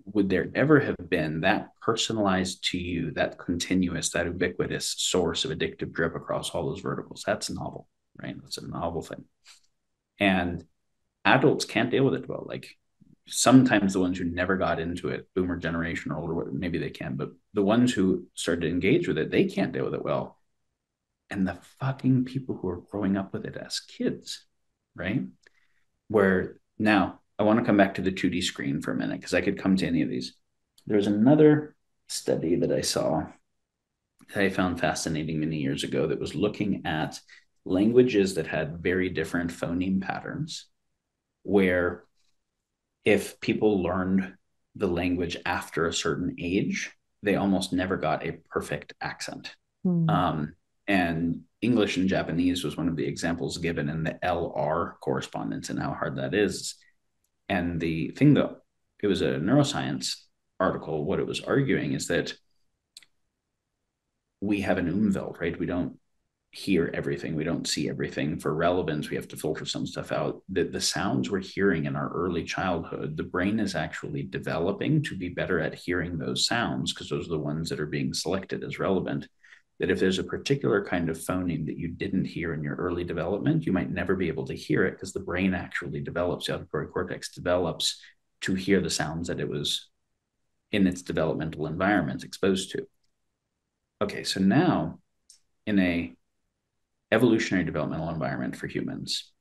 A: would there ever have been that personalized to you, that continuous, that ubiquitous source of addictive drip across all those verticals? That's novel, right? That's a novel thing and adults can't deal with it well like sometimes the ones who never got into it boomer generation or older maybe they can but the ones who started to engage with it they can't deal with it well. And the fucking people who are growing up with it as kids right? Where now i want to come back to the 2d screen for a minute because i could come to any of these. There's another study that i saw that i found fascinating many years ago that was looking at languages that had very different phoneme patterns, where if people learned the language after a certain age, they almost never got a perfect accent. Mm. Um, and English and Japanese was one of the examples given in the LR correspondence and how hard that is. And the thing that it was a neuroscience article, what it was arguing is that we have an umwelt, right? We don't hear everything. We don't see everything. For relevance, we have to filter some stuff out. The, the sounds we're hearing in our early childhood, the brain is actually developing to be better at hearing those sounds because those are the ones that are being selected as relevant. That if there's a particular kind of phoneme that you didn't hear in your early development, you might never be able to hear it because the brain actually develops, the auditory cortex develops to hear the sounds that it was in its developmental environment exposed to. Okay, so now in a evolutionary developmental environment for humans.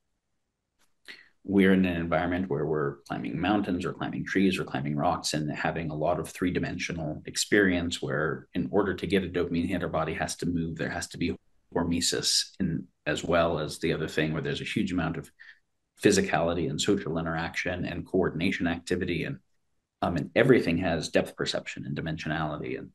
A: We're in an environment where we're climbing mountains or climbing trees or climbing rocks and having a lot of three dimensional experience where, in order to get a dopamine hit, our body has to move. There has to be hormesis in, as well as the other thing where there's a huge amount of physicality and social interaction and coordination activity and um, and everything has depth perception and dimensionality and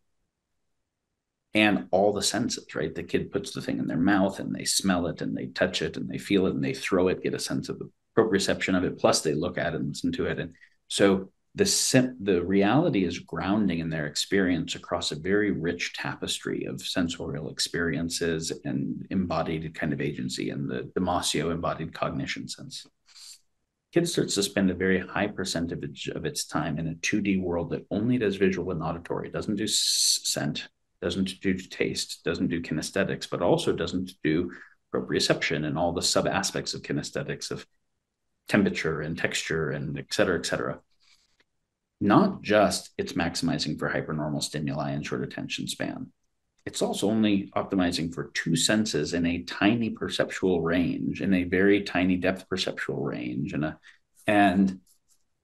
A: and all the senses, right? The kid puts the thing in their mouth and they smell it and they touch it and they feel it and they throw it, get a sense of the proprioception of it. Plus, they look at it and listen to it. And so the the reality is grounding in their experience across a very rich tapestry of sensorial experiences and embodied kind of agency and the Damasio embodied cognition sense. Kid starts to spend a very high percentage of its time in a 2D world that only does visual and auditory, doesn't do scent, doesn't do taste, doesn't do kinesthetics, but also doesn't do proprioception and all the sub aspects of kinesthetics of temperature and texture and et cetera, et cetera. Not just it's maximizing for hypernormal stimuli and short attention span. It's also only optimizing for two senses in a tiny perceptual range, in a very tiny depth perceptual range, and a and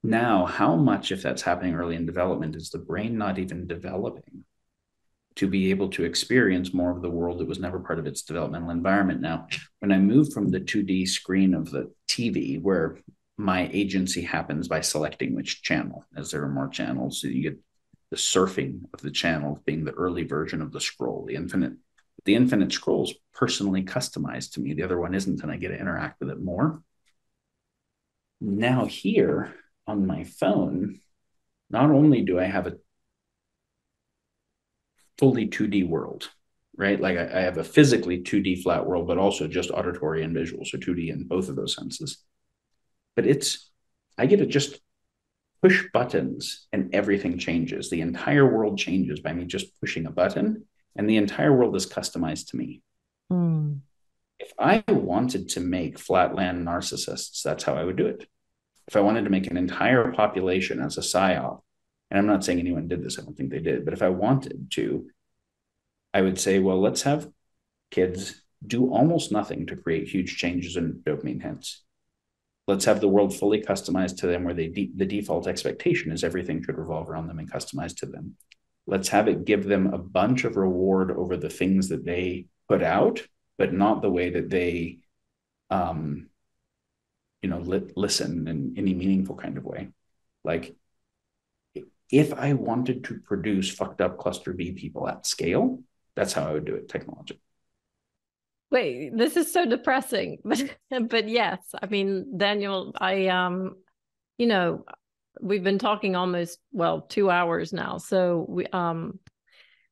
A: now how much if that's happening early in development is the brain not even developing to be able to experience more of the world that was never part of its developmental environment. Now, when I moved from the 2D screen of the TV, where my agency happens by selecting which channel, as there are more channels, so you get the surfing of the channel being the early version of the scroll, the infinite. The infinite scroll is personally customized to me. The other one isn't, and I get to interact with it more. Now, here on my phone, not only do I have a fully 2D world, right? Like I, I, have a physically 2D flat world, but also just auditory and visual. So 2D in both of those senses. But it's, I get to just push buttons and everything changes. The entire world changes by me just pushing a button, and the entire world is customized to me. Mm. If I wanted to make flatland narcissists, that's how I would do it. if I wanted to make an entire population as a psyop, and I'm not saying anyone did this, I don't think they did, but if I wanted to, I would say, well, let's have kids do almost nothing to create huge changes in dopamine hits. Let's have the world fully customized to them, where they de- the default expectation is everything should revolve around them and customized to them. Let's have it give them a bunch of reward over the things that they put out, but not the way that they, um, you know, li- listen in any meaningful kind of way. Like, if I wanted to produce fucked up cluster B people at scale, that's how I would do it technology.
B: Wait, this is so depressing. [LAUGHS] But but yes, I mean, Daniel, I um, you know, we've been talking almost well two hours now, so we um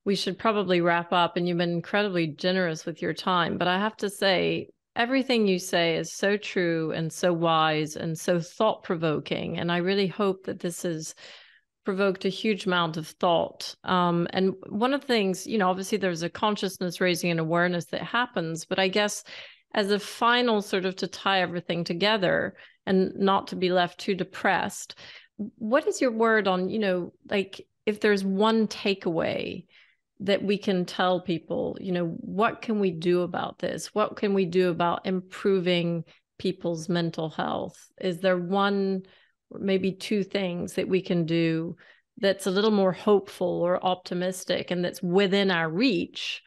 B: we should probably wrap up. And you've been incredibly generous with your time. But I have to say, everything you say is so true and so wise and so thought provoking. And I really hope that this is provoked a huge amount of thought. Um, and one of the things, you know, obviously there's a consciousness raising and awareness that happens, but I guess as a final sort of to tie everything together and not to be left too depressed, what is your word on, you know, like if there's one takeaway that we can tell people, you know, what can we do about this? What can we do about improving people's mental health? Is there one maybe two things that we can do that's a little more hopeful or optimistic and that's within our reach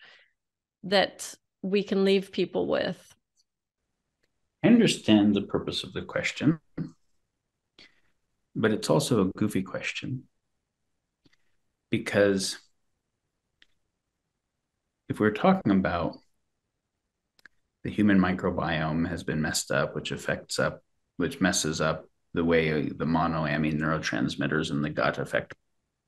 B: that we can leave people with?
A: I understand the purpose of the question, but it's also a goofy question because if we're talking about the human microbiome has been messed up, which affects up, which messes up the way the monoamine neurotransmitters in the gut affect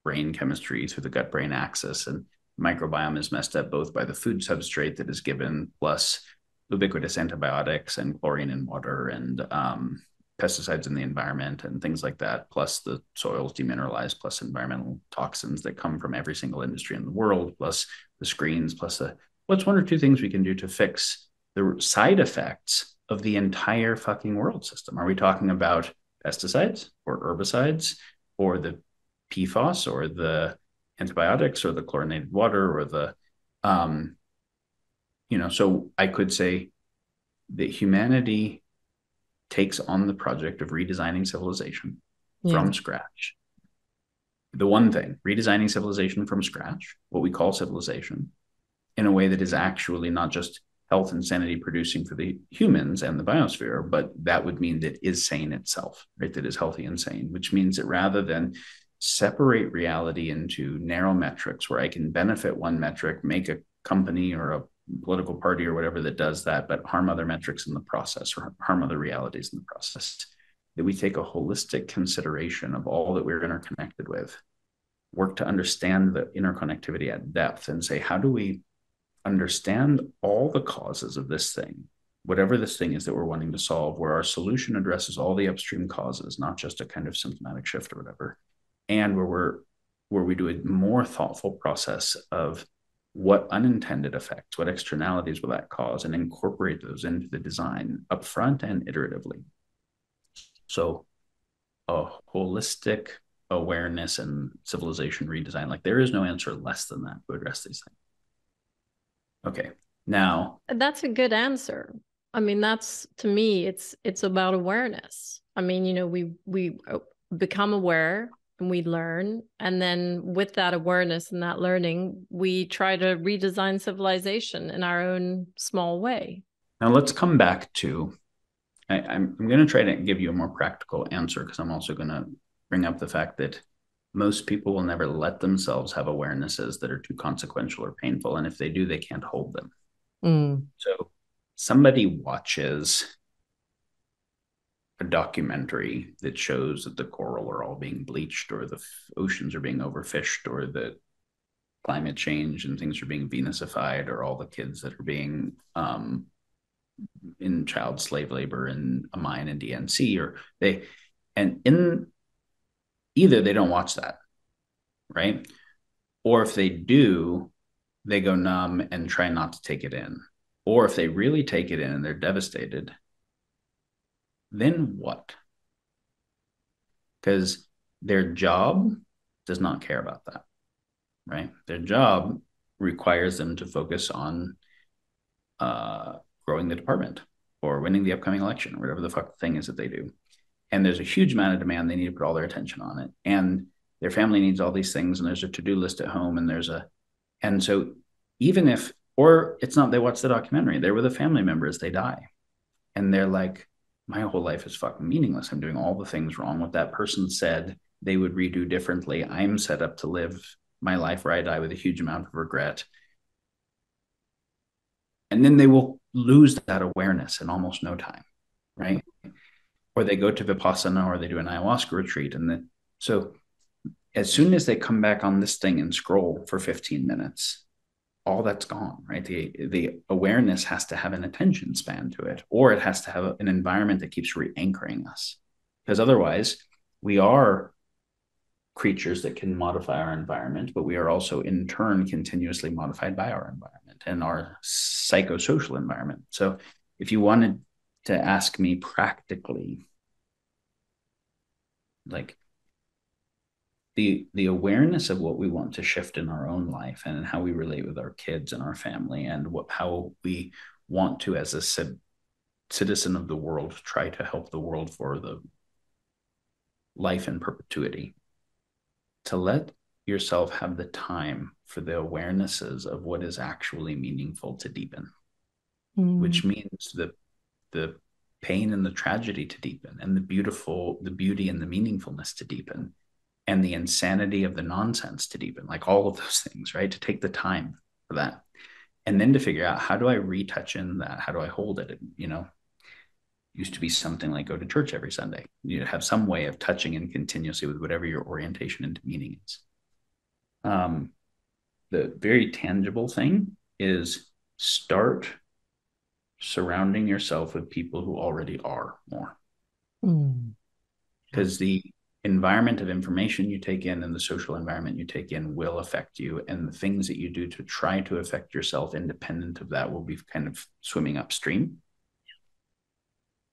A: brain chemistry through the gut brain axis. And microbiome is messed up both by the food substrate that is given, plus ubiquitous antibiotics and chlorine in water and um, pesticides in the environment and things like that, plus the soils demineralized, plus environmental toxins that come from every single industry in the world, plus the screens, plus the what's one or two things we can do to fix the side effects of the entire fucking world system? Are we talking about pesticides or herbicides or the PFAS or the antibiotics or the chlorinated water or the, um, you know, so I could say that humanity takes on the project of redesigning civilization yeah. from scratch. The one thing, redesigning civilization from scratch, what we call civilization, in a way that is actually not just health and sanity producing for the humans and the biosphere, but that would mean that is sane itself, right? That is healthy and sane, which means that rather than separate reality into narrow metrics where I can benefit one metric, make a company or a political party or whatever that does that, but harm other metrics in the process or harm other realities in the process, that we take a holistic consideration of all that we're interconnected with, work to understand the interconnectivity at depth and say, how do we understand all the causes of this thing, whatever this thing is that we're wanting to solve, where our solution addresses all the upstream causes, not just a kind of symptomatic shift or whatever, and where we're where we do a more thoughtful process of what unintended effects, what externalities will that cause, and incorporate those into the design upfront and iteratively. So, a holistic awareness and civilization redesign, like there is no answer less than that to address these things. Okay. Now
B: that's a good answer. I mean, that's to me, it's it's about awareness. I mean, you know, we we uh, become aware and we learn, and then with that awareness and that learning, we try to redesign civilization in our own small way.
A: Now let's come back to. I, I'm I'm going to try to give you a more practical answer because I'm also going to bring up the fact that most people will never let themselves have awarenesses that are too consequential or painful. And if they do, they can't hold them. Mm. So somebody watches a documentary that shows that the coral are all being bleached or the oceans are being overfished or that climate change and things are being venusified or all the kids that are being um, in child slave labor in a mine in DRC or they and in either they don't watch that, right? Or if they do, they go numb and try not to take it in. Or if they really take it in and they're devastated, then what? because their job does not care about that, right? Their job requires them to focus on uh, growing the department or winning the upcoming election or whatever the fuck thing is that they do. And there's a huge amount of demand. They need to put all their attention on it. And their family needs all these things. And there's a to do list at home. And there's a, and so even if, or it's not they watch the documentary, they're with a family member as they die. And they're like, my whole life is fucking meaningless. I'm doing all the things wrong. What that person said they would redo differently. I'm set up to live my life where I die with a huge amount of regret. And then they will lose that awareness in almost no time, right? Or they go to Vipassana or they do an ayahuasca retreat. And then, so as soon as they come back on this thing and scroll for 15 minutes, all that's gone, right? The the awareness has to have an attention span to it, or it has to have an environment that keeps re-anchoring us. Because otherwise, we are creatures that can modify our environment, but we are also in turn continuously modified by our environment and our psychosocial environment. So if you wanted to ask me practically, like the the awareness of what we want to shift in our own life and how we relate with our kids and our family and what how we want to as a citizen of the world try to help the world for the life in perpetuity to let yourself have the time for the awarenesses of what is actually meaningful to deepen mm. which means the the pain and the tragedy to deepen and the beautiful the beauty and the meaningfulness to deepen and the insanity of the nonsense to deepen, like all of those [LAUGHS] things, right? To take the time for that. And then to figure out how do I retouch in that? How do I hold it? You know, used to be something like go to church every Sunday. You have some way of touching in continuously with whatever your orientation into meaning is. Um, the very tangible thing is start surrounding yourself with people who already are more. Because mm. the environment of information you take in and the social environment you take in will affect you and the things that you do to try to affect yourself independent of that will be kind of swimming upstream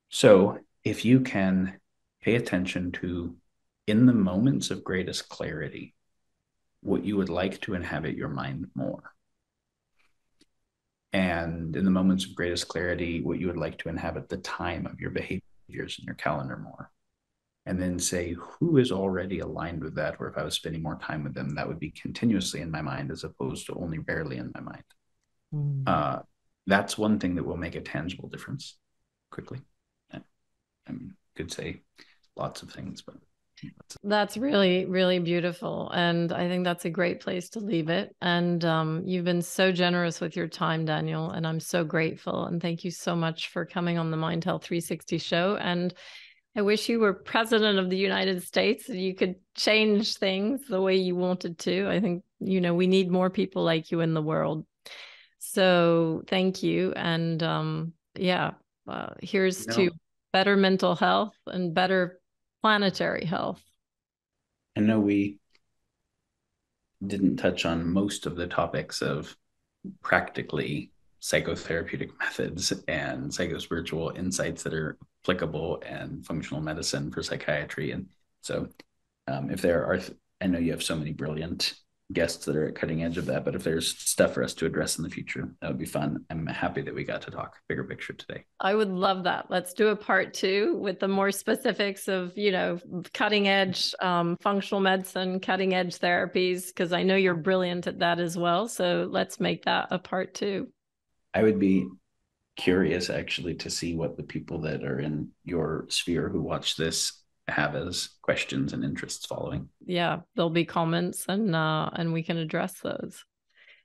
A: so if you can pay attention to in the moments of greatest clarity what you would like to inhabit your mind more and in the moments of greatest clarity what you would like to inhabit the time of your behaviors in your calendar more. And then say who is already aligned with that? Or if i was spending more time with them that would be continuously in my mind as opposed to only rarely in my mind. Mm. uh, that's one thing that will make a tangible difference quickly. I mean could say lots of things but
B: that's really really beautiful and i think that's a great place to leave it and um, you've been so generous with your time daniel and i'm so grateful and thank you so much for coming on the mind health 360 show and I wish you were president of the United States and you could change things the way you wanted to. I think, you know, we need more people like you in the world. So thank you. And um, yeah, uh, here's to better mental health and better planetary health.
A: I know we didn't touch on most of the topics of practically psychotherapeutic methods and psychospiritual insights that are applicable and functional medicine for psychiatry. And so, um, if there are, I know you have so many brilliant guests that are at cutting edge of that, but if there's stuff for us to address in the future, that would be fun. I'm happy that we got to talk bigger picture today.
B: I would love that. Let's do a part two with the more specifics of, you know, cutting edge um, functional medicine, cutting edge therapies, because I know you're brilliant at that as well. So let's make that a part two.
A: I would be curious actually to see what the people that are in your sphere who watch this have as questions and interests following.
B: Yeah, there'll be comments and uh and we can address those.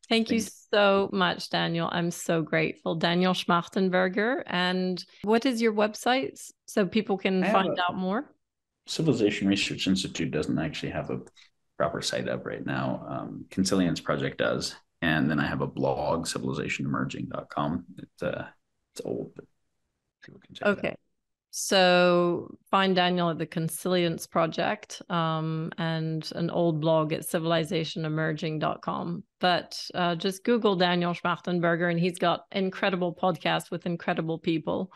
B: Thank Thanks. you so much, Daniel. I'm so grateful. Daniel Schmachtenberger. And what is your website so people can find a, out more?
A: Civilization Research Institute doesn't actually have a proper site up right now. Um, Consilience Project does and then I have a blog, civilizationemerging.com. It's uh it's old, but
B: people can check okay. So find Daniel at the Consilience Project um, and an old blog at civilizationemerging.com. But uh, just Google Daniel Schmachtenberger and he's got incredible podcasts with incredible people.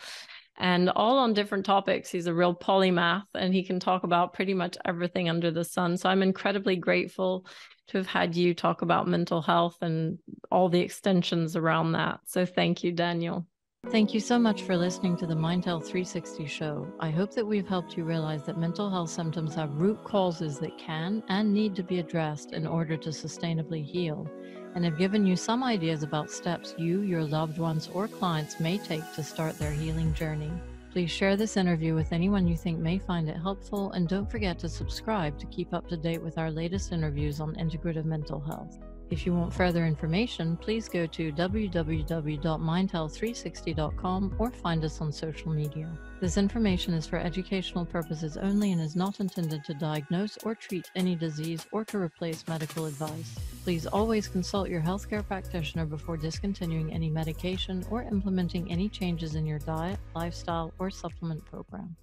C: and all on different topics. He's a real polymath and he can talk about pretty much everything under the sun. So I'm incredibly grateful to have had you talk about mental health and all the extensions around that. So thank you, Daniel. Thank you so much for listening to the Mind Health 360 show. I hope that we've helped you realize that mental health symptoms have root causes that can and need to be addressed in order to sustainably heal, and have given you some ideas about steps you, your loved ones, or clients may take to start their healing journey. Please share this interview with anyone you think may find it helpful, and don't forget to subscribe to keep up to date with our latest interviews on integrative mental health. If you want further information, please go to www.mindhealth360.com or find us on social media. This information is for educational purposes only and is not intended to diagnose or treat any disease or to replace medical advice. Please always consult your healthcare practitioner before discontinuing any medication or implementing any changes in your diet, lifestyle, or supplement program.